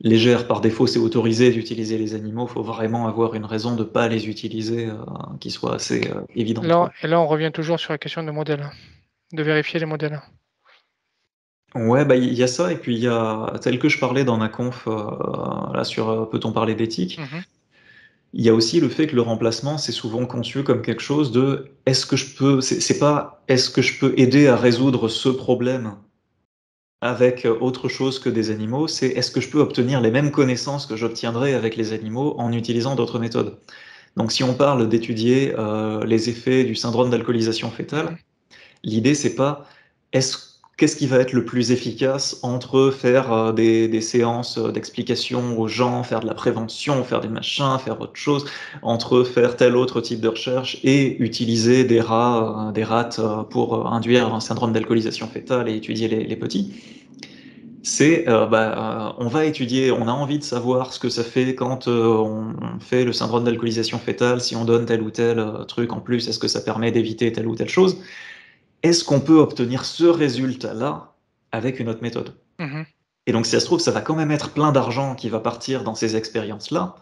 légère. Par défaut, c'est autorisé d'utiliser les animaux. Il faut vraiment avoir une raison de ne pas les utiliser euh, qui soit assez euh, évidente. et là, on revient toujours sur la question de modèle, de vérifier les modèles. Ouais, bah, il y a ça et puis il y a tel que je parlais dans ma conf, euh, là sur, euh, «Peut-on parler d'éthique?» mmh il y a aussi le fait que le remplacement, c'est souvent conçu comme quelque chose de: «Est-ce que je peux» c'est pas: «Est-ce que je peux aider à résoudre ce problème avec, euh, autre chose que des animaux?» c'est: «Est-ce que je peux obtenir les mêmes connaissances que j'obtiendrais avec les animaux en utilisant d'autres méthodes?» donc si on parle d'étudier, les effets du syndrome d'alcoolisation fœtale, mmh l'idée c'est pas: «Est-ce qu'est-ce qui va être le plus efficace entre faire euh, des, séances euh, d'explication aux gens, faire de la prévention, faire des machins, faire autre chose, entre faire tel autre type de recherche et utiliser des rats, euh, des rats pour induire un syndrome d'alcoolisation fœtale et étudier les, petits? c'est bah, on va étudier, on a envie de savoir ce que ça fait quand on, fait le syndrome d'alcoolisation fétale, si on donne tel ou tel truc en plus, est-ce que ça permet d'éviter telle ou telle chose? Est-ce qu'on peut obtenir ce résultat-là avec une autre méthode? Mm-hmm. Et donc, si ça se trouve, ça va quand même être plein d'argent qui va partir dans ces expériences-là,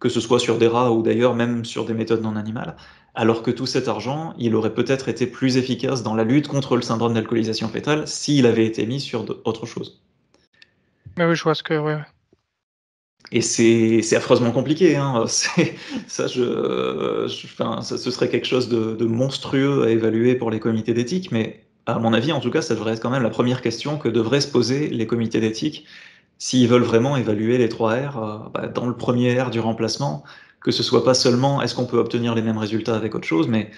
que ce soit sur des rats ou d'ailleurs même sur des méthodes non animales, alors que tout cet argent, il aurait peut-être été plus efficace dans la lutte contre le syndrome d'alcoolisation fétale s'il avait été mis sur autre chose. Mais oui, je vois ce que. Ouais. Et c'est affreusement compliqué. Hein. Ça, ce serait quelque chose de, de, monstrueux à évaluer pour les comités d'éthique, mais à mon avis, en tout cas, ça devrait être quand même la première question que devraient se poser les comités d'éthique s'ils veulent vraiment évaluer les trois R euh, bah, dans le premier R du remplacement, que ce soit pas seulement est-ce qu'on peut obtenir les mêmes résultats avec autre chose, mais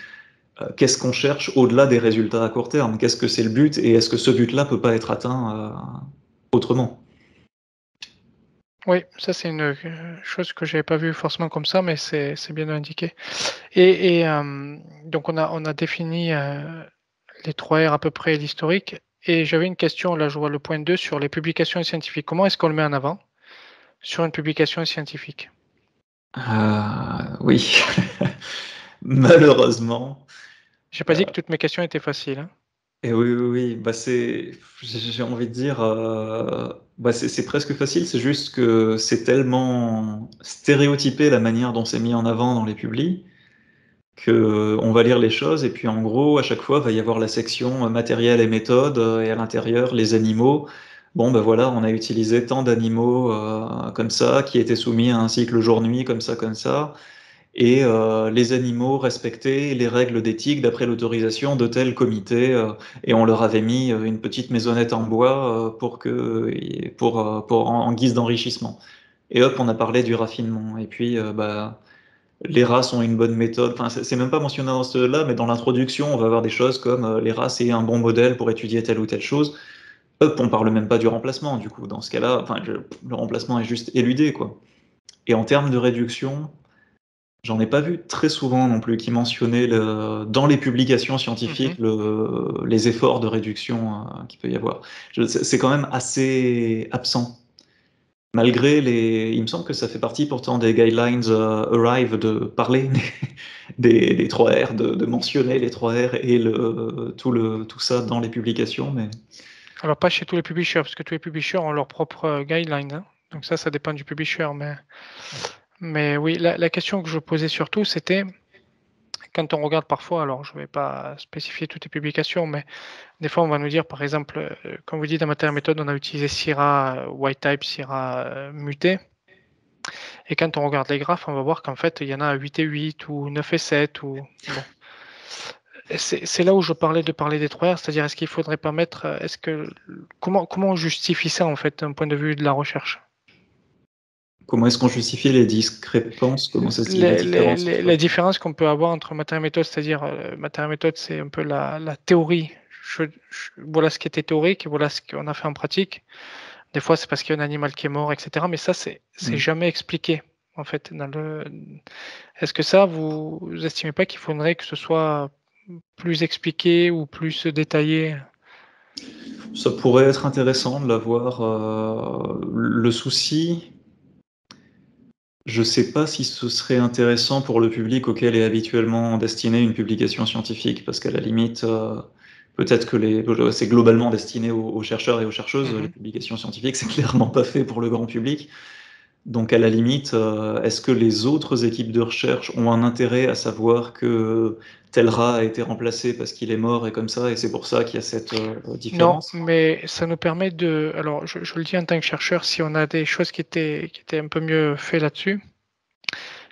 euh, qu'est-ce qu'on cherche au-delà des résultats à court terme? Qu'est-ce que c'est le but? Et est-ce que ce but-là peut pas être atteint euh, autrement? Oui, ça c'est une chose que je n'avais pas vue forcément comme ça, mais c'est bien indiqué. Et, donc on a, on a défini les trois R à peu près l'historique. Et j'avais une question, là je vois le point 2 sur les publications scientifiques. Comment est-ce qu'on le met en avant sur une publication scientifique? Ah, Oui, malheureusement. J'ai pas dit que toutes mes questions étaient faciles. Hein. Et oui, oui. Bah, c'est, j'ai envie de dire, euh, bah, c'est presque facile, c'est juste que c'est tellement stéréotypé la manière dont c'est mis en avant dans les publis on va lire les choses et puis en gros à chaque fois va y avoir la section matériel et méthode euh, et à l'intérieur les animaux. Bon ben voilà, on a utilisé tant d'animaux euh, comme ça qui étaient soumis à un cycle jour-nuit comme ça comme ça et euh, les animaux respectaient les règles d'éthique d'après l'autorisation de tel comité et on leur avait mis une petite maisonnette en bois pour que pour, pour en, guise d'enrichissement. Et hop, on a parlé du raffinement et puis bah les rats sont une bonne méthode. Enfin, c'est même pas mentionné dans ce-là, mais dans l'introduction, on va avoir des choses comme euh, les rats, c'est un bon modèle pour étudier telle ou telle chose. Hop, on parle même pas du remplacement, du coup. Dans ce cas-là, enfin, le, remplacement est juste éludé, quoi. Et en termes de réduction, j'en ai pas vu très souvent non plus qui mentionnaient le, dans les publications scientifiques mm-hmm. les efforts de réduction euh, qu'il peut y avoir. C'est quand même assez absent malgré les. Il me semble que ça fait partie pourtant des guidelines euh, Arrive de parler des, des 3 R, de, mentionner les 3 R et le, tout, le, tout ça dans les publications. Mais... Alors, pas chez tous les publishers, parce que tous les publishers ont leurs propres euh, guidelines. Hein. Donc, ça, ça dépend du publisher. Mais, mais oui, la, la question que je posais surtout, c'était quand on regarde parfois, alors je ne vais pas spécifier toutes les publications, mais des fois on va nous dire, par exemple, euh, comme vous dites dans Matériel Méthode, on a utilisé Syrah euh, White Type, Syrah euh, muté. Et quand on regarde les graphes, on va voir qu'en fait, il y en a 8 et 8 ou 9 et 7. Ou... C'est là où je parlais de parler des 3 R, c'est-à-dire est-ce qu'il faudrait pas mettre. Est-ce que comment, comment on justifie ça en fait d'un point de vue de la recherche? Comment est-ce qu'on justifie les discrépances? Comment ça se dit, la différence, qu'on peut avoir entre matériel et méthode, c'est-à-dire euh, matériel et méthode, c'est un peu la, théorie. voilà ce qui était théorique, voilà ce qu'on a fait en pratique. Des fois, c'est parce qu'il y a un animal qui est mort, etc. Mais ça, c'est mm. jamais expliqué. En fait, est-ce que ça, vous, estimez pas qu'il faudrait que ce soit plus expliqué ou plus détaillé? Ça pourrait être intéressant de l'avoir. Euh, le souci, je ne sais pas si ce serait intéressant pour le public auquel est habituellement destinée une publication scientifique, parce qu'à la limite, euh, peut-être que les, c'est globalement destiné aux, chercheurs et aux chercheuses. Mm-hmm. Les publications scientifiques, c'est clairement pas fait pour le grand public. Donc, à la limite, euh, est-ce que les autres équipes de recherche ont un intérêt à savoir que tel rat a été remplacé parce qu'il est mort et comme ça, et c'est pour ça qu'il y a cette euh, différence Non, mais ça nous permet de. Alors, je, le dis en tant que chercheur, si on a des choses qui étaient, qui étaient un peu mieux faites là-dessus,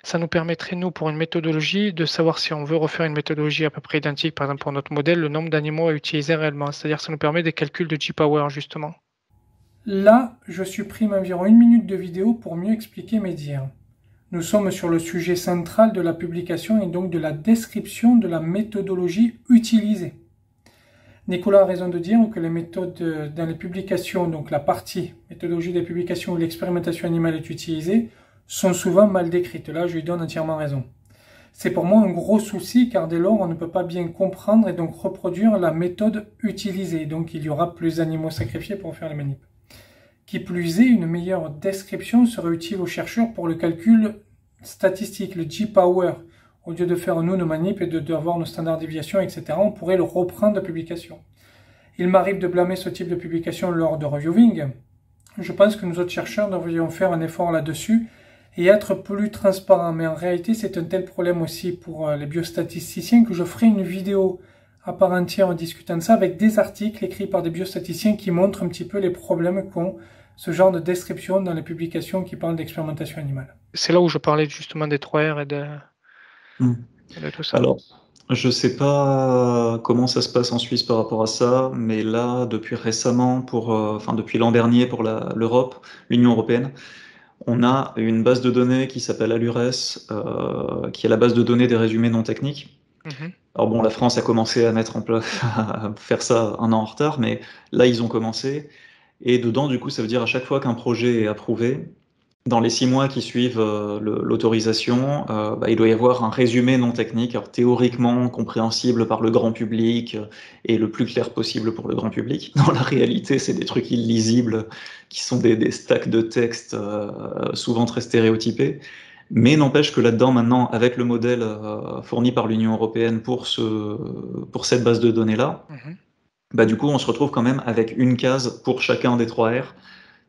ça nous permettrait, nous, pour une méthodologie, de savoir si on veut refaire une méthodologie à peu près identique, par exemple pour notre modèle, le nombre d'animaux à utiliser réellement. C'est-à-dire, ça nous permet des calculs de G-Power, justement. Là, je supprime environ une minute de vidéo pour mieux expliquer mes dires. Nous sommes sur le sujet central de la publication et donc de la description de la méthodologie utilisée. Nicolas a raison de dire que les méthodes dans les publications, donc la partie méthodologie des publications où l'expérimentation animale est utilisée, sont souvent mal décrites. Là, je lui donne entièrement raison. C'est pour moi un gros souci car dès lors on ne peut pas bien comprendre et donc reproduire la méthode utilisée. Donc il y aura plus d'animaux sacrifiés pour faire les manips. Qui plus est, une meilleure description serait utile aux chercheurs pour le calcul statistique, le G-Power. Au lieu de faire nous nos manips et de d'avoir nos standards de déviation, etc., on pourrait le reprendre de publication. Il m'arrive de blâmer ce type de publication lors de reviewing. Je pense que nous autres chercheurs devrions faire un effort là-dessus et être plus transparents. Mais en réalité, c'est un tel problème aussi pour euh, les biostatisticiens que je ferai une vidéo à part entière en discutant de ça avec des articles écrits par des biostatisticiens qui montrent un petit peu les problèmes qu'ont ce genre de description dans les publications qui parlent d'expérimentation animale. C'est là où je parlais justement des 3R et de, hmm. et de tout ça. Alors, je ne sais pas comment ça se passe en Suisse par rapport à ça, mais là, depuis récemment, pour, euh, enfin depuis l'an dernier pour l'Europe, l'Union européenne, on a une base de données qui s'appelle Alures, euh, qui est la base de données des résumés non techniques. Mhm. Alors bon, la France a commencé à mettre en place, à faire ça un an en retard, mais là ils ont commencé. Et dedans, du coup, ça veut dire à chaque fois qu'un projet est approuvé, dans les six mois qui suivent euh, l'autorisation, euh, bah, il doit y avoir un résumé non technique, théoriquement compréhensible par le grand public euh, et le plus clair possible pour le grand public. Dans la réalité, c'est des trucs illisibles qui sont des, stacks de textes souvent très stéréotypés. Mais n'empêche que là-dedans, maintenant, avec le modèle fourni par l'Union européenne pour cette base de données-là, mhm. Bah, du coup, on se retrouve quand même avec une case pour chacun des trois R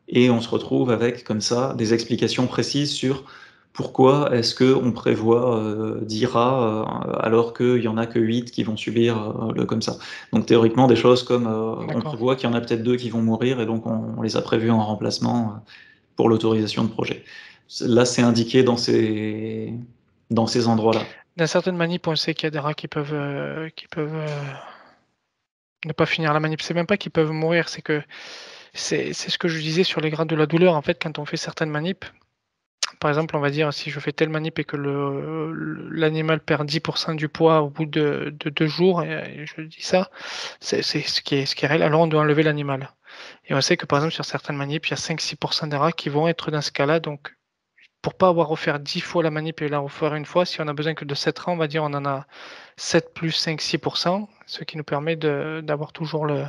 et on se retrouve avec comme ça des explications précises sur pourquoi est-ce qu'on prévoit euh, d'IRA euh, alors qu'il n'y en a que 8 qui vont subir euh, le comme ça. Donc théoriquement des choses comme on prévoit qu'il y en a peut-être deux qui vont mourir et donc on, les a prévus en remplacement pour l'autorisation de projet. Là c'est indiqué dans ces, dans ces endroits-là. Dans certaines manips, on sait qu'il y a des rats qui peuvent, qui peuvent ne pas finir la manip. C'est même pas qu'ils peuvent mourir, c'est que c'est ce que je disais sur les grades de la douleur. En fait, quand on fait certaines manips, par exemple, on va dire si je fais telle manip et que l'animal perd 10% du poids au bout de, deux jours, et, je dis ça, c'est ce qui est ce réel, alors on doit enlever l'animal. Et on sait que par exemple sur certaines manips, il y a 5-6% des rats qui vont être dans ce cas-là, donc pour pas avoir refaire 10 fois la manip et la refaire une fois, si on a besoin que de 7 rangs, on va dire on en a 7 plus 5, 6%, ce qui nous permet d'avoir toujours le...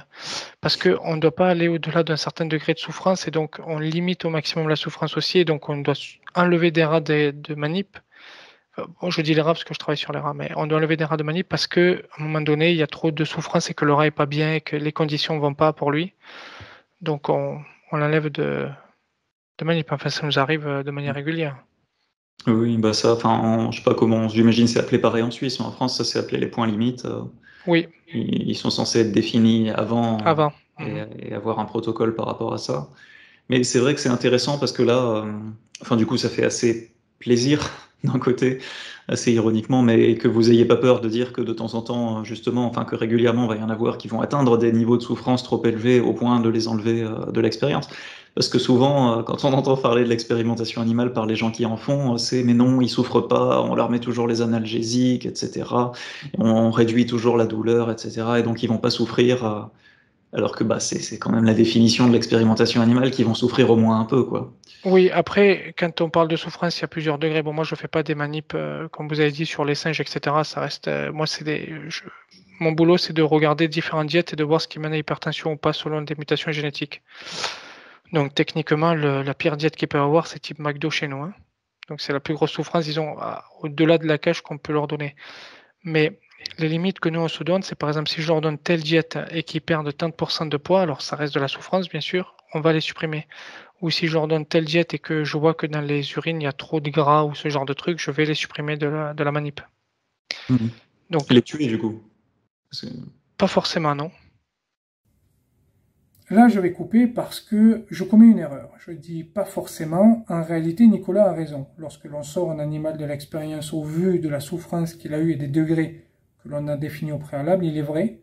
Parce qu'on ne doit pas aller au-delà d'un certain degré de souffrance et donc on limite au maximum la souffrance aussi et donc on doit enlever des rats de, manip. Bon, je dis les rats parce que je travaille sur les rats, mais on doit enlever des rats de manip parce qu'à un moment donné, il y a trop de souffrance et que le rat est pas bien et que les conditions ne vont pas pour lui. Donc on, on l'enlève de, de manip. Enfin, ça nous arrive euh, de manière régulière. Oui, bah ça, enfin, je sais pas comment, j'imagine c'est appelé pareil en Suisse, mais en France, ça s'est appelé les points limites. Euh. Oui. Ils, sont censés être définis avant, avant. Mhm. Et, avoir un protocole par rapport à ça. Mais c'est vrai que c'est intéressant parce que là, euh, enfin, du coup, ça fait assez plaisir d'un côté, assez ironiquement, mais que vous ayez pas peur de dire que de temps en temps, justement, enfin, que régulièrement, il va y en avoir qui vont atteindre des niveaux de souffrance trop élevés au point de les enlever de l'expérience. Parce que souvent, euh, quand on entend parler de l'expérimentation animale par les gens qui en font, euh, c'est mais non, ils souffrent pas, on leur met toujours les analgésiques, etc. On réduit toujours la douleur, etc. Et donc ils vont pas souffrir. Euh, alors que bah, c'est quand même la définition de l'expérimentation animale qui vont souffrir au moins un peu. quoi. Oui, après, quand on parle de souffrance, il y a plusieurs degrés. Bon, moi, je fais pas des manips, comme vous avez dit, sur les singes, etc. Ça reste, moi, c'est des, mon boulot, c'est de regarder différentes diètes et de voir ce qui mène à l'hypertension ou pas selon des mutations génétiques. Donc techniquement, la pire diète qu'il peut avoir, c'est type McDo chez nous. Hein. Donc c'est la plus grosse souffrance, disons, au-delà de la cache qu'on peut leur donner. Mais les limites que nous on se donne, c'est par exemple si je leur donne telle diète et qu'ils perdent tant de de poids, alors ça reste de la souffrance bien sûr, on va les supprimer. Ou si je leur donne telle diète et que je vois que dans les urines il y a trop de gras ou ce genre de trucs, je vais les supprimer de la, manip. Mmh. Donc les tuer du coup. Pas forcément non. Là, je vais couper parce que je commets une erreur. Je dis pas forcément. En réalité, Nicolas a raison. Lorsque l'on sort un animal de l'expérience au vu de la souffrance qu'il a eue et des degrés que l'on a définis au préalable, il est vrai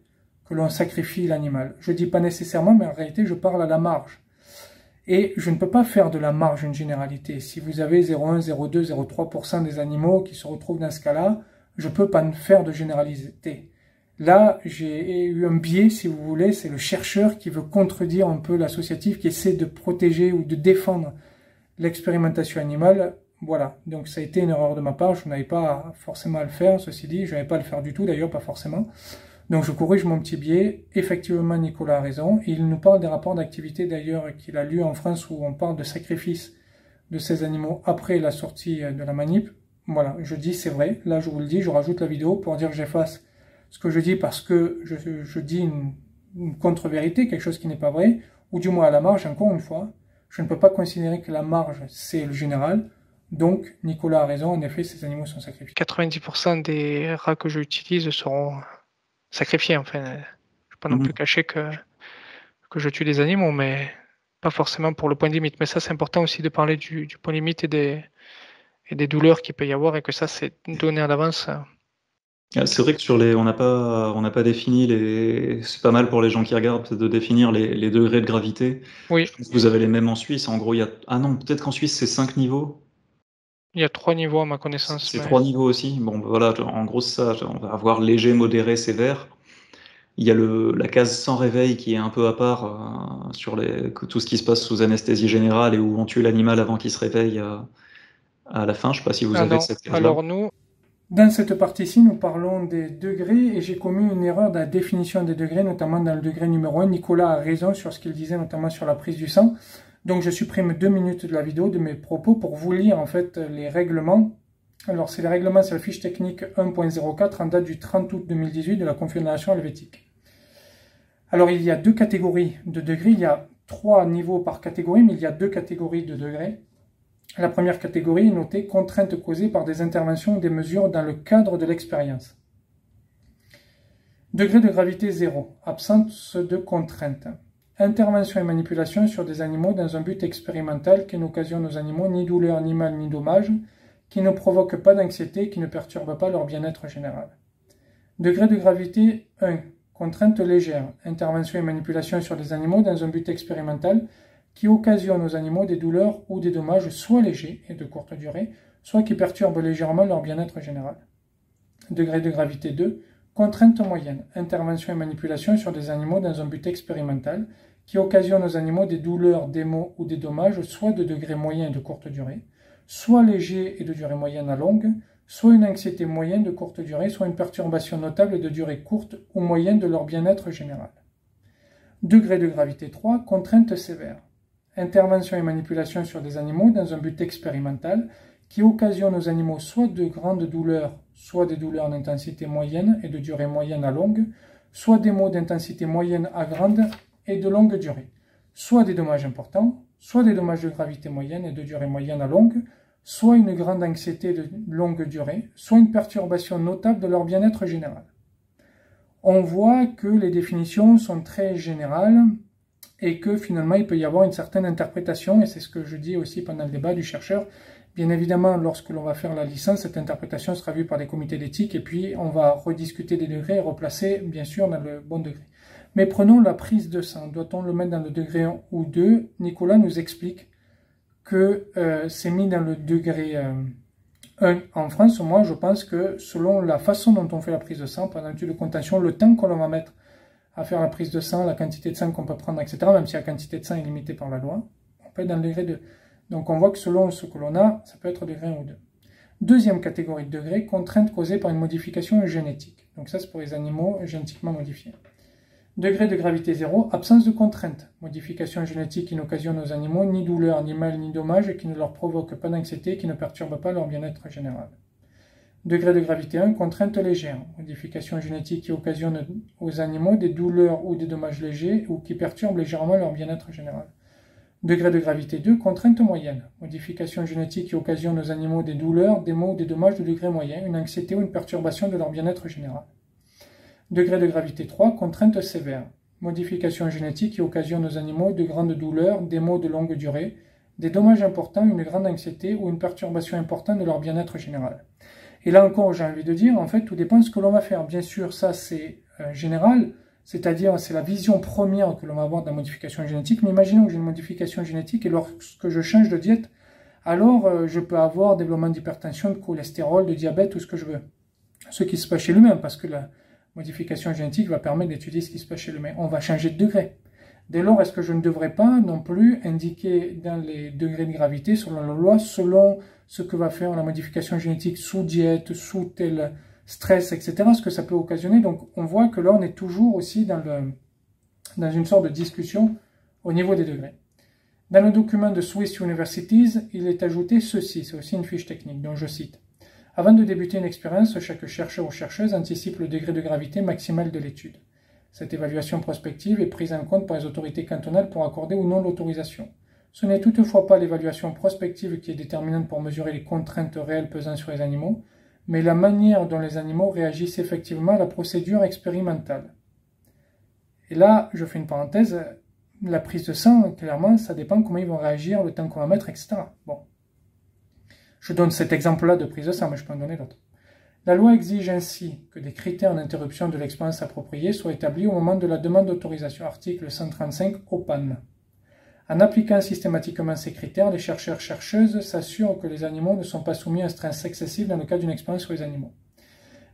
que l'on sacrifie l'animal. Je dis pas nécessairement, mais en réalité, je parle à la marge. Et je ne peux pas faire de la marge une généralité. Si vous avez 0,1, 0,2, 0,3% des animaux qui se retrouvent dans ce cas-là, je ne peux pas faire de généralité. Là, j'ai eu un biais, si vous voulez, c'est le chercheur qui veut contredire un peu l'associatif, qui essaie de protéger ou de défendre l'expérimentation animale. Voilà, donc ça a été une erreur de ma part, je n'avais pas forcément à le faire, ceci dit, je n'avais pas à le faire du tout d'ailleurs, pas forcément. Donc je corrige mon petit biais. Effectivement, Nicolas a raison. il nous parle des rapports d'activité d'ailleurs qu'il a lu en France où on parle de sacrifice de ces animaux après la sortie de la manip. Voilà, je dis c'est vrai. Là, je vous le dis, je rajoute la vidéo pour dire que j'efface ce que je dis parce que je, dis une, une contre-vérité, quelque chose qui n'est pas vrai, ou du moins à la marge, encore une fois. Je ne peux pas considérer que la marge, c'est le général. Donc, Nicolas a raison, en effet, ces animaux sont sacrifiés. 90% des rats que j'utilise seront sacrifiés. Enfin, je ne vais pas non mhm. plus cacher que, que je tue des animaux, mais pas forcément pour le point limite. Mais ça, c'est important aussi de parler du, point limite et des, et des douleurs qu'il peut y avoir, et que ça, c'est donné à l'avance. Ah, c'est vrai que sur les, on n'a pas, on n'a pas défini les. C'est pas mal pour les gens qui regardent de définir les, les degrés de gravité. Oui. vous avez les mêmes en Suisse. En gros, il y a. Ah non, peut-être qu'en Suisse c'est cinq niveaux. Il y a trois niveaux à ma connaissance. C'est trois niveaux aussi. Bon, voilà, en gros, ça, on va avoir léger, modéré, sévère. Il y a le, la case sans réveil qui est un peu à part euh, sur les, tout ce qui se passe sous anesthésie générale et où on tue l'animal avant qu'il se réveille euh, à la fin. Je ne sais pas si vous avez cette case. Alors nous. Dans cette partie-ci, nous parlons des degrés et j'ai commis une erreur dans la définition des degrés, notamment dans le degré numéro 1. Nicolas a raison sur ce qu'il disait, notamment sur la prise du sang. Donc je supprime deux minutes de la vidéo, de mes propos, pour vous lire en fait les règlements. Alors c'est les règlements, c'est la fiche technique 1.04 en date du 30 août 2018 de la Confédération helvétique. Alors il y a deux catégories de degrés, il y a trois niveaux par catégorie, mais il y a deux catégories de degrés. La première catégorie est notée contraintes causées par des interventions ou des mesures dans le cadre de l'expérience. Degré de gravité 0, absence de contraintes. Intervention et manipulation sur des animaux dans un but expérimental qui n'occasionne aux animaux ni douleur, ni mal, ni dommage, qui ne provoque pas d'anxiété, qui ne perturbe pas leur bien-être général. Degré de gravité 1. Contrainte légère. Intervention et manipulation sur des animaux dans un but expérimental qui occasionne aux animaux des douleurs ou des dommages soit légers et de courte durée, soit qui perturbent légèrement leur bien-être général. Degré de gravité 2. Contrainte moyenne. Intervention et manipulation sur des animaux dans un but expérimental qui occasionne aux animaux des douleurs, des maux ou des dommages, soit de degré moyen et de courte durée, soit léger et de durée moyenne à longue, soit une anxiété moyenne de courte durée, soit une perturbation notable de durée courte ou moyenne de leur bien-être général. Degré de gravité 3, contrainte sévère. Intervention et manipulation sur des animaux dans un but expérimental qui occasionne aux animaux soit de grandes douleurs, soit des douleurs d'intensité moyenne et de durée moyenne à longue, soit des maux d'intensité moyenne à grande et de longue durée, soit des dommages importants, soit des dommages de gravité moyenne et de durée moyenne à longue, soit une grande anxiété de longue durée, soit une perturbation notable de leur bien-être général. On voit que les définitions sont très générales et que finalement il peut y avoir une certaine interprétation, et c'est ce que je dis aussi pendant le débat du chercheur. Bien évidemment, lorsque l'on va faire la licence, cette interprétation sera vue par des comités d'éthique, et puis on va rediscuter des degrés et replacer, bien sûr, dans le bon degré. Mais prenons la prise de sang. Doit-on le mettre dans le degré 1 ou 2 Nicolas nous explique que euh, c'est mis dans le degré 1 euh, en France. Moi, je pense que selon la façon dont on fait la prise de sang, pendant l'étude de contention, le temps qu'on va mettre à faire la prise de sang, la quantité de sang qu'on peut prendre, etc., même si la quantité de sang est limitée par la loi, on peut être dans le degré 2. Donc on voit que selon ce que l'on a, ça peut être degré 1 ou 2. Deuxième catégorie de degré, contrainte causée par une modification génétique. Donc ça, c'est pour les animaux génétiquement modifiés. Degré de gravité 0, absence de contrainte. Modification génétique qui n'occasionne aux animaux ni douleur, ni mal, ni dommage, qui ne leur provoque pas d'anxiété, qui ne perturbe pas leur bien-être général. Degré de gravité 1, contrainte légère. Modification génétique qui occasionne aux animaux des douleurs ou des dommages légers ou qui perturbent légèrement leur bien-être général. Degré de gravité 2, contrainte moyenne. Modification génétique qui occasionne aux animaux des douleurs, des maux ou des dommages de degré moyen, une anxiété ou une perturbation de leur bien-être général. Degré de gravité 3, contrainte sévère. Modification génétique qui occasionne aux animaux de grandes douleurs, des maux de longue durée, des dommages importants, une grande anxiété ou une perturbation importante de leur bien-être général. Et là encore, j'ai envie de dire, en fait, tout dépend de ce que l'on va faire. Bien sûr, ça c'est euh, général, c'est-à-dire c'est la vision première que l'on va avoir de la modification génétique. Mais imaginons que j'ai une modification génétique et lorsque je change de diète, alors euh, je peux avoir développement d'hypertension, de cholestérol, de diabète, tout ce que je veux. Ce qui se passe chez lui-même, parce que la, modification génétique va permettre d'étudier ce qui se passe chez l'humain. On va changer de degré. Dès lors, est-ce que je ne devrais pas non plus indiquer dans les degrés de gravité selon la loi, selon ce que va faire la modification génétique sous diète, sous tel stress, etc., ce que ça peut occasionner. Donc on voit que là, on est toujours aussi dans, le, dans une sorte de discussion au niveau des degrés. Dans le document de Swiss Universities, il est ajouté ceci, c'est aussi une fiche technique, dont je cite. Avant de débuter une expérience, chaque chercheur ou chercheuse anticipe le degré de gravité maximal de l'étude. Cette évaluation prospective est prise en compte par les autorités cantonales pour accorder ou non l'autorisation. Ce n'est toutefois pas l'évaluation prospective qui est déterminante pour mesurer les contraintes réelles pesant sur les animaux, mais la manière dont les animaux réagissent effectivement à la procédure expérimentale. Et là, je fais une parenthèse, la prise de sang, clairement, ça dépend comment ils vont réagir, le temps qu'on va mettre, etc. Bon. Je donne cet exemple-là de prise de sang, mais je peux en donner d'autres. La loi exige ainsi que des critères d'interruption de l'expérience appropriée soient établis au moment de la demande d'autorisation, article 135 OPAN. En appliquant systématiquement ces critères, les chercheurs-chercheuses s'assurent que les animaux ne sont pas soumis à un stress excessif dans le cas d'une expérience sur les animaux.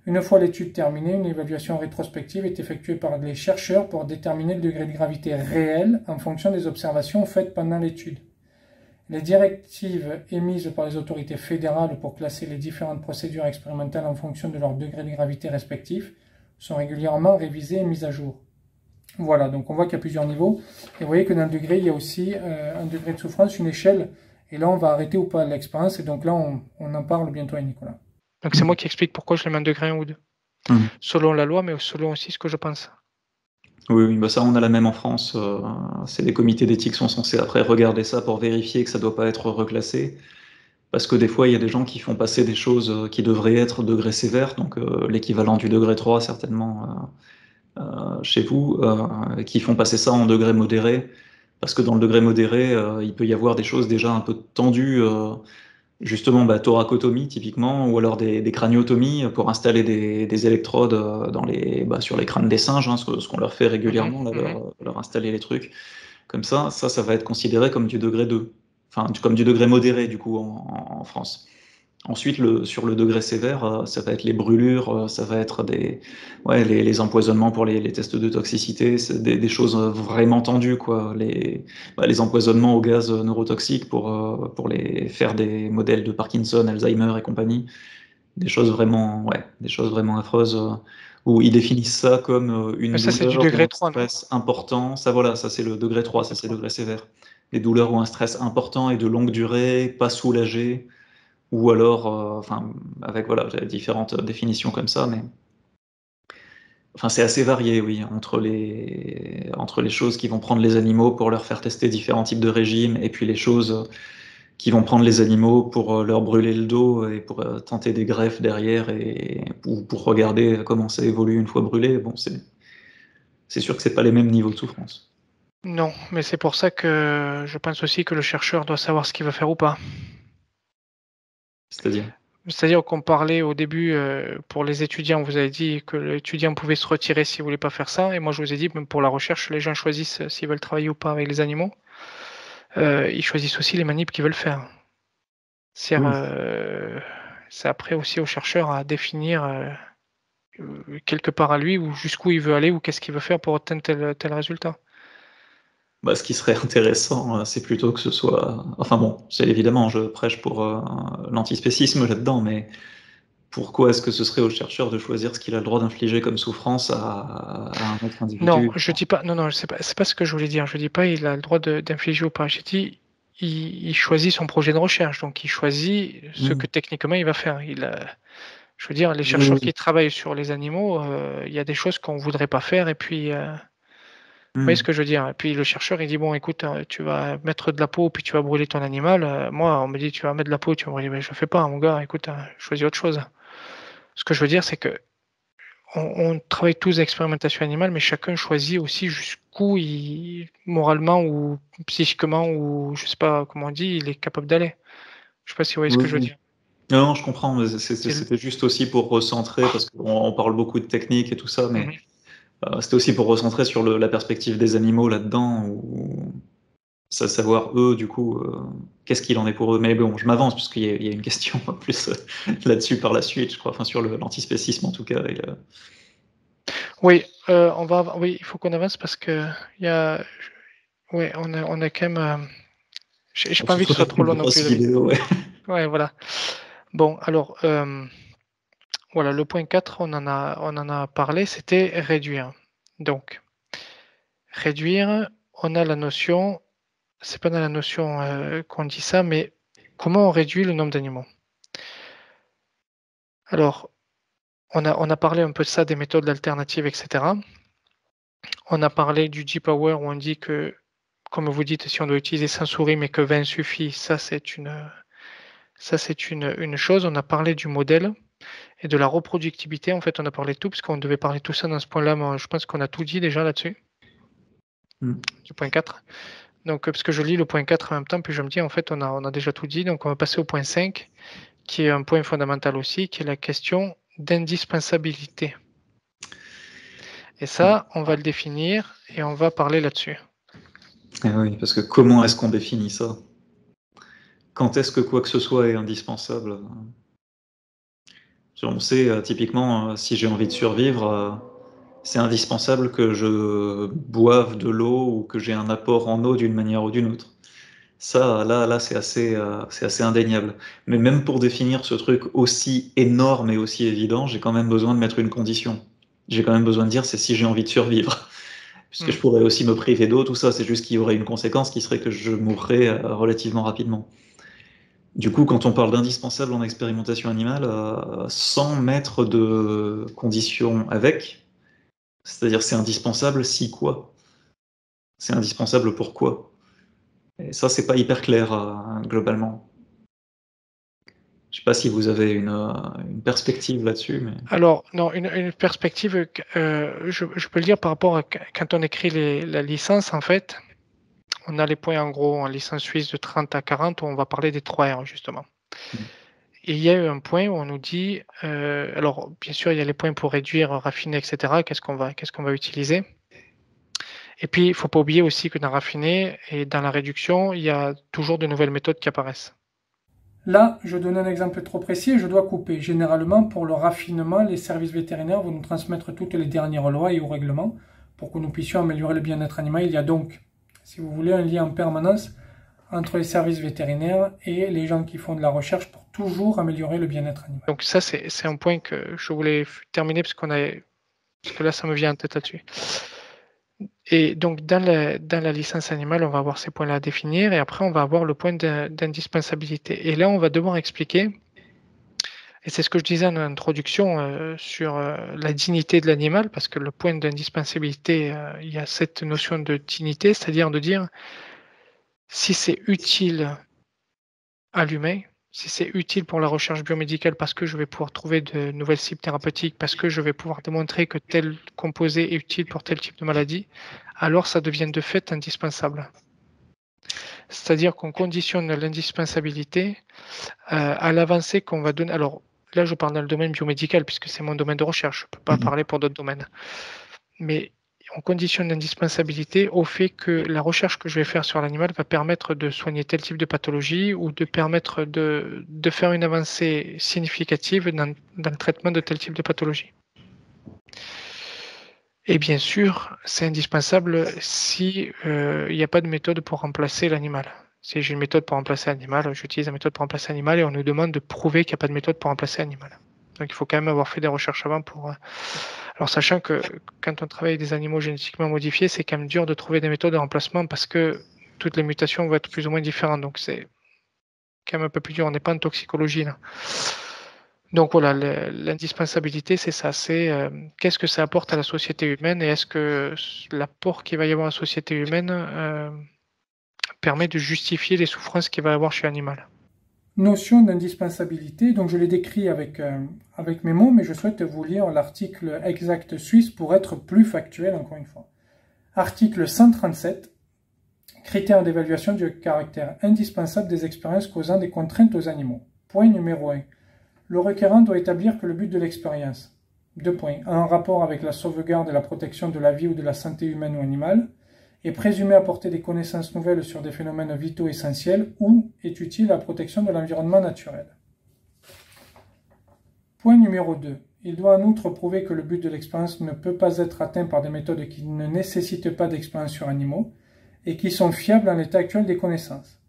Une fois l'étude terminée, une évaluation rétrospective est effectuée par les chercheurs pour déterminer le degré de gravité réel en fonction des observations faites pendant l'étude. Les directives émises par les autorités fédérales pour classer les différentes procédures expérimentales en fonction de leur degré de gravité respectif sont régulièrement révisées et mises à jour. Voilà, donc on voit qu'il y a plusieurs niveaux. Et vous voyez que dans le degré, il y a aussi euh, un degré de souffrance, une échelle. Et là, on va arrêter ou pas l'expérience. Et donc là, on, en parle bientôt avec Nicolas. Donc c'est moi qui explique pourquoi je les mets un degré 1 ou 2. Mmh. Selon la loi, mais selon aussi ce que je pense. Oui, bah ça on a la même en France. Euh, c'est les comités d'éthique qui sont censés après regarder ça pour vérifier que ça ne doit pas être reclassé. Parce que des fois, il y a des gens qui font passer des choses euh, qui devraient être degré sévère, donc euh, l'équivalent du degré 3 certainement chez vous, qui font passer ça en degré modéré. Parce que dans le degré modéré, il peut y avoir des choses déjà un peu tendues justement bah, thoracotomie typiquement, ou alors des, craniotomies pour installer des, électrodes euh, dans les, bah, sur les crânes des singes, hein, ce, qu'on leur fait régulièrement, mhm, mhm. leur, installer les trucs. Comme ça, ça, ça va être considéré comme du degré 2, enfin comme du degré modéré du coup en France. Ensuite, le, sur le degré sévère, euh, ça va être les brûlures, euh, ça va être des, ouais, les, les empoisonnements pour les, les, tests de toxicité, des, des, choses vraiment tendues, quoi. Les, bah, les empoisonnements au gaz neurotoxique pour, euh, pour les faire des modèles de Parkinson, Alzheimer et compagnie. Des choses vraiment, ouais, des choses vraiment affreuses où ils définissent ça comme une ça, douleur du degré 3, un stress important. Ça, voilà, ça c'est le degré 3, ça c'est le degré sévère. Des douleurs ou un stress important et de longue durée, pas soulagé ou alors, euh, enfin, avec voilà, différentes définitions comme ça, mais enfin, c'est assez varié, oui, entre les, entre les choses qui vont prendre les animaux pour leur faire tester différents types de régimes, et puis les choses qui vont prendre les animaux pour euh, leur brûler le dos et pour euh, tenter des greffes derrière et ou pour regarder comment ça évolue une fois brûlé. Bon, c'est c'est sûr que c'est pas les mêmes niveaux de souffrance. Non, mais c'est pour ça que je pense aussi que le chercheur doit savoir ce qu'il va faire ou pas. C'est-à-dire C'est-à-dire qu'on parlait au début, euh, pour les étudiants, vous avez dit que l'étudiant pouvait se retirer s'il ne voulait pas faire ça. Et moi, je vous ai dit, même pour la recherche, les gens choisissent euh, s'ils veulent travailler ou pas avec les animaux. Euh, ils choisissent aussi les manips qu'ils veulent faire. C'est après aussi au chercheur à définir quelque part à lui ou jusqu'où il veut aller ou qu'est-ce qu'il veut faire pour atteindre tel résultat. Bah, ce qui serait intéressant, euh, c'est plutôt que ce soit. Enfin bon, c'est évidemment, je prêche pour euh, l'antispécisme là-dedans, mais pourquoi est-ce que ce serait au chercheur de choisir ce qu'il a le droit d'infliger comme souffrance à, un autre individu? Non, je dis pas. Non, non, c'est pas, pas ce que je voulais dire. Je dis pas il a le droit d'infliger ou pas. J'ai dit il, choisit son projet de recherche, donc il choisit ce mmh. que techniquement il va faire. Il je veux dire, les chercheurs qui travaillent sur les animaux, euh, il y a des choses qu'on voudrait pas faire, et puis vous voyez ce hmm. que je veux dire? Et puis le chercheur, il dit Bon, écoute, euh, tu vas mettre de la peau, puis tu vas brûler ton animal. Euh, moi, on me dit Tu vas mettre de la peau, tu vas brûler. Mais je ne fais pas, mon gars, écoute, hein, choisis autre chose. Ce que je veux dire, c'est que on, travaille tous l'expérimentation animale, mais chacun choisit aussi jusqu'où il, moralement ou psychiquement, ou je sais pas comment on dit, il est capable d'aller. Je sais pas si vous voyez ce que je veux dire. Non, je comprends. C'était juste aussi pour recentrer, parce qu'on parle beaucoup de technique et tout ça, mais. Mhm. C'était aussi pour recentrer sur la perspective des animaux là-dedans, ou savoir eux, du coup, euh, qu'est-ce qu'il en est pour eux. Mais bon, je m'avance, parce qu'il y, a une question plus euh, là-dessus par la suite, je crois, enfin sur l'antispécisme en tout cas. Oui, on va, oui, il faut qu'on avance parce que y a, oui, on a, on a quand même. J'ai pas envie que ce soit trop long non plus. ouais. ouais. voilà. Bon, alors. Voilà, le point 4, on en a, on en a parlé, c'était réduire. Donc, réduire, on a la notion, c'est pas dans la notion euh, qu'on dit ça, mais comment on réduit le nombre d'animaux? Alors, on a, on a parlé un peu de ça, des méthodes alternatives, etc. On a parlé du G-Power où on dit que, comme vous dites, si on doit utiliser 100 souris mais que 20 suffit, ça c'est une, ça c'est une, une chose. On a parlé du modèle et de la reproductibilité. En fait, on a parlé de tout, parce qu'on devait parler de tout ça dans ce point-là, mais je pense qu'on a tout dit déjà là-dessus. Mm. Du point 4. Donc, parce que je lis le point 4 en même temps, puis je me dis, en fait, on a, on a déjà tout dit. Donc, on va passer au point 5, qui est un point fondamental aussi, qui est la question d'indispensabilité. Et ça, on va le définir et on va parler là-dessus. Eh oui, parce que comment est-ce qu'on définit ça? Quand est-ce que quoi que ce soit est indispensable? On sait, euh, typiquement, euh, si j'ai envie de survivre, euh, c'est indispensable que je boive de l'eau ou que j'ai un apport en eau d'une manière ou d'une autre. Ça, là, là, c'est assez, c'est assez indéniable. Mais même pour définir ce truc aussi énorme et aussi évident, j'ai quand même besoin de mettre une condition j'ai quand même besoin de dire, c'est si j'ai envie de survivre. Puisque je hmm. pourrais aussi me priver d'eau, tout ça, c'est juste qu'il y aurait une conséquence qui serait que je mourrais euh, relativement rapidement. Du coup, quand on parle d'indispensable en expérimentation animale, euh, sans mettre de conditions avec, c'est-à-dire c'est indispensable si quoi C'est indispensable pour quoi Et ça, c'est pas hyper clair euh, globalement. Je sais pas si vous avez une, euh, perspective là-dessus. Mais... Alors, non, une, perspective, je, peux le dire par rapport à quand on écrit la licence, en fait, on a les points en gros en licence suisse de 30 à 40 où on va parler des 3 R justement. Mm. Et il y a eu un point où on nous dit, euh, alors bien sûr, il y a les points pour réduire, raffiner, etc. Qu'est-ce qu'on va, qu'est-ce qu'on va utiliser Et puis, il ne faut pas oublier aussi que dans raffiner et dans la réduction, il y a toujours de nouvelles méthodes qui apparaissent. Là, je donne un exemple trop précis et je dois couper. Généralement, pour le raffinement, les services vétérinaires vont nous transmettre toutes les dernières lois et règlements pour que nous puissions améliorer le bien-être animal. Il y a donc, si vous voulez, un lien en permanence entre les services vétérinaires et les gens qui font de la recherche pour toujours améliorer le bien-être animal. Donc ça, c'est un point que je voulais terminer parce qu'on a, parce que là, ça me vient en tête là-dessus. Et donc, dans la, dans la, licence animale, on va avoir ces points-là à définir et après, on va avoir le point d'indispensabilité. Et là, on va devoir expliquer, et c'est ce que je disais en introduction euh, sur euh, la dignité de l'animal, parce que le point d'indispensabilité, euh, il y a cette notion de dignité, c'est-à-dire de dire si c'est utile à l'humain, si c'est utile pour la recherche biomédicale parce que je vais pouvoir trouver de nouvelles cibles thérapeutiques, parce que je vais pouvoir démontrer que tel composé est utile pour tel type de maladie, alors ça devient de fait indispensable. C'est-à-dire qu'on conditionne l'indispensabilité à l'avancée qu'on va donner. Alors là, je parle dans le domaine biomédical puisque c'est mon domaine de recherche. Je ne peux pas mhm. parler pour d'autres domaines. Mais on conditionne l'indispensabilité au fait que la recherche que je vais faire sur l'animal va permettre de soigner tel type de pathologie ou de permettre de, faire une avancée significative dans, le traitement de tel type de pathologie. Et bien sûr, c'est indispensable si euh, n'y a pas de méthode pour remplacer l'animal. Si j'ai une méthode pour remplacer l'animal, j'utilise la méthode pour remplacer l'animal et on nous demande de prouver qu'il n'y a pas de méthode pour remplacer l'animal. Donc il faut quand même avoir fait des recherches avant pour. Euh, alors sachant que quand on travaille avec des animaux génétiquement modifiés, c'est quand même dur de trouver des méthodes de remplacement parce que toutes les mutations vont être plus ou moins différentes. Donc c'est quand même un peu plus dur. On n'est pas en toxicologie là. Donc voilà, l'indispensabilité, c'est ça. C'est euh, qu'est-ce que ça apporte à la société humaine et est-ce que l'apport qu'il va y avoir à la société humaine euh, permet de justifier les souffrances qu'il va avoir chez l'animal notion d'indispensabilité. Donc je l'ai décrit avec, euh, avec mes mots, mais je souhaite vous lire l'article exact suisse pour être plus factuel encore une fois. Article 137. Critères d'évaluation du caractère indispensable des expériences causant des contraintes aux animaux. Point numéro 1. Le requérant doit établir que le but de l'expérience. Deux points. En rapport avec la sauvegarde et la protection de la vie ou de la santé humaine ou animale est présumé apporter des connaissances nouvelles sur des phénomènes vitaux essentiels ou est utile à la protection de l'environnement naturel. Point numéro 2. Il doit en outre prouver que le but de l'expérience ne peut pas être atteint par des méthodes qui ne nécessitent pas d'expérience sur animaux et qui sont fiables en l'état actuel des connaissances.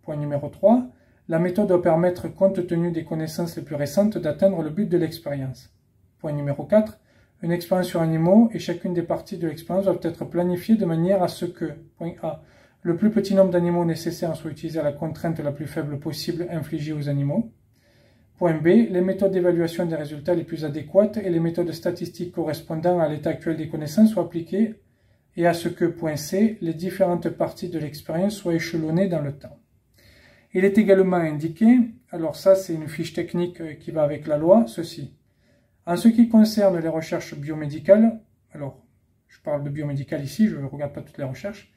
Point numéro 3. La méthode doit permettre, compte tenu des connaissances les plus récentes, d'atteindre le but de l'expérience. Point numéro 4. Une expérience sur animaux et chacune des parties de l'expérience doivent être planifiées de manière à ce que, point A, le plus petit nombre d'animaux nécessaires soit utilisé à la contrainte la plus faible possible infligée aux animaux. Point B. Les méthodes d'évaluation des résultats les plus adéquates et les méthodes statistiques correspondant à l'état actuel des connaissances soient appliquées et à ce que, point C, les différentes parties de l'expérience soient échelonnées dans le temps. Il est également indiqué, alors ça c'est une fiche technique euh, qui va avec la loi, ceci. En ce qui concerne les recherches biomédicales, alors je parle de biomédical ici, je ne regarde pas toutes les recherches,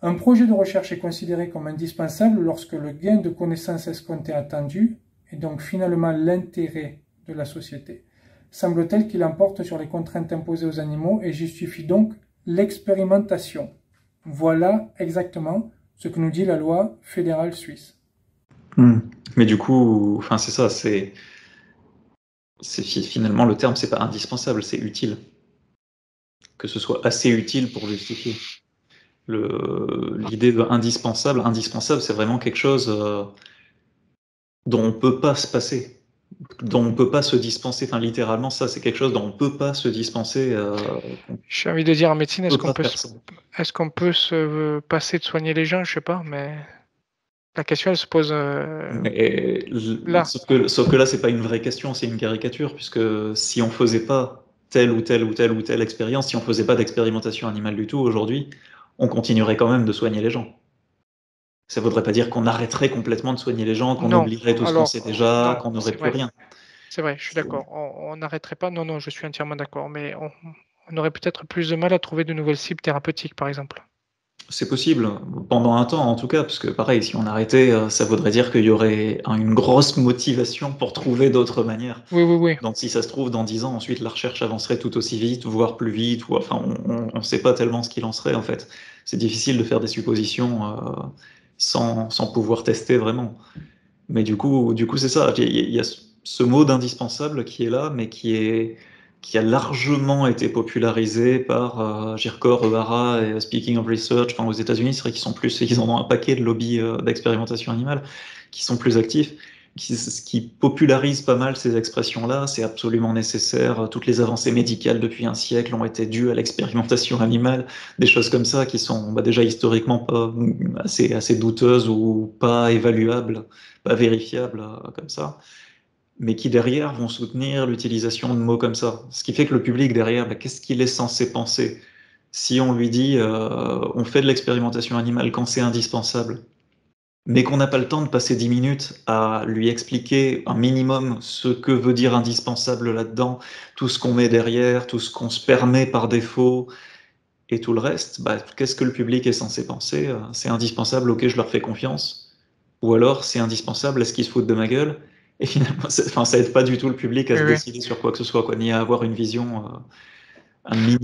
un projet de recherche est considéré comme indispensable lorsque le gain de connaissances escompté attendu, et donc finalement l'intérêt de la société, semble tel qu'il emporte sur les contraintes imposées aux animaux et justifie donc l'expérimentation. Voilà exactement ce que nous dit la loi fédérale suisse. Hmm. Mais du coup, enfin c'est ça, c'est finalement le terme, c'est pas indispensable, c'est utile. Que ce soit assez utile pour justifier. L'idée de indispensable, indispensable, c'est vraiment quelque chose euh, dont on peut pas se passer dont on peut pas se dispenser. Enfin, littéralement, ça, c'est quelque chose dont on peut pas se dispenser. Euh, J'ai envie de dire en médecine, est-ce qu'on peut, qu'on peut se passer de soigner les gens? Je sais pas, mais la question, elle se pose euh, là. Sauf que, sauf que là, c'est pas une vraie question, c'est une caricature, puisque si on faisait pas telle ou telle ou telle ou telle expérience, si on faisait pas d'expérimentation animale du tout aujourd'hui, on continuerait quand même de soigner les gens. Ça ne voudrait pas dire qu'on arrêterait complètement de soigner les gens, qu'on oublierait tout ce qu'on sait déjà, qu'on n'aurait plus rien. C'est vrai, je suis d'accord. On n'arrêterait pas. Non, non, je suis entièrement d'accord. Mais on, aurait peut-être plus de mal à trouver de nouvelles cibles thérapeutiques, par exemple. C'est possible, pendant un temps en tout cas, parce que pareil, si on arrêtait, euh, ça voudrait dire qu'il y aurait une grosse motivation pour trouver d'autres manières. Oui, oui, oui. Donc si ça se trouve, dans 10 ans, ensuite la recherche avancerait tout aussi vite, voire plus vite, ou enfin, on ne sait pas tellement ce qu'il en serait en fait. C'est difficile de faire des suppositions. Euh, sans, pouvoir tester vraiment. Mais du coup, du coup c'est ça. Il y, a ce mot d'indispensable qui est là, mais qui, est, qui a largement été popularisé par euh, GIRCOR, EHARA et Speaking of Research. Enfin, aux États-Unis, c'est vrai qu'ils sont plus, ils en ont un paquet de lobbies euh, d'expérimentation animale qui sont plus actifs ce qui popularise pas mal ces expressions-là, c'est absolument nécessaire. Toutes les avancées médicales depuis un siècle ont été dues à l'expérimentation animale, des choses comme ça qui sont bah, déjà historiquement pas assez, assez douteuses ou pas évaluables, pas vérifiables euh, comme ça, mais qui derrière vont soutenir l'utilisation de mots comme ça. Ce qui fait que le public derrière, bah, qu'est-ce qu'il est censé penser si on lui dit euh, on fait de l'expérimentation animale quand c'est indispensable? Mais qu'on n'a pas le temps de passer dix minutes à lui expliquer un minimum ce que veut dire indispensable là-dedans, tout ce qu'on met derrière, tout ce qu'on se permet par défaut et tout le reste, bah, qu'est-ce que le public est censé penser? Euh, C'est indispensable, ok, je leur fais confiance. Ou alors, c'est indispensable, est-ce qu'ils se foutent de ma gueule? Et finalement, enfin, ça aide pas du tout le public à se décider sur quoi que ce soit, quoi, ni à avoir une vision. Euh,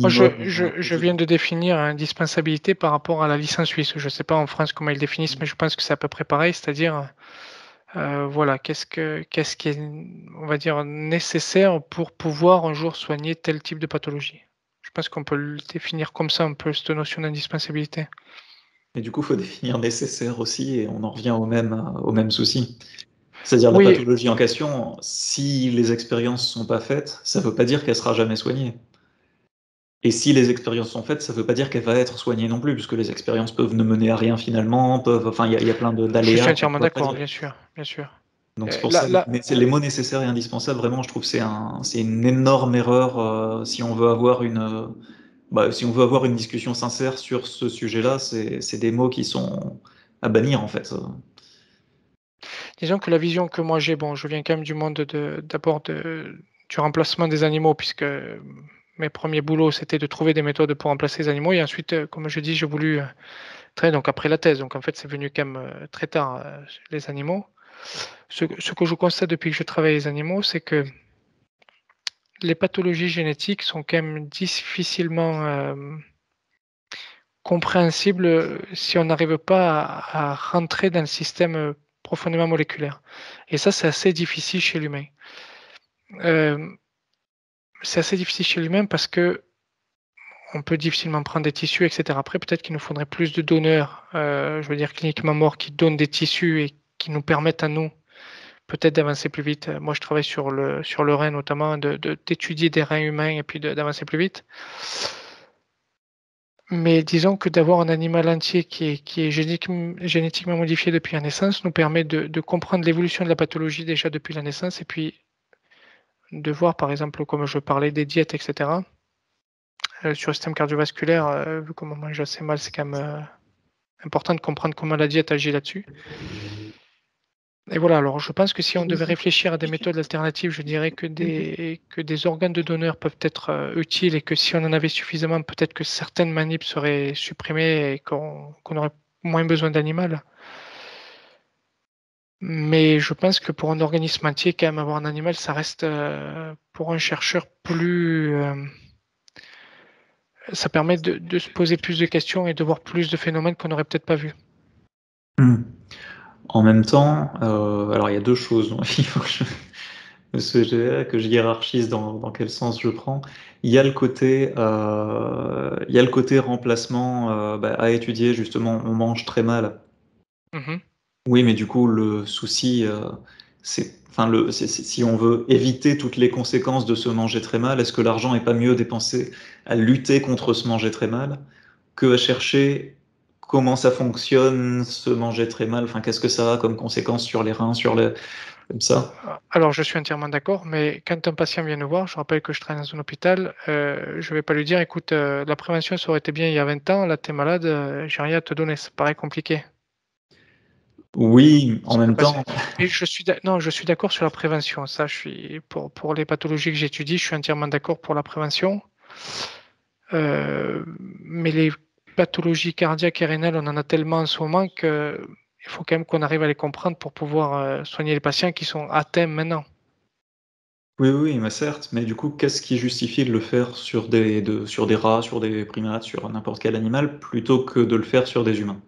je, viens de définir indispensabilité par rapport à la licence suisse. Je ne sais pas en France comment ils définissent, mais je pense que c'est à peu près pareil, c'est-à-dire euh, voilà, qu'est-ce que qu'est-ce qui est on va dire nécessaire pour pouvoir un jour soigner tel type de pathologie. Je pense qu'on peut le définir comme ça un peu cette notion d'indispensabilité. Et du coup, il faut définir nécessaire aussi, et on en revient au même au même souci. C'est-à-dire la pathologie en question, si les expériences ne sont pas faites, ça ne veut pas dire qu'elle sera jamais soignée. Et si les expériences sont faites, ça ne veut pas dire qu'elle va être soignée non plus, puisque les expériences peuvent ne mener à rien finalement, peuvent, enfin, il y, a plein d'aléas. Je suis entièrement d'accord, bien sûr, bien sûr. Donc c'est pour ça, mais c'est les mots nécessaires et indispensables. Vraiment, je trouve c'est un, c'est une énorme erreur euh, si on veut avoir une, bah, si on veut avoir une discussion sincère sur ce sujet-là. C'est des mots qui sont à bannir en fait. Disons que la vision que moi j'ai, bon, je viens quand même du monde d'abord du remplacement des animaux, puisque mes premiers boulots, c'était de trouver des méthodes pour remplacer les animaux. Et ensuite, euh, comme je dis, j'ai voulu euh, très donc après la thèse. Donc en fait, c'est venu quand même euh, très tard les animaux. Ce, que je constate depuis que je travaille les animaux, c'est que les pathologies génétiques sont quand même difficilement compréhensibles si on n'arrive pas à, rentrer dans le système profondément moléculaire. Et ça, c'est assez difficile chez l'humain c'est assez difficile chez lui-même parce que on peut difficilement prendre des tissus, etc. Après, peut-être qu'il nous faudrait plus de donneurs, euh, je veux dire cliniquement morts, qui donnent des tissus et qui nous permettent à nous peut-être d'avancer plus vite. Moi, je travaille sur le, sur le rein notamment, d'étudier de, des reins humains et puis d'avancer plus vite. Mais disons que d'avoir un animal entier qui est, qui est génétiquement modifié depuis la naissance nous permet de, comprendre l'évolution de la pathologie déjà depuis la naissance et puis de voir, par exemple, comme je parlais des diètes, etc. Euh, sur le système cardiovasculaire, euh, vu comment on mange assez mal, c'est quand même euh, important de comprendre comment la diète agit là-dessus. Et voilà, alors je pense que si on devait réfléchir à des méthodes alternatives, je dirais que des, que des organes de donneurs peuvent être utiles et que si on en avait suffisamment, peut-être que certaines manips seraient supprimées et qu'on aurait moins besoin d'animal. Mais je pense que pour un organisme entier, quand même, avoir un animal, ça reste pour un chercheur plus ça permet de, se poser plus de questions et de voir plus de phénomènes qu'on n'aurait peut-être pas vus. Hmm. En même temps, euh, alors il y a deux choses. Il faut que je, que je hiérarchise dans, quel sens je prends. Il y a le côté, euh, il y a le côté remplacement euh, bah, à étudier. Justement, on mange très mal. Mm-hmm. Oui, mais du coup, le souci, c'est Enfin, si on veut éviter toutes les conséquences de se manger très mal, est-ce que l'argent n'est pas mieux dépensé à lutter contre se manger très mal que à chercher comment ça fonctionne, se manger très mal Enfin, qu'est-ce que ça a comme conséquences sur les reins, sur les comme ça? Alors, je suis entièrement d'accord, mais quand un patient vient nous voir, je rappelle que je travaille dans un hôpital, euh, je ne vais pas lui dire, écoute, euh, la prévention, ça aurait été bien il y a 20 ans, là, tu es malade, euh, j'ai rien à te donner, ça paraît compliqué. Oui, en même temps. je suis non, je suis d'accord sur la prévention. Ça, je suis pour, pour les pathologies que j'étudie, je suis entièrement d'accord pour la prévention. Euh, mais les pathologies cardiaques et rénales, on en a tellement en ce moment qu'il faut quand même qu'on arrive à les comprendre pour pouvoir euh, soigner les patients qui sont atteints maintenant. Oui, oui, mais certes. Mais du coup, qu'est-ce qui justifie de le faire sur des, de, sur des rats, sur des primates, sur n'importe quel animal, plutôt que de le faire sur des humains?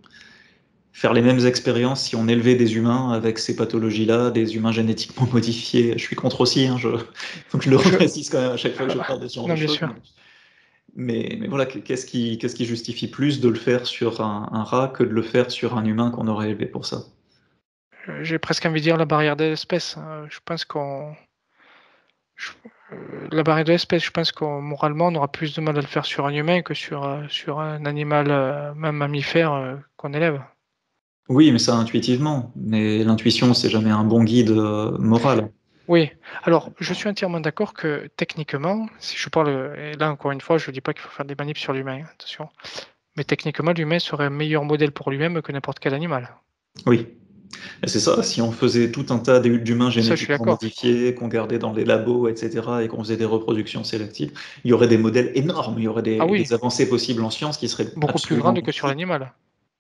Faire les mêmes expériences si on élevait des humains avec ces pathologies-là, des humains génétiquement modifiés. Je suis contre aussi, hein, je... je le reprécise quand même à chaque fois que je parle de ce genre de choses. Mais, mais, voilà, qu'est-ce qui, qu'est-ce qui justifie plus de le faire sur un, rat que de le faire sur un humain qu'on aurait élevé pour ça? Euh, J'ai presque envie de dire la barrière de l'espèce. Hein. Je pense qu'on. Euh, la barrière de l'espèce, je pense qu'on moralement on aura plus de mal à le faire sur un humain que sur, euh, sur un animal, même mammifère, qu'on élève. Oui, mais ça intuitivement. Mais l'intuition, c'est jamais un bon guide moral. Oui, alors je suis entièrement d'accord que techniquement, si je parle, et là encore une fois, je ne dis pas qu'il faut faire des manips sur l'humain, attention, mais techniquement, l'humain serait un meilleur modèle pour lui-même que n'importe quel animal. Oui, c'est ça, si on faisait tout un tas d'humains génétiquement modifiés, qu'on gardait dans les labos, etc., et qu'on faisait des reproductions sélectives, il y aurait des modèles énormes, il y aurait des, ah des avancées possibles en science qui seraient beaucoup plus grandes que sur l'animal.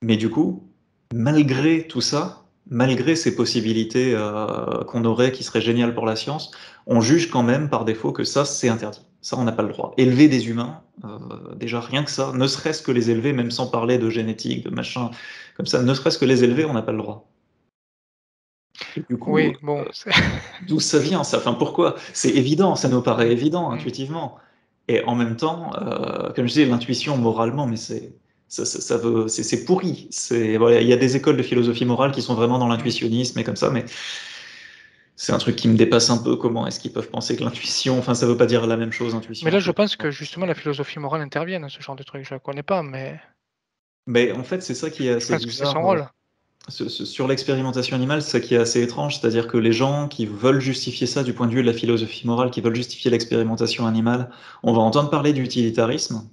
Mais du coup, malgré tout ça, malgré ces possibilités euh, qu'on aurait qui seraient géniales pour la science, on juge quand même par défaut que ça, c'est interdit. Ça, on n'a pas le droit. Élever des humains, euh, déjà rien que ça, ne serait-ce que les élever, même sans parler de génétique, de machin, comme ça, ne serait-ce que les élever, on n'a pas le droit. du coup, oui, bon, euh, d'où ça vient ça? Enfin, pourquoi? C'est évident, ça nous paraît évident mm. intuitivement. Et en même temps, comme je disais, l'intuition moralement, mais c'est ça, ça, veut, c'est, pourri. C'est, voilà, il y a des écoles de philosophie morale qui sont vraiment dans l'intuitionnisme et comme ça, mais c'est un truc qui me dépasse un peu. Comment est-ce qu'ils peuvent penser que l'intuition, enfin, ça veut pas dire la même chose, intuition. Mais là, je pense que justement la philosophie morale intervient dans ce genre de truc. Je la connais pas, mais. Mais en fait, c'est ça qui est assez je c'est son rôle. Sur l'expérimentation animale, c'est ça qui est assez étrange, c'est-à-dire que les gens qui veulent justifier ça du point de vue de la philosophie morale, qui veulent justifier l'expérimentation animale, on va entendre parler d'utilitarisme,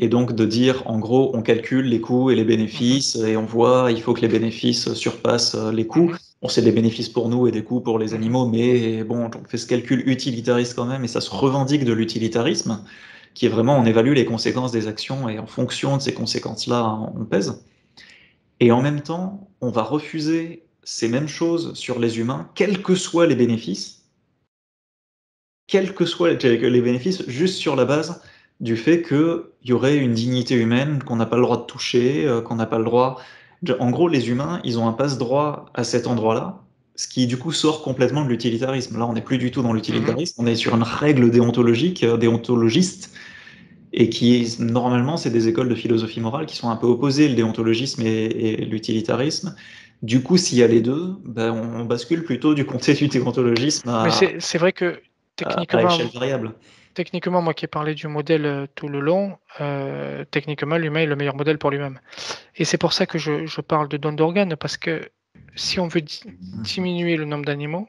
et donc de dire, en gros, on calcule les coûts et les bénéfices, et on voit, il faut que les bénéfices surpassent euh, les coûts. On sait des bénéfices pour nous et des coûts pour les animaux, mais bon, on fait ce calcul utilitariste quand même, et ça se revendique de l'utilitarisme, qui est vraiment, on évalue les conséquences des actions, et en fonction de ces conséquences-là, on pèse. Et en même temps, on va refuser ces mêmes choses sur les humains, quels que soient les bénéfices, quels que soient les bénéfices, juste sur la base du fait qu'il y aurait une dignité humaine qu'on n'a pas le droit de toucher, euh, qu'on n'a pas le droit. En gros, les humains, ils ont un passe-droit à cet endroit-là, ce qui du coup sort complètement de l'utilitarisme. Là, on n'est plus du tout dans l'utilitarisme, mhm. on est sur une règle déontologique, euh, déontologiste, et qui normalement, c'est des écoles de philosophie morale qui sont un peu opposées, le déontologisme et, l'utilitarisme. Du coup, s'il y a les deux, ben, on bascule plutôt du comté du déontologisme à, Mais c'est vrai que techniquement, à échelle variable. Techniquement, moi qui ai parlé du modèle euh, tout le long, euh, techniquement, l'humain est le meilleur modèle pour lui-même. Et c'est pour ça que je, je parle de don d'organes, parce que si on veut di- diminuer le nombre d'animaux,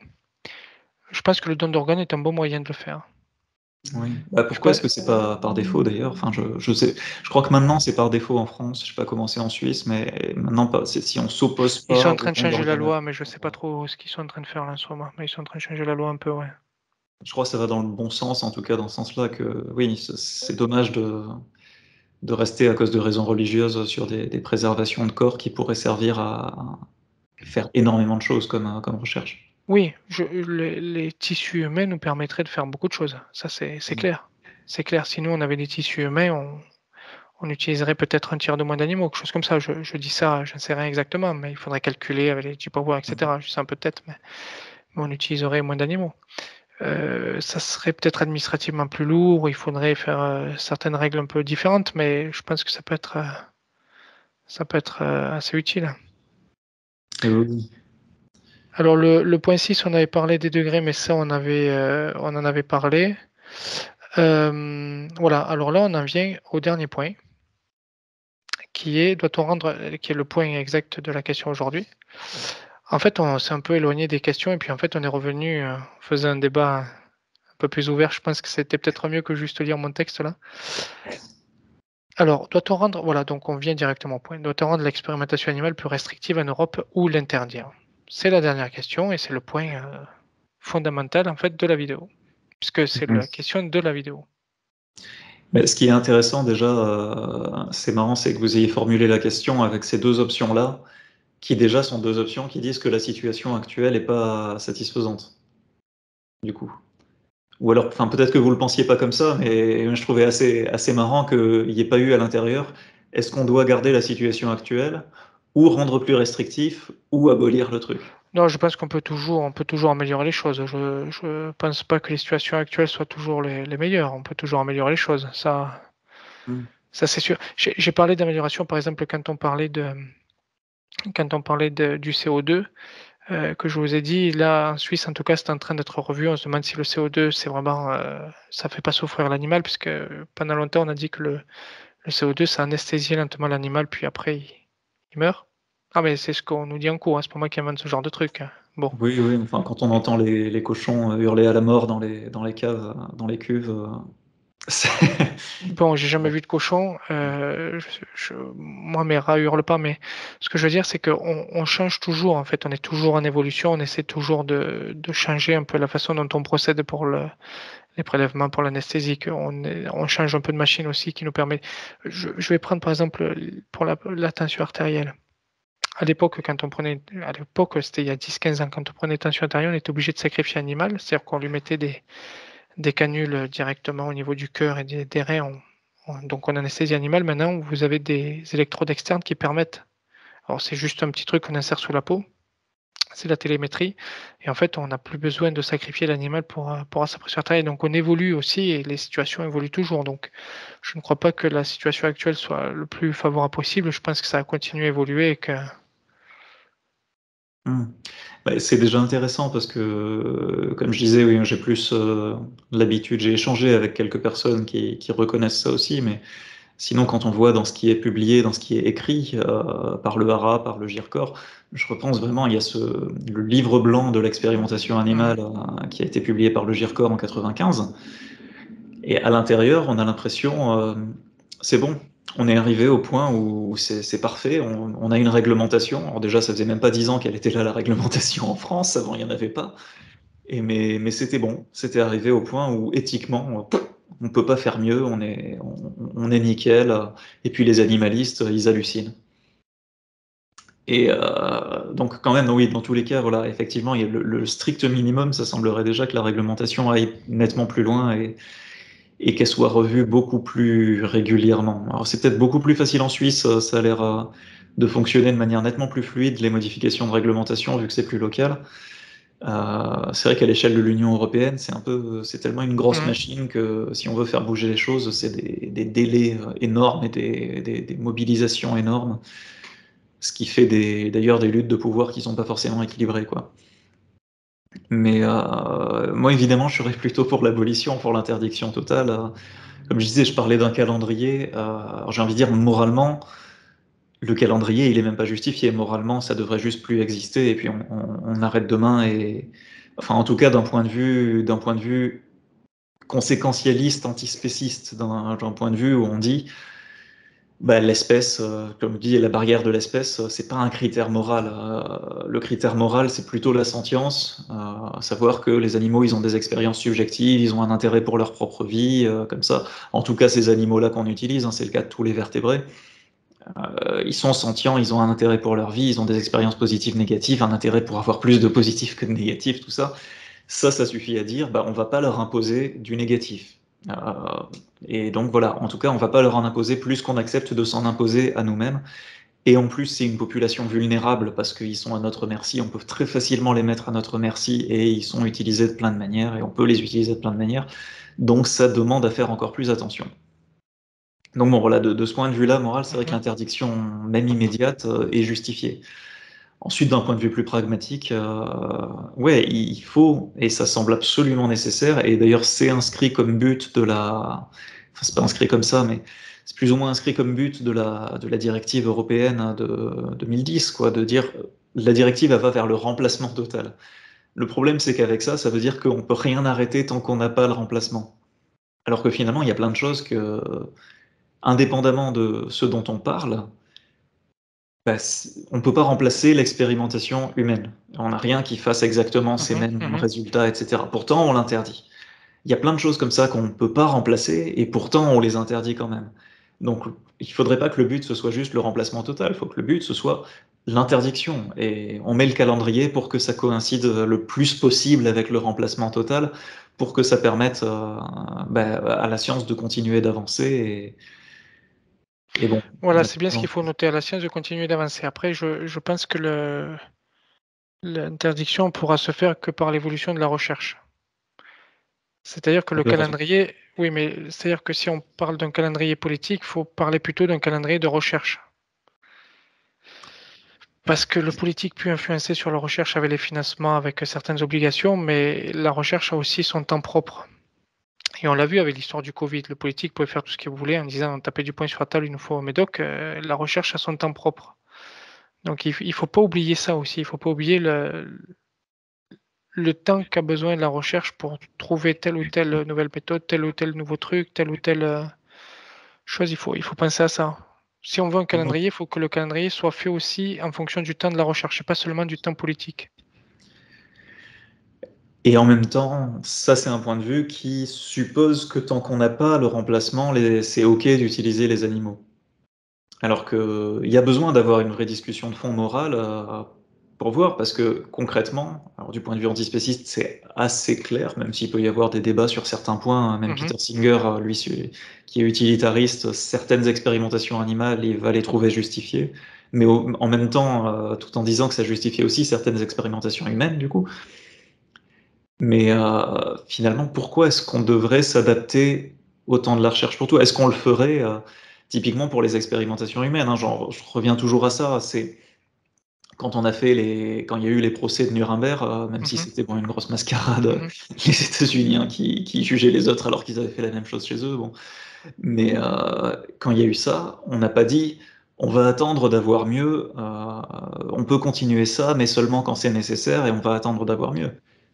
je pense que le don d'organes est un bon moyen de le faire. Oui. Bah, pourquoi est-ce que c'est pas par défaut d'ailleurs? Enfin, je, je sais, je crois que maintenant c'est par défaut en France. Je sais pas comment c'est en Suisse, mais maintenant pas. Si on s'oppose pas. Ils sont en train de changer la loi, mais je sais pas trop ce qu'ils sont en train de faire là en ce moment. Mais ils sont en train de changer la loi un peu, ouais. Je crois que ça va dans le bon sens, en tout cas dans ce sens-là, que oui, c'est- dommage de, de rester à cause de raisons religieuses sur des, des préservations de corps qui pourraient servir à faire énormément de choses comme, comme recherche. Oui, je, les, les tissus humains nous permettraient de faire beaucoup de choses. Ça, c'est Mm. clair. C'est clair. Si nous, on avait des tissus humains, on, on utiliserait peut-être un tiers de moins d'animaux, quelque chose comme ça. Je, je dis ça, je ne sais rien exactement, mais il faudrait calculer avec les Tupperware, etc. Je sais un peu peut-être, mais, mais on utiliserait moins d'animaux. Euh, ça serait peut-être administrativement plus lourd, il faudrait faire euh, certaines règles un peu différentes, mais je pense que ça peut être, euh, ça peut être assez utile. Oui. Alors le, le point 6, on avait parlé des degrés, mais ça on avait on en avait parlé. Voilà, alors là on en vient au dernier point, qui est doit-on rendre qui est le point exact de la question aujourd'hui. En fait, on s'est un peu éloigné des questions et puis en fait on est revenu, euh, on faisait un débat un peu plus ouvert. Je pense que c'était peut-être mieux que juste lire mon texte là. Alors, doit-on rendre, voilà, donc on vient directement au point, doit-on rendre l'expérimentation animale plus restrictive en Europe ou l'interdire? C'est la dernière question et c'est le point euh, fondamental en fait de la vidéo, puisque c'est Mhm. la question de la vidéo. Mais ce qui est intéressant déjà, euh, c'est marrant, c'est que vous ayez formulé la question avec ces deux options-là, qui déjà sont deux options qui disent que la situation actuelle n'est pas satisfaisante. Du coup. Ou alors, enfin, peut-être que vous le pensiez pas comme ça, mais je trouvais assez, assez marrant qu'il n'y ait pas eu à l'intérieur. Est-ce qu'on doit garder la situation actuelle, ou rendre plus restrictif, ou abolir le truc? Non, je pense qu'on peut toujours, on peut toujours améliorer les choses. Je ne pense pas que les situations actuelles soient toujours les, les meilleures. On peut toujours améliorer les choses. Ça, Mm. ça c'est sûr. J'ai parlé d'amélioration, par exemple, quand on parlait de, quand on parlait du CO2, euh, que je vous ai dit, là en Suisse, en tout cas, c'est en train d'être revu. On se demande si le CO2, c'est vraiment, euh, ça fait pas souffrir l'animal, puisque pendant longtemps, on a dit que le, le CO2, ça anesthésiait lentement l'animal, puis après, il, meurt. Ah, mais c'est ce qu'on nous dit en cours, hein, c'est pas moi qui invente ce genre de truc. hein. Bon. Oui, oui, enfin, quand on entend les, les cochons hurler à la mort dans les, dans les caves, dans les cuves, euh, Bon, j'ai jamais vu de cochon. euh, moi, mes rats hurlent pas, mais ce que je veux dire, c'est qu'on on change toujours. En fait, on est toujours en évolution. On essaie toujours de, changer un peu la façon dont on procède pour le, les prélèvements, pour l'anesthésie. On, change un peu de machine aussi qui nous permet. Je, vais prendre par exemple pour la, la tension artérielle. À l'époque, quand on prenait, à l'époque, c'était il y a 10-15 ans, quand on prenait tension artérielle, on était obligé de sacrifier l'animal, c'est-à-dire qu'on lui mettait des, des canules directement au niveau du cœur et des, des reins. On- on- donc on anesthésie animale. Maintenant, vous avez des électrodes externes qui permettent. Alors c'est juste un petit truc qu'on insère sous la peau. C'est la télémétrie. Et en fait, on n'a plus besoin de sacrifier l'animal pour, euh, pour sa pression artérielle. Donc on évolue aussi et les situations évoluent toujours. Donc je ne crois pas que la situation actuelle soit le plus favorable possible. Je pense que ça va continuer à évoluer et que Hmm. Bah, c'est déjà intéressant parce que, euh, comme je disais, oui, j'ai plus euh, l'habitude, j'ai échangé avec quelques personnes qui, qui reconnaissent ça aussi, mais sinon, quand on voit dans ce qui est publié, dans ce qui est écrit euh, par le HARA, par le GIRCOR, je repense vraiment, il y a ce, le livre blanc de l'expérimentation animale euh, qui a été publié par le GIRCOR en 95, et à l'intérieur, on a l'impression, c'est bon, on est arrivé au point où c'est parfait, on, a une réglementation. Alors déjà, ça faisait même pas dix ans qu'elle était là, la réglementation en France, avant il n'y en avait pas. Et mais c'était bon, c'était arrivé au point où éthiquement, on peut pas faire mieux, on est, nickel. Et puis les animalistes, ils hallucinent. Et euh, donc quand même, oui, dans tous les cas, voilà, effectivement, il y a le, strict minimum, ça semblerait déjà que la réglementation aille nettement plus loin et qu'elle soit revue beaucoup plus régulièrement. Alors c'est peut-être beaucoup plus facile en Suisse, euh, ça a l'air euh, de fonctionner de manière nettement plus fluide, les modifications de réglementation, vu que c'est plus local. Euh, c'est vrai qu'à l'échelle de l'Union européenne, c'est un peu, c'est tellement une grosse Mhm. machine que si on veut faire bouger les choses, c'est des, des délais énormes et des, des- des mobilisations énormes. ce qui fait d'ailleurs des, luttes de pouvoir qui sont pas forcément équilibrées. Quoi. Mais euh, moi, évidemment, je serais plutôt pour l'abolition, pour l'interdiction totale. Comme je disais, je parlais d'un calendrier. J'ai envie de dire, moralement, le calendrier, il est même pas justifié. Moralement, ça devrait juste plus exister et puis on, arrête demain. Et enfin, en tout cas, d'un point de vue, d'un point de vue conséquentialiste, antispéciste, d'un point de vue où on dit bah, l'espèce, euh, comme dit la barrière de l'espèce, euh, c'est pas un critère moral. Euh, le critère moral, c'est plutôt la sentience, à savoir que les animaux, ils ont des expériences subjectives, ils ont un intérêt pour leur propre vie, comme ça. En tout cas, ces animaux-là qu'on utilise, hein, c'est le cas de tous les vertébrés. ils sont sentients, ils ont un intérêt pour leur vie, ils ont des expériences positives, négatives, un intérêt pour avoir plus de positifs que de négatifs, tout ça. Ça, ça suffit à dire, bah, on va pas leur imposer du négatif. Et donc voilà, en tout cas, on va pas leur en imposer plus qu'on accepte de s'en imposer à nous-mêmes. Et en plus, c'est une population vulnérable parce qu'ils sont à notre merci. On peut très facilement les mettre à notre merci et ils sont utilisés de plein de manières et on peut les utiliser de plein de manières. Donc ça demande à faire encore plus attention. Donc bon, voilà, de, ce point de vue-là, moral, c'est vrai que mhm. l'interdiction, même immédiate, euh, est justifiée. Ensuite, d'un point de vue plus pragmatique, euh, ouais, il faut, et ça semble absolument nécessaire, et d'ailleurs c'est inscrit comme but de la, enfin c'est pas inscrit comme ça, mais c'est plus ou moins inscrit comme but de la, de la directive européenne de 2010, quoi, de dire la directive va vers le remplacement total. Le problème, c'est qu'avec ça, ça veut dire qu'on peut rien arrêter tant qu'on n'a pas le remplacement. Alors que finalement, il y a plein de choses que, indépendamment de ce dont on parle, bah, on ne peut pas remplacer l'expérimentation humaine. On n'a rien qui fasse exactement ces mhm, mêmes mhm. résultats, etc. Pourtant, on l'interdit. Il y a plein de choses comme ça qu'on ne peut pas remplacer et pourtant on les interdit quand même. Donc il ne faudrait pas que le but ce soit juste le remplacement total, il faut que le but ce soit l'interdiction. Et on met le calendrier pour que ça coïncide le plus possible avec le remplacement total, pour que ça permette euh, bah, à la science de continuer d'avancer et, voilà, c'est bien ce qu'il faut noter à la science de continuer d'avancer. Après, je, pense que l'interdiction pourra se faire que par l'évolution de la recherche. C'est-à-dire que le calendrier, oui, mais c'est-à-dire que si on parle d'un calendrier politique, il faut parler plutôt d'un calendrier de recherche. Parce que le politique peut influencer sur la recherche avec les financements, avec certaines obligations, mais la recherche a aussi son temps propre. Et on l'a vu avec l'histoire du Covid, le politique pouvait faire tout ce qu'il voulait en disant taper du poing sur la table une fois au Médoc, euh, la recherche a son temps propre. Donc il ne faut pas oublier ça aussi, il ne faut pas oublier le, le temps qu'a besoin de la recherche pour trouver telle ou telle nouvelle méthode, tel ou tel nouveau truc, telle ou telle euh, chose, il faut, il faut penser à ça. Si on veut un calendrier, il faut que le calendrier soit fait aussi en fonction du temps de la recherche, et pas seulement du temps politique. Et en même temps, ça c'est un point de vue qui suppose que tant qu'on n'a pas le remplacement, c'est OK d'utiliser les animaux. Alors qu'il y a besoin d'avoir une vraie discussion de fond moral euh, pour voir, parce que concrètement, alors du point de vue antispéciste, c'est assez clair, même s'il peut y avoir des débats sur certains points. Hein, même mm-hmm. Peter Singer, euh, lui, qui est utilitariste, certaines expérimentations animales, il va les trouver justifiées. Mais en même temps, euh, tout en disant que ça justifiait aussi certaines expérimentations humaines, du coup. Mais euh, finalement, pourquoi est-ce qu'on devrait s'adapter au temps de la recherche pour tout? Est-ce qu'on le ferait euh, typiquement pour les expérimentations humaines hein, genre, Je reviens toujours à ça. C'est quand on a fait les, quand il y a eu les procès de Nuremberg, euh, même si mhm. c'était bon, une grosse mascarade, mhm. les États-Unis hein, qui, qui, jugeaient les autres alors qu'ils avaient fait la même chose chez eux. Bon. Mais quand il y a eu ça, on n'a pas dit on va attendre d'avoir mieux, on peut continuer ça, mais seulement quand c'est nécessaire, et on va attendre d'avoir mieux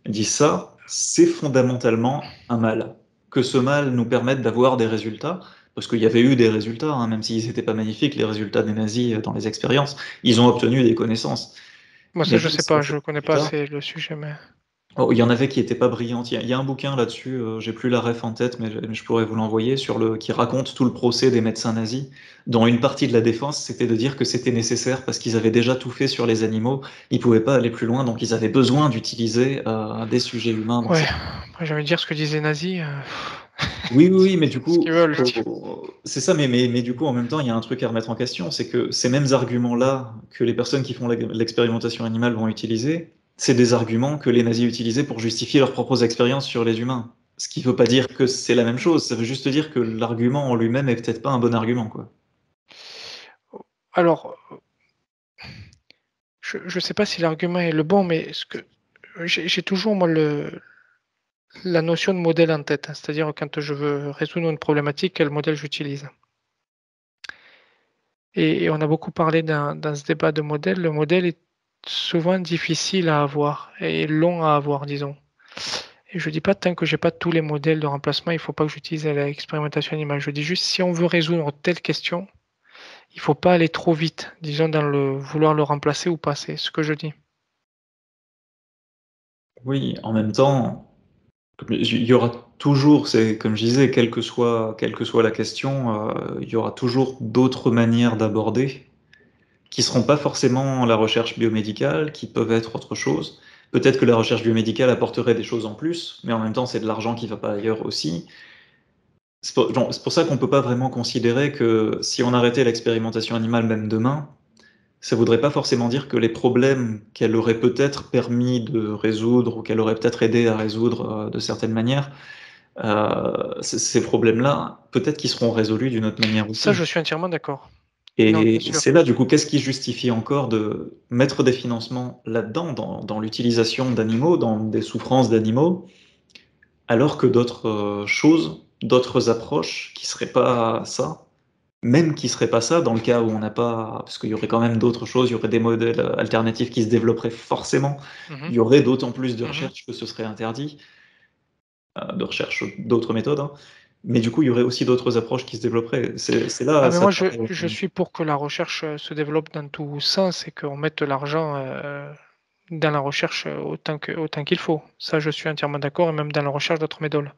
dit ça, c'est fondamentalement un mal. Que ce mal nous permette d'avoir des résultats, parce qu'il y avait eu des résultats, hein, même s'ils n'étaient pas magnifiques, les résultats des nazis dans les expériences, ils ont obtenu des connaissances. Moi, ça, je sais pas, je connais pas assez le sujet, mais. Oh, il y en avait qui n'étaient pas brillantes. Il y, a un bouquin là-dessus, euh, j'ai plus la ref en tête, mais je, pourrais vous l'envoyer, sur le qui raconte tout le procès des médecins nazis, dont une partie de la défense, c'était de dire que c'était nécessaire parce qu'ils avaient déjà tout fait sur les animaux, ils pouvaient pas aller plus loin, donc ils avaient besoin d'utiliser euh, des sujets humains. Ouais, j'ai envie de dire ce que disaient nazis. Euh. Oui, oui, mais du coup, c'est ça, mais, mais, mais, du coup, en même temps, il y a un truc à remettre en question, c'est que ces mêmes arguments-là que les personnes qui font l'expérimentation animale vont utiliser, c'est des arguments que les nazis utilisaient pour justifier leurs propres expériences sur les humains. Ce qui ne veut pas dire que c'est la même chose, ça veut juste dire que l'argument en lui-même est peut-être pas un bon argument. Alors, je ne sais pas si l'argument est le bon, mais j'ai toujours moi la notion de modèle en tête, c'est-à-dire quand je veux résoudre une problématique, quel modèle j'utilise? Et, on a beaucoup parlé dans, ce débat de modèle. Le modèle est souvent difficile à avoir et long à avoir, disons. Et je dis pas tant que j'ai pas tous les modèles de remplacement, il faut pas que j'utilise l'expérimentation animale. Je dis juste si on veut résoudre telle question, il faut pas aller trop vite, disons dans le vouloir le remplacer ou pas. C'est ce que je dis. Oui, en même temps, il y aura toujours, comme je disais, quelle que soit, quelle que soit la question, euh, il y aura toujours d'autres manières d'aborder qui seront pas forcément la recherche biomédicale, qui peuvent être autre chose. Peut-être que la recherche biomédicale apporterait des choses en plus, mais en même temps, c'est de l'argent qui va pas ailleurs aussi. C'est pour, ça qu'on ne peut pas vraiment considérer que si on arrêtait l'expérimentation animale même demain, ça ne voudrait pas forcément dire que les problèmes qu'elle aurait peut-être permis de résoudre ou qu'elle aurait peut-être aidé à résoudre euh, de certaines manières, euh, ces problèmes-là, peut-être qu'ils seront résolus d'une autre manière aussi. Ça, je suis entièrement d'accord. Et c'est là, du coup, qu'est-ce qui justifie encore de mettre des financements là-dedans, dans, l'utilisation d'animaux, dans des souffrances d'animaux, alors que d'autres euh, choses, d'autres approches qui seraient pas ça, même qui seraient pas ça, dans le cas où on n'a pas, parce qu'il y aurait quand même d'autres choses, il y aurait des modèles alternatifs qui se développeraient forcément, mhm. il y aurait d'autant plus de mhm. recherche que ce serait interdit, euh, de recherche d'autres méthodes. Hein. Mais du coup, il y aurait aussi d'autres approches qui se développeraient. C'est là. Ah, moi, je, suis pour que la recherche euh, se développe dans tous sens et qu'on mette l'argent euh, dans la recherche autant qu'il faut. Ça, je suis entièrement d'accord, et même dans la recherche d'autres méthodes.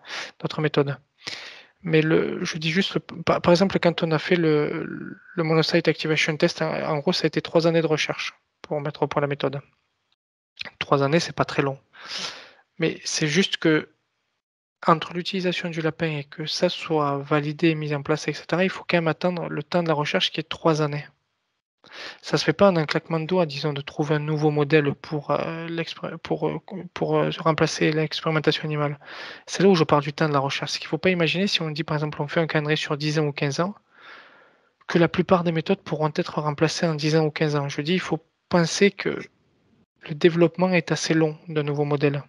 méthodes. Mais le, je dis juste, par, exemple, quand on a fait le, le monocyte activation test, en, gros, ça a été trois années de recherche pour mettre au point la méthode. Trois années, c'est pas très long. Mais c'est juste que entre l'utilisation du lapin et que ça soit validé, mis en place, etc., il faut quand même attendre le temps de la recherche qui est trois années. Ça se fait pas en un claquement de doigts, disons, de trouver un nouveau modèle pour, euh, euh, euh, remplacer l'expérimentation animale. C'est là où je parle du temps de la recherche. Ce qu'il ne faut pas imaginer, si on dit par exemple on fait un calendrier sur 10 ans ou 15 ans, que la plupart des méthodes pourront être remplacées en 10 ans ou 15 ans. Je dis, il faut penser que le développement est assez long de nouveaux modèles.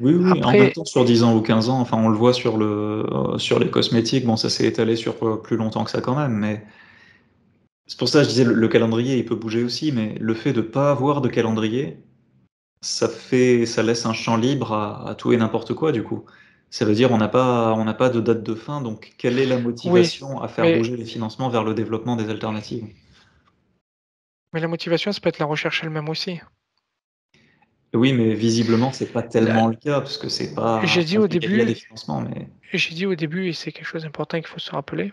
Oui, oui, en même temps, sur 10 ans ou 15 ans, enfin, on le voit sur, le, euh, sur les cosmétiques, bon, ça s'est étalé sur euh, plus longtemps que ça quand même, mais c'est pour ça que je disais, le, calendrier, il peut bouger aussi, mais le fait de ne pas avoir de calendrier, ça fait, ça laisse un champ libre à, tout et n'importe quoi, du coup. Ça veut dire on n'a pas, on n'a pas de date de fin, donc quelle est la motivation à faire bouger les financements vers le développement des alternatives? Mais la motivation, ça peut être la recherche elle-même aussi. Oui, mais visiblement, c'est pas tellement le cas, parce que c'est pas. J'ai dit au début. mais... J'ai dit au début, et c'est quelque chose d'important qu'il faut se rappeler,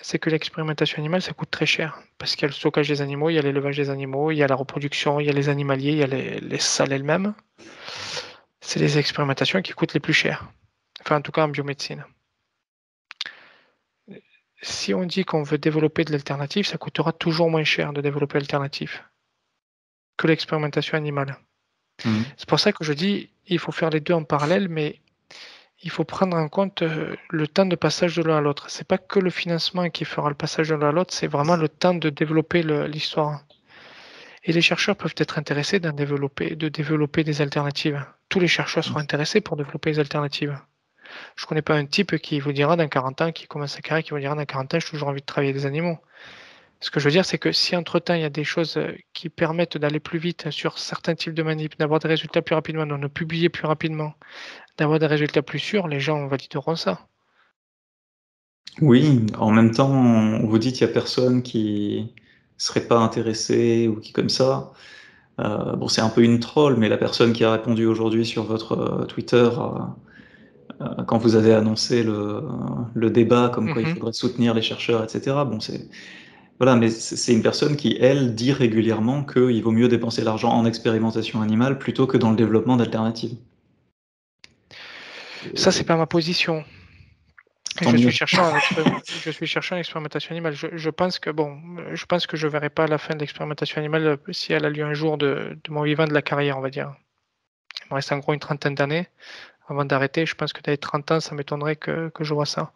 c'est que l'expérimentation animale, ça coûte très cher. Parce qu'il y a le stockage des animaux, il y a l'élevage des animaux, il y a la reproduction, il y a les animaliers, il y a les, salles elles-mêmes. C'est les expérimentations qui coûtent les plus chères. Enfin, en tout cas, en biomédecine. Si on dit qu'on veut développer de l'alternative, ça coûtera toujours moins cher de développer l'alternative que l'expérimentation animale. Mhm. C'est pour ça que je dis il faut faire les deux en parallèle, mais il faut prendre en compte euh, le temps de passage de l'un à l'autre. C'est pas que le financement qui fera le passage de l'un à l'autre, c'est vraiment le temps de développer l'histoire. Et les chercheurs peuvent être intéressés développer, de développer des alternatives. Tous les chercheurs seront intéressés pour développer des alternatives. Je connais pas un type qui vous dira dans 40 ans, qui commence sa carrière, qui vous dira dans 40 ans, j'ai toujours envie de travailler des animaux. Ce que je veux dire, c'est que si entre-temps, il y a des choses euh, qui permettent d'aller plus vite sur certains types de manip, d'avoir des résultats plus rapidement, de publier plus rapidement, d'avoir des résultats plus sûrs, les gens valideront ça. Oui, en même temps, vous dites qu'il n'y a personne qui serait pas intéressé ou qui comme ça. Euh, bon, c'est un peu une troll, mais la personne qui a répondu aujourd'hui sur votre euh, Twitter quand vous avez annoncé le, débat, comme quoi il mm-hmm. faudrait soutenir les chercheurs, etc. Bon, c'est voilà, mais c'est une personne qui, elle, dit régulièrement qu'il vaut mieux dépenser l'argent en expérimentation animale plutôt que dans le développement d'alternatives. Ça, c'est pas ma position. Je suis, chercheur en je suis chercheur en expérimentation animale. Je, pense que bon, je pense que je verrai pas la fin de l'expérimentation animale si elle a lieu un jour de, mon vivant de la carrière, on va dire. Il me reste en gros une trentaine d'années avant d'arrêter. Je pense que dans les 30 ans, ça m'étonnerait que, que je vois ça.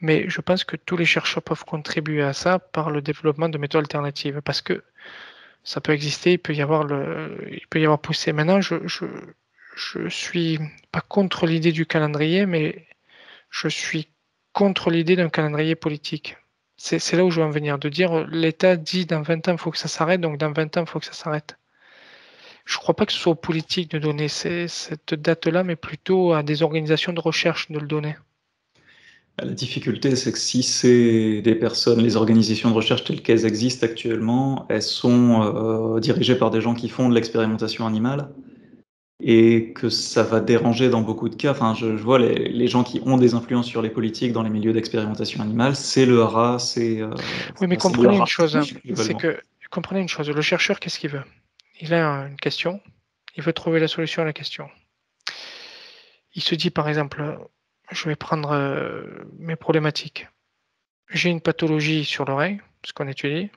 Mais je pense que tous les chercheurs peuvent contribuer à ça par le développement de méthodes alternatives, parce que ça peut exister, il peut y avoir le, il peut y avoir poussé. Maintenant, je, je, je suis pas contre l'idée du calendrier, mais je suis contre l'idée d'un calendrier politique. C'est là où je veux en venir, de dire l'État dit dans 20 ans il faut que ça s'arrête, donc dans 20 ans il faut que ça s'arrête. Je ne crois pas que ce soit politique de donner cette date-là, mais plutôt à des organisations de recherche de le donner. La difficulté, c'est que si c'est des personnes, les organisations de recherche telles qu'elles existent actuellement, elles sont euh, dirigées par des gens qui font de l'expérimentation animale et que ça va déranger dans beaucoup de cas. Enfin, je, vois les, gens qui ont des influences sur les politiques dans les milieux d'expérimentation animale, c'est le hara, c'est. Euh, oui, mais comprenez une chose, hein, c'est que comprenez une chose, le chercheur, qu'est-ce qu'il veut? Il a une question, il veut trouver la solution à la question. Il se dit, par exemple, je vais prendre euh, mes problématiques. J'ai une pathologie sur l'oreille, ce qu'on étudie.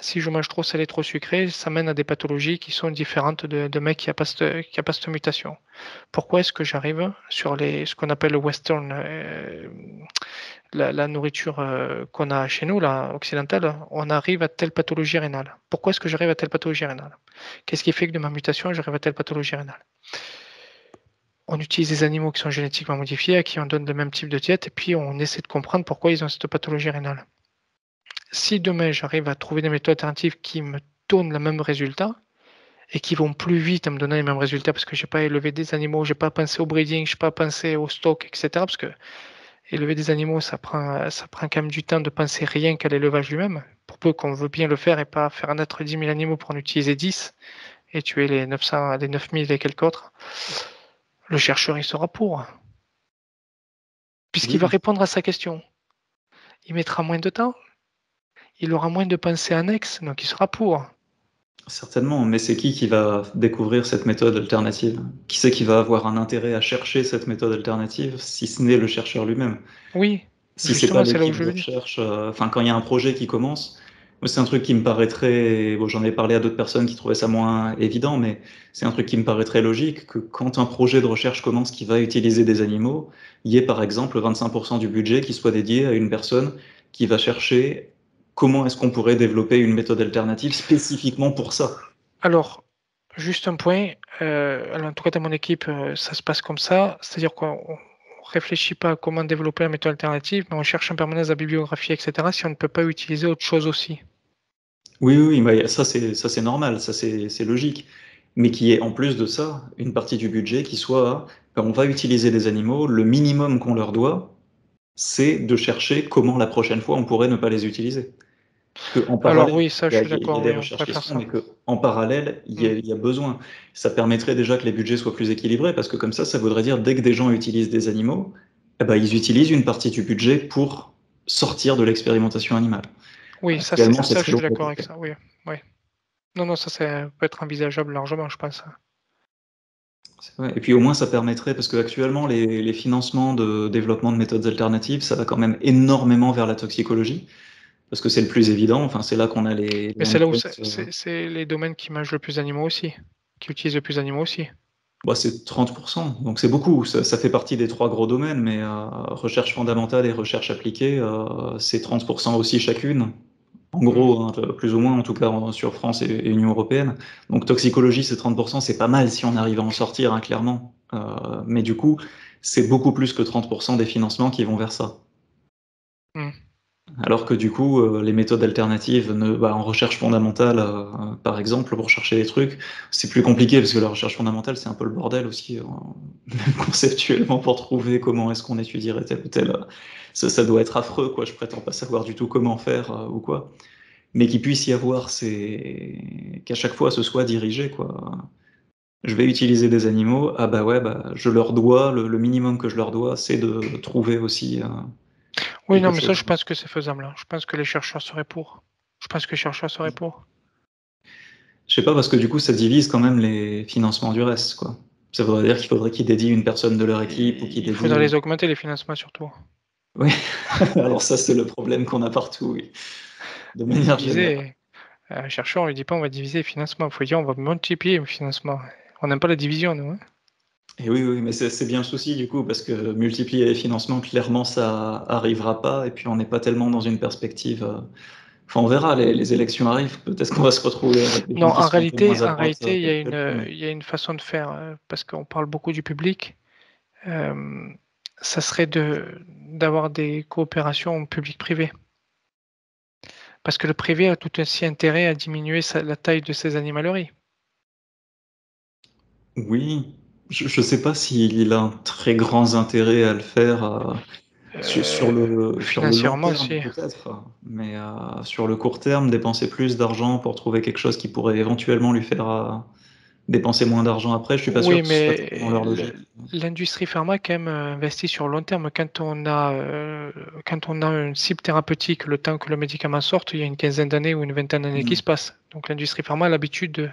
Si je mange trop salé, trop sucré, ça mène à des pathologies qui sont différentes de, de qui n'a pas, cette, mutation. Pourquoi est-ce que j'arrive sur ce qu'on appelle le western, euh, la, nourriture euh, qu'on a chez nous, la occidentale, on arrive à telle pathologie rénale Pourquoi est-ce que j'arrive à telle pathologie rénale? Qu'est-ce qui fait que de ma mutation, j'arrive à telle pathologie rénale? On utilise des animaux qui sont génétiquement modifiés, à qui on donne le même type de diète, et puis on essaie de comprendre pourquoi ils ont cette pathologie rénale. Si demain j'arrive à trouver des méthodes alternatives qui me donnent le même résultat, et qui vont plus vite à me donner les mêmes résultats parce que je n'ai pas élevé des animaux, je n'ai pas pensé au breeding, je n'ai pas pensé au stock, etc. Parce que élever des animaux, ça prend, ça prend quand même du temps de penser rien qu'à l'élevage lui-même. Pour peu qu'on veut bien le faire et pas faire naître 10 000 animaux pour en utiliser 10 et tuer les 900, les 9000 et quelques autres le chercheur il sera pour. Puisqu'il va répondre à sa question. Il mettra moins de temps, il aura moins de pensées annexes, donc il sera pour. Certainement, mais c'est qui qui va découvrir cette méthode alternative? Qui c'est qui va avoir un intérêt à chercher cette méthode alternative, si ce n'est le chercheur lui-même? Oui. Si c'est pas l'équipe de recherche, euh, quand il y a un projet qui commence, c'est un truc qui me paraîtrait, bon, j'en ai parlé à d'autres personnes qui trouvaient ça moins évident, mais c'est un truc qui me paraîtrait logique que quand un projet de recherche commence qui va utiliser des animaux, il y ait par exemple 25% du budget qui soit dédié à une personne qui va chercher comment est-ce qu'on pourrait développer une méthode alternative spécifiquement pour ça. Alors, juste un point, euh, en tout cas dans mon équipe, euh, ça se passe comme ça, c'est-à-dire qu'on réfléchit pas à comment développer la méthode alternative, mais on cherche en permanence la bibliographie, etc., si on ne peut pas utiliser autre chose aussi. Oui, oui, ça c'est ça c'est normal, ça c'est logique. Mais qui est en plus de ça une partie du budget qui soit quand on va utiliser des animaux, le minimum qu'on leur doit, c'est de chercher comment la prochaine fois on pourrait ne pas les utiliser. En Alors oui, ça je suis d'accord. mais qu'en parallèle, il y, a, mm. il y, a, besoin. Ça permettrait déjà que les budgets soient plus équilibrés, parce que comme ça, ça voudrait dire dès que des gens utilisent des animaux, eh ben, ils utilisent une partie du budget pour sortir de l'expérimentation animale. Oui, ça, ça, je suis d'accord avec ça. Oui, oui. Non, non, ça, ça peut être envisageable largement, je pense. Et puis au moins, ça permettrait, parce qu'actuellement, les, les financements de développement de méthodes alternatives, ça va quand même énormément vers la toxicologie, parce que c'est le plus évident. Enfin, c'est là qu'on a les. Mais c'est là où c'est les domaines qui mangent le plus d'animaux aussi, qui utilisent le plus d'animaux aussi. Bah, c'est 30%, donc c'est beaucoup. Ça, ça, fait partie des trois gros domaines, mais euh, recherche fondamentale et recherche appliquée, euh, c'est 30% aussi chacune. En gros, hein, plus ou moins, en tout cas sur France et, Union européenne. Donc toxicologie, c'est 30%, c'est pas mal si on arrive à en sortir, hein, clairement. Euh, mais du coup, c'est beaucoup plus que 30% des financements qui vont vers ça. Hmm. Alors que du coup, euh, les méthodes alternatives ne, bah, en recherche fondamentale, euh, par exemple, pour chercher des trucs, c'est plus compliqué parce que la recherche fondamentale, c'est un peu le bordel aussi, conceptuellement, pour trouver comment est-ce qu'on étudierait tel ou tel ça, doit être affreux, quoi. Je prétends pas savoir du tout comment faire euh, ou quoi. Mais qu'il puisse y avoir, c'est qu'à chaque fois ce soit dirigé, quoi. Je vais utiliser des animaux, ah bah ouais, bah, je leur dois, le, minimum que je leur dois, c'est de trouver aussi. Euh, oui, non, mais ça, je pense que c'est faisable. Hein. Je pense que les chercheurs seraient pour. Je pense que les chercheurs seraient pour. Je sais pas, parce que du coup, ça divise quand même les financements du reste, quoi. Ça voudrait dire qu'il faudrait qu'ils dédient une personne de leur équipe ou qu'ils Il faudrait les augmenter, les financements, surtout. Oui, alors ça c'est le problème qu'on a partout, oui. De manière générale. Un chercheur, on lui dit pas on va diviser les financements, il faut dire on va multiplier le financement. On n'aime pas la division, nous. Hein. Et oui, oui, mais c'est bien le souci du coup, parce que multiplier les financements, clairement, ça arrivera pas, et puis on n'est pas tellement dans une perspective. Euh, enfin, on verra, les, élections arrivent, peut-être qu'on va se retrouver. non, en réalité, en réalité, il y, a une, il y a une façon de faire, euh, parce qu'on parle beaucoup du public. Euh, ça serait d'avoir des coopérations public-privé. Parce que le privé a tout aussi intérêt à diminuer la taille de ses animaleries. Oui, je ne sais pas s'il a un très grand intérêt à le faire euh, sur, le, sur le long terme, peut-être. Mais euh, sur le court terme, dépenser plus d'argent pour trouver quelque chose qui pourrait éventuellement lui faire euh, dépenser moins d'argent après, je suis pas sûr que mais l'industrie pharma quand même investit sur le long terme. Quand on a quand on a une cible thérapeutique, le temps que le médicament sorte, il y a une quinzaine d'années ou une vingtaine d'années qui mmh. se passent. Donc l'industrie pharma a l'habitude de,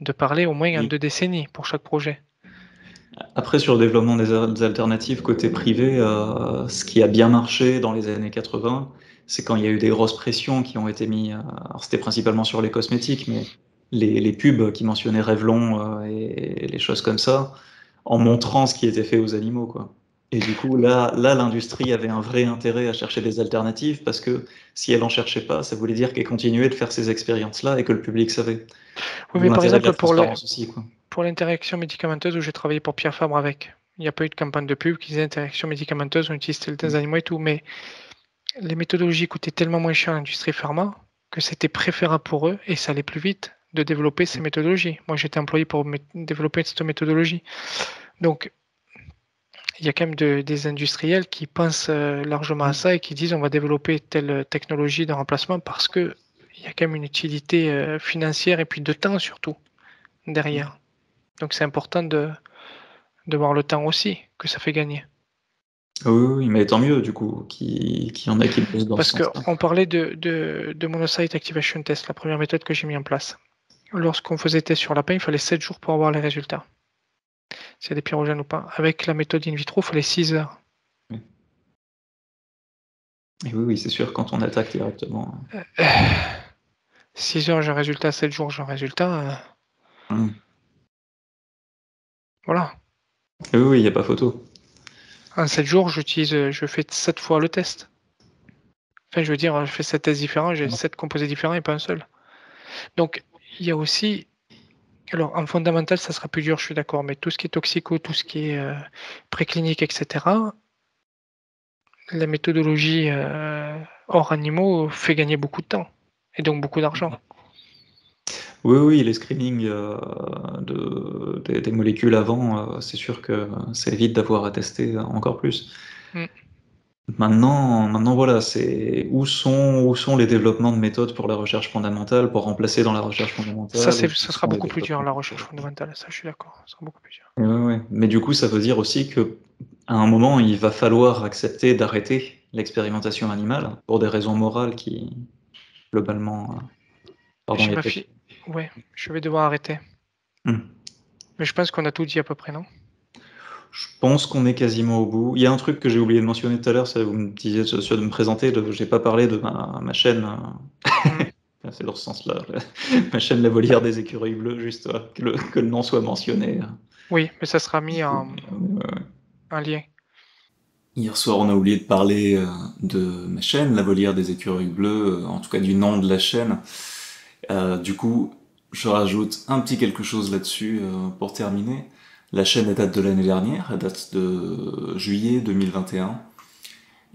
de parler au moins en deux décennies pour chaque projet. Après, sur le développement des, alternatives côté privé, euh, ce qui a bien marché dans les années 80, c'est quand il y a eu des grosses pressions qui ont été mises. Euh, alors, c'était principalement sur les cosmétiques, mais les, pubs qui mentionnaient Revlon euh, et, les choses comme ça, en montrant ce qui était fait aux animaux, quoi. Et du coup, là, là, l'industrie avait un vrai intérêt à chercher des alternatives parce que si elle en cherchait pas, ça voulait dire qu'elle continuait de faire ces expériences-là et que le public savait. Oui, mais par exemple, pour, le, aussi, quoi pour l'interaction médicamenteuse où j'ai travaillé pour Pierre Fabre avec. Il n'y a pas eu de campagne de pub qui disait interaction médicamenteuse, on utilise des mm. animaux et tout, mais les méthodologies coûtaient tellement moins cher à l'industrie pharma que c'était préférable pour eux et ça allait plus vite de développer ces méthodologies. Moi, j'étais employé pour développer cette méthodologie. Donc, il y a quand même des industriels qui pensent euh, largement à ça et qui disent on va développer telle technologie de remplacement parce qu'il y a quand même une utilité euh, financière et puis de temps surtout derrière. Donc c'est important de, de voir le temps aussi que ça fait gagner. Oui, mais tant mieux du coup qui, qui en a qui le dans Parce qu'on parlait de, de, de, Monocyte Activation Test, la première méthode que j'ai mis en place. Lorsqu'on faisait test sur lapin, il fallait 7 jours pour avoir les résultats. S'il y a des pyrogènes ou pas. Avec la méthode in vitro, il fallait 6 heures. Oui, Et oui, oui c'est sûr, quand on attaque directement. 6 euh, heures, j'ai un résultat, 7 jours, j'ai un résultat. Euh, hum. Voilà. Oui, il n'y a pas photo. En 7 jours, j'utilise, je fais 7 fois le test. Enfin, je veux dire, je fais 7 tests différents, j'ai 7 composés différents et pas un seul. Donc, il y a aussi. Alors, en fondamental, ça sera plus dur, je suis d'accord, mais tout ce qui est toxico, tout ce qui est euh, préclinique, etc., la méthodologie euh, hors animaux fait gagner beaucoup de temps et donc beaucoup d'argent. Oui, oui, les screenings euh, de, des, molécules avant, euh, c'est sûr que ça évite d'avoir à tester encore plus. Mm. Maintenant, maintenant voilà, c'est où sont, où sont les développements de méthodes pour la recherche fondamentale, pour remplacer dans la recherche fondamentale Ça, ça sera beaucoup plus dur, la recherche fondamentale, ça je suis d'accord, ça sera beaucoup plus dur. Mais du coup, ça veut dire aussi que à un moment, il va falloir accepter d'arrêter l'expérimentation animale pour des raisons morales qui, globalement, euh, pardon, Ouais, je vais devoir arrêter. Hmm. Mais je pense qu'on a tout dit à peu près, non? Je pense qu'on est quasiment au bout. Il y a un truc que j'ai oublié de mentionner tout à l'heure, c'est vous me disiez de me présenter, je n'ai pas parlé de ma, chaîne. Hmm. c'est dans ce sens-là. ma chaîne La Volière des écureuils bleus, juste que, le, nom soit mentionné. Oui, mais ça sera mis en, un lien. Hier soir, on a oublié de parler euh, de ma chaîne, La Volière des écureuils bleus, euh, en tout cas du nom de la chaîne. Euh, du coup, je rajoute un petit quelque chose là-dessus euh, pour terminer. La chaîne date de l'année dernière, elle date de juillet 2021.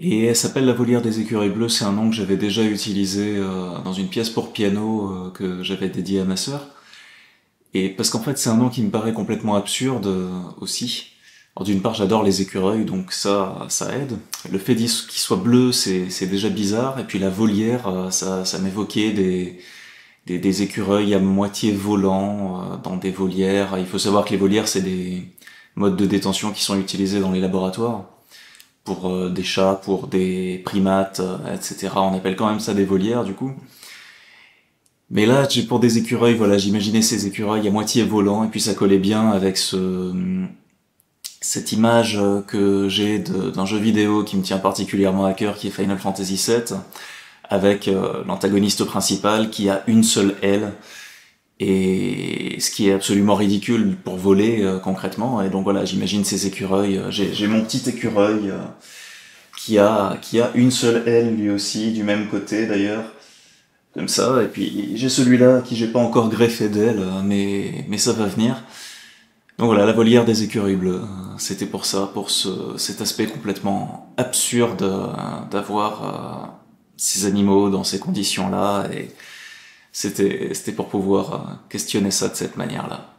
Et elle s'appelle La Volière des écureuils bleus, c'est un nom que j'avais déjà utilisé euh, dans une pièce pour piano que j'avais dédiée à ma sœur. Et parce qu'en fait c'est un nom qui me paraît complètement absurde aussi. d'une part j'adore les écureuils, donc ça, ça aide. Le fait qu'ils soient bleus, c'est déjà bizarre. Et puis la volière, ça, ça m'évoquait des, des, écureuils à moitié volants euh, dans des volières. Il faut savoir que les volières, c'est des modes de détention qui sont utilisés dans les laboratoires pour euh, des chats, pour des primates, euh, etc. On appelle quand même ça des volières, du coup. Mais là, pour des écureuils, voilà, j'imaginais ces écureuils à moitié volants, et puis ça collait bien avec ce, cette image que j'ai d'un jeu vidéo qui me tient particulièrement à cœur, qui est Final Fantasy VII, avec euh, l'antagoniste principal qui a une seule aile et ce qui est absolument ridicule pour voler euh, concrètement. Et donc voilà, j'imagine ces écureuils. Euh, j'ai mon petit écureuil euh, qui a qui a une seule aile lui aussi du même côté d'ailleurs, comme ça. Et puis j'ai celui-là qui j'ai pas encore greffé d'aile, mais mais ça va venir. Donc voilà, la volière des écureuils bleus, c'était pour ça, pour ce, cet aspect complètement absurde d'avoir ces animaux dans ces conditions-là et c'était pour pouvoir euh, questionner ça de cette manière-là.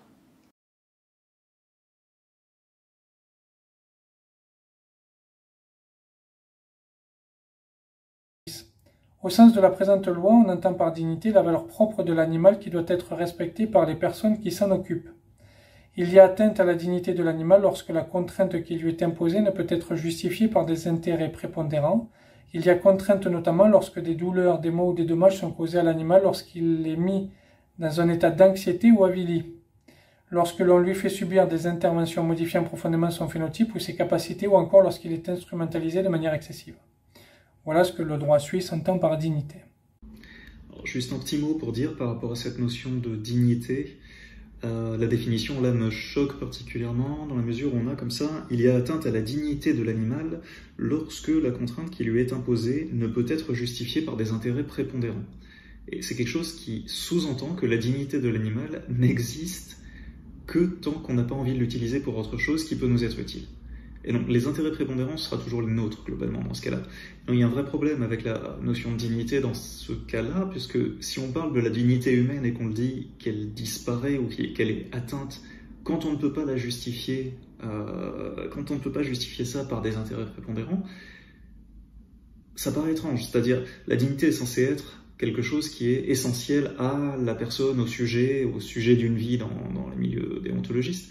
Au sens de la présente loi, on entend par dignité la valeur propre de l'animal qui doit être respectée par les personnes qui s'en occupent. Il y a atteinte à la dignité de l'animal lorsque la contrainte qui lui est imposée ne peut être justifiée par des intérêts prépondérants, il y a contrainte notamment lorsque des douleurs, des maux ou des dommages sont causés à l'animal lorsqu'il est mis dans un état d'anxiété ou avili, lorsque l'on lui fait subir des interventions modifiant profondément son phénotype ou ses capacités ou encore lorsqu'il est instrumentalisé de manière excessive. Voilà ce que le droit suisse entend par dignité. juste un petit mot pour dire par rapport à cette notion de dignité. Euh, la définition là me choque particulièrement dans la mesure où on a comme ça, il y a atteinte à la dignité de l'animal lorsque la contrainte qui lui est imposée ne peut être justifiée par des intérêts prépondérants. Et c'est quelque chose qui sous-entend que la dignité de l'animal n'existe que tant qu'on n'a pas envie de l'utiliser pour autre chose qui peut nous être utile. Et donc les intérêts prépondérants sera toujours les nôtres globalement dans ce cas-là. Donc il y a un vrai problème avec la notion de dignité dans ce cas-là, puisque si on parle de la dignité humaine et qu'on le dit qu'elle disparaît ou qu'elle est atteinte quand on ne peut pas la justifier, euh, quand on ne peut pas justifier ça par des intérêts prépondérants, ça paraît étrange. C'est-à-dire la dignité est censée être quelque chose qui est essentiel à la personne, au sujet, au sujet d'une vie dans, dans les milieux déontologistes.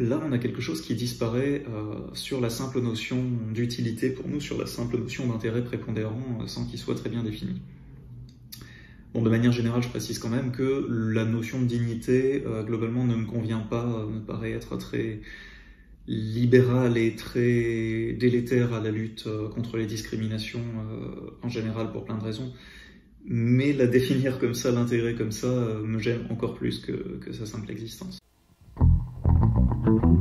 Là, on a quelque chose qui disparaît euh, sur la simple notion d'utilité pour nous, sur la simple notion d'intérêt prépondérant, euh, sans qu'il soit très bien défini. Bon, de manière générale, je précise quand même que la notion de dignité, euh, globalement, ne me convient pas, me paraît être très libérale et très délétère à la lutte contre les discriminations en général pour plein de raisons. Mais la définir comme ça, l'intégrer comme ça, me gêne encore plus que sa simple existence. Mm-hmm.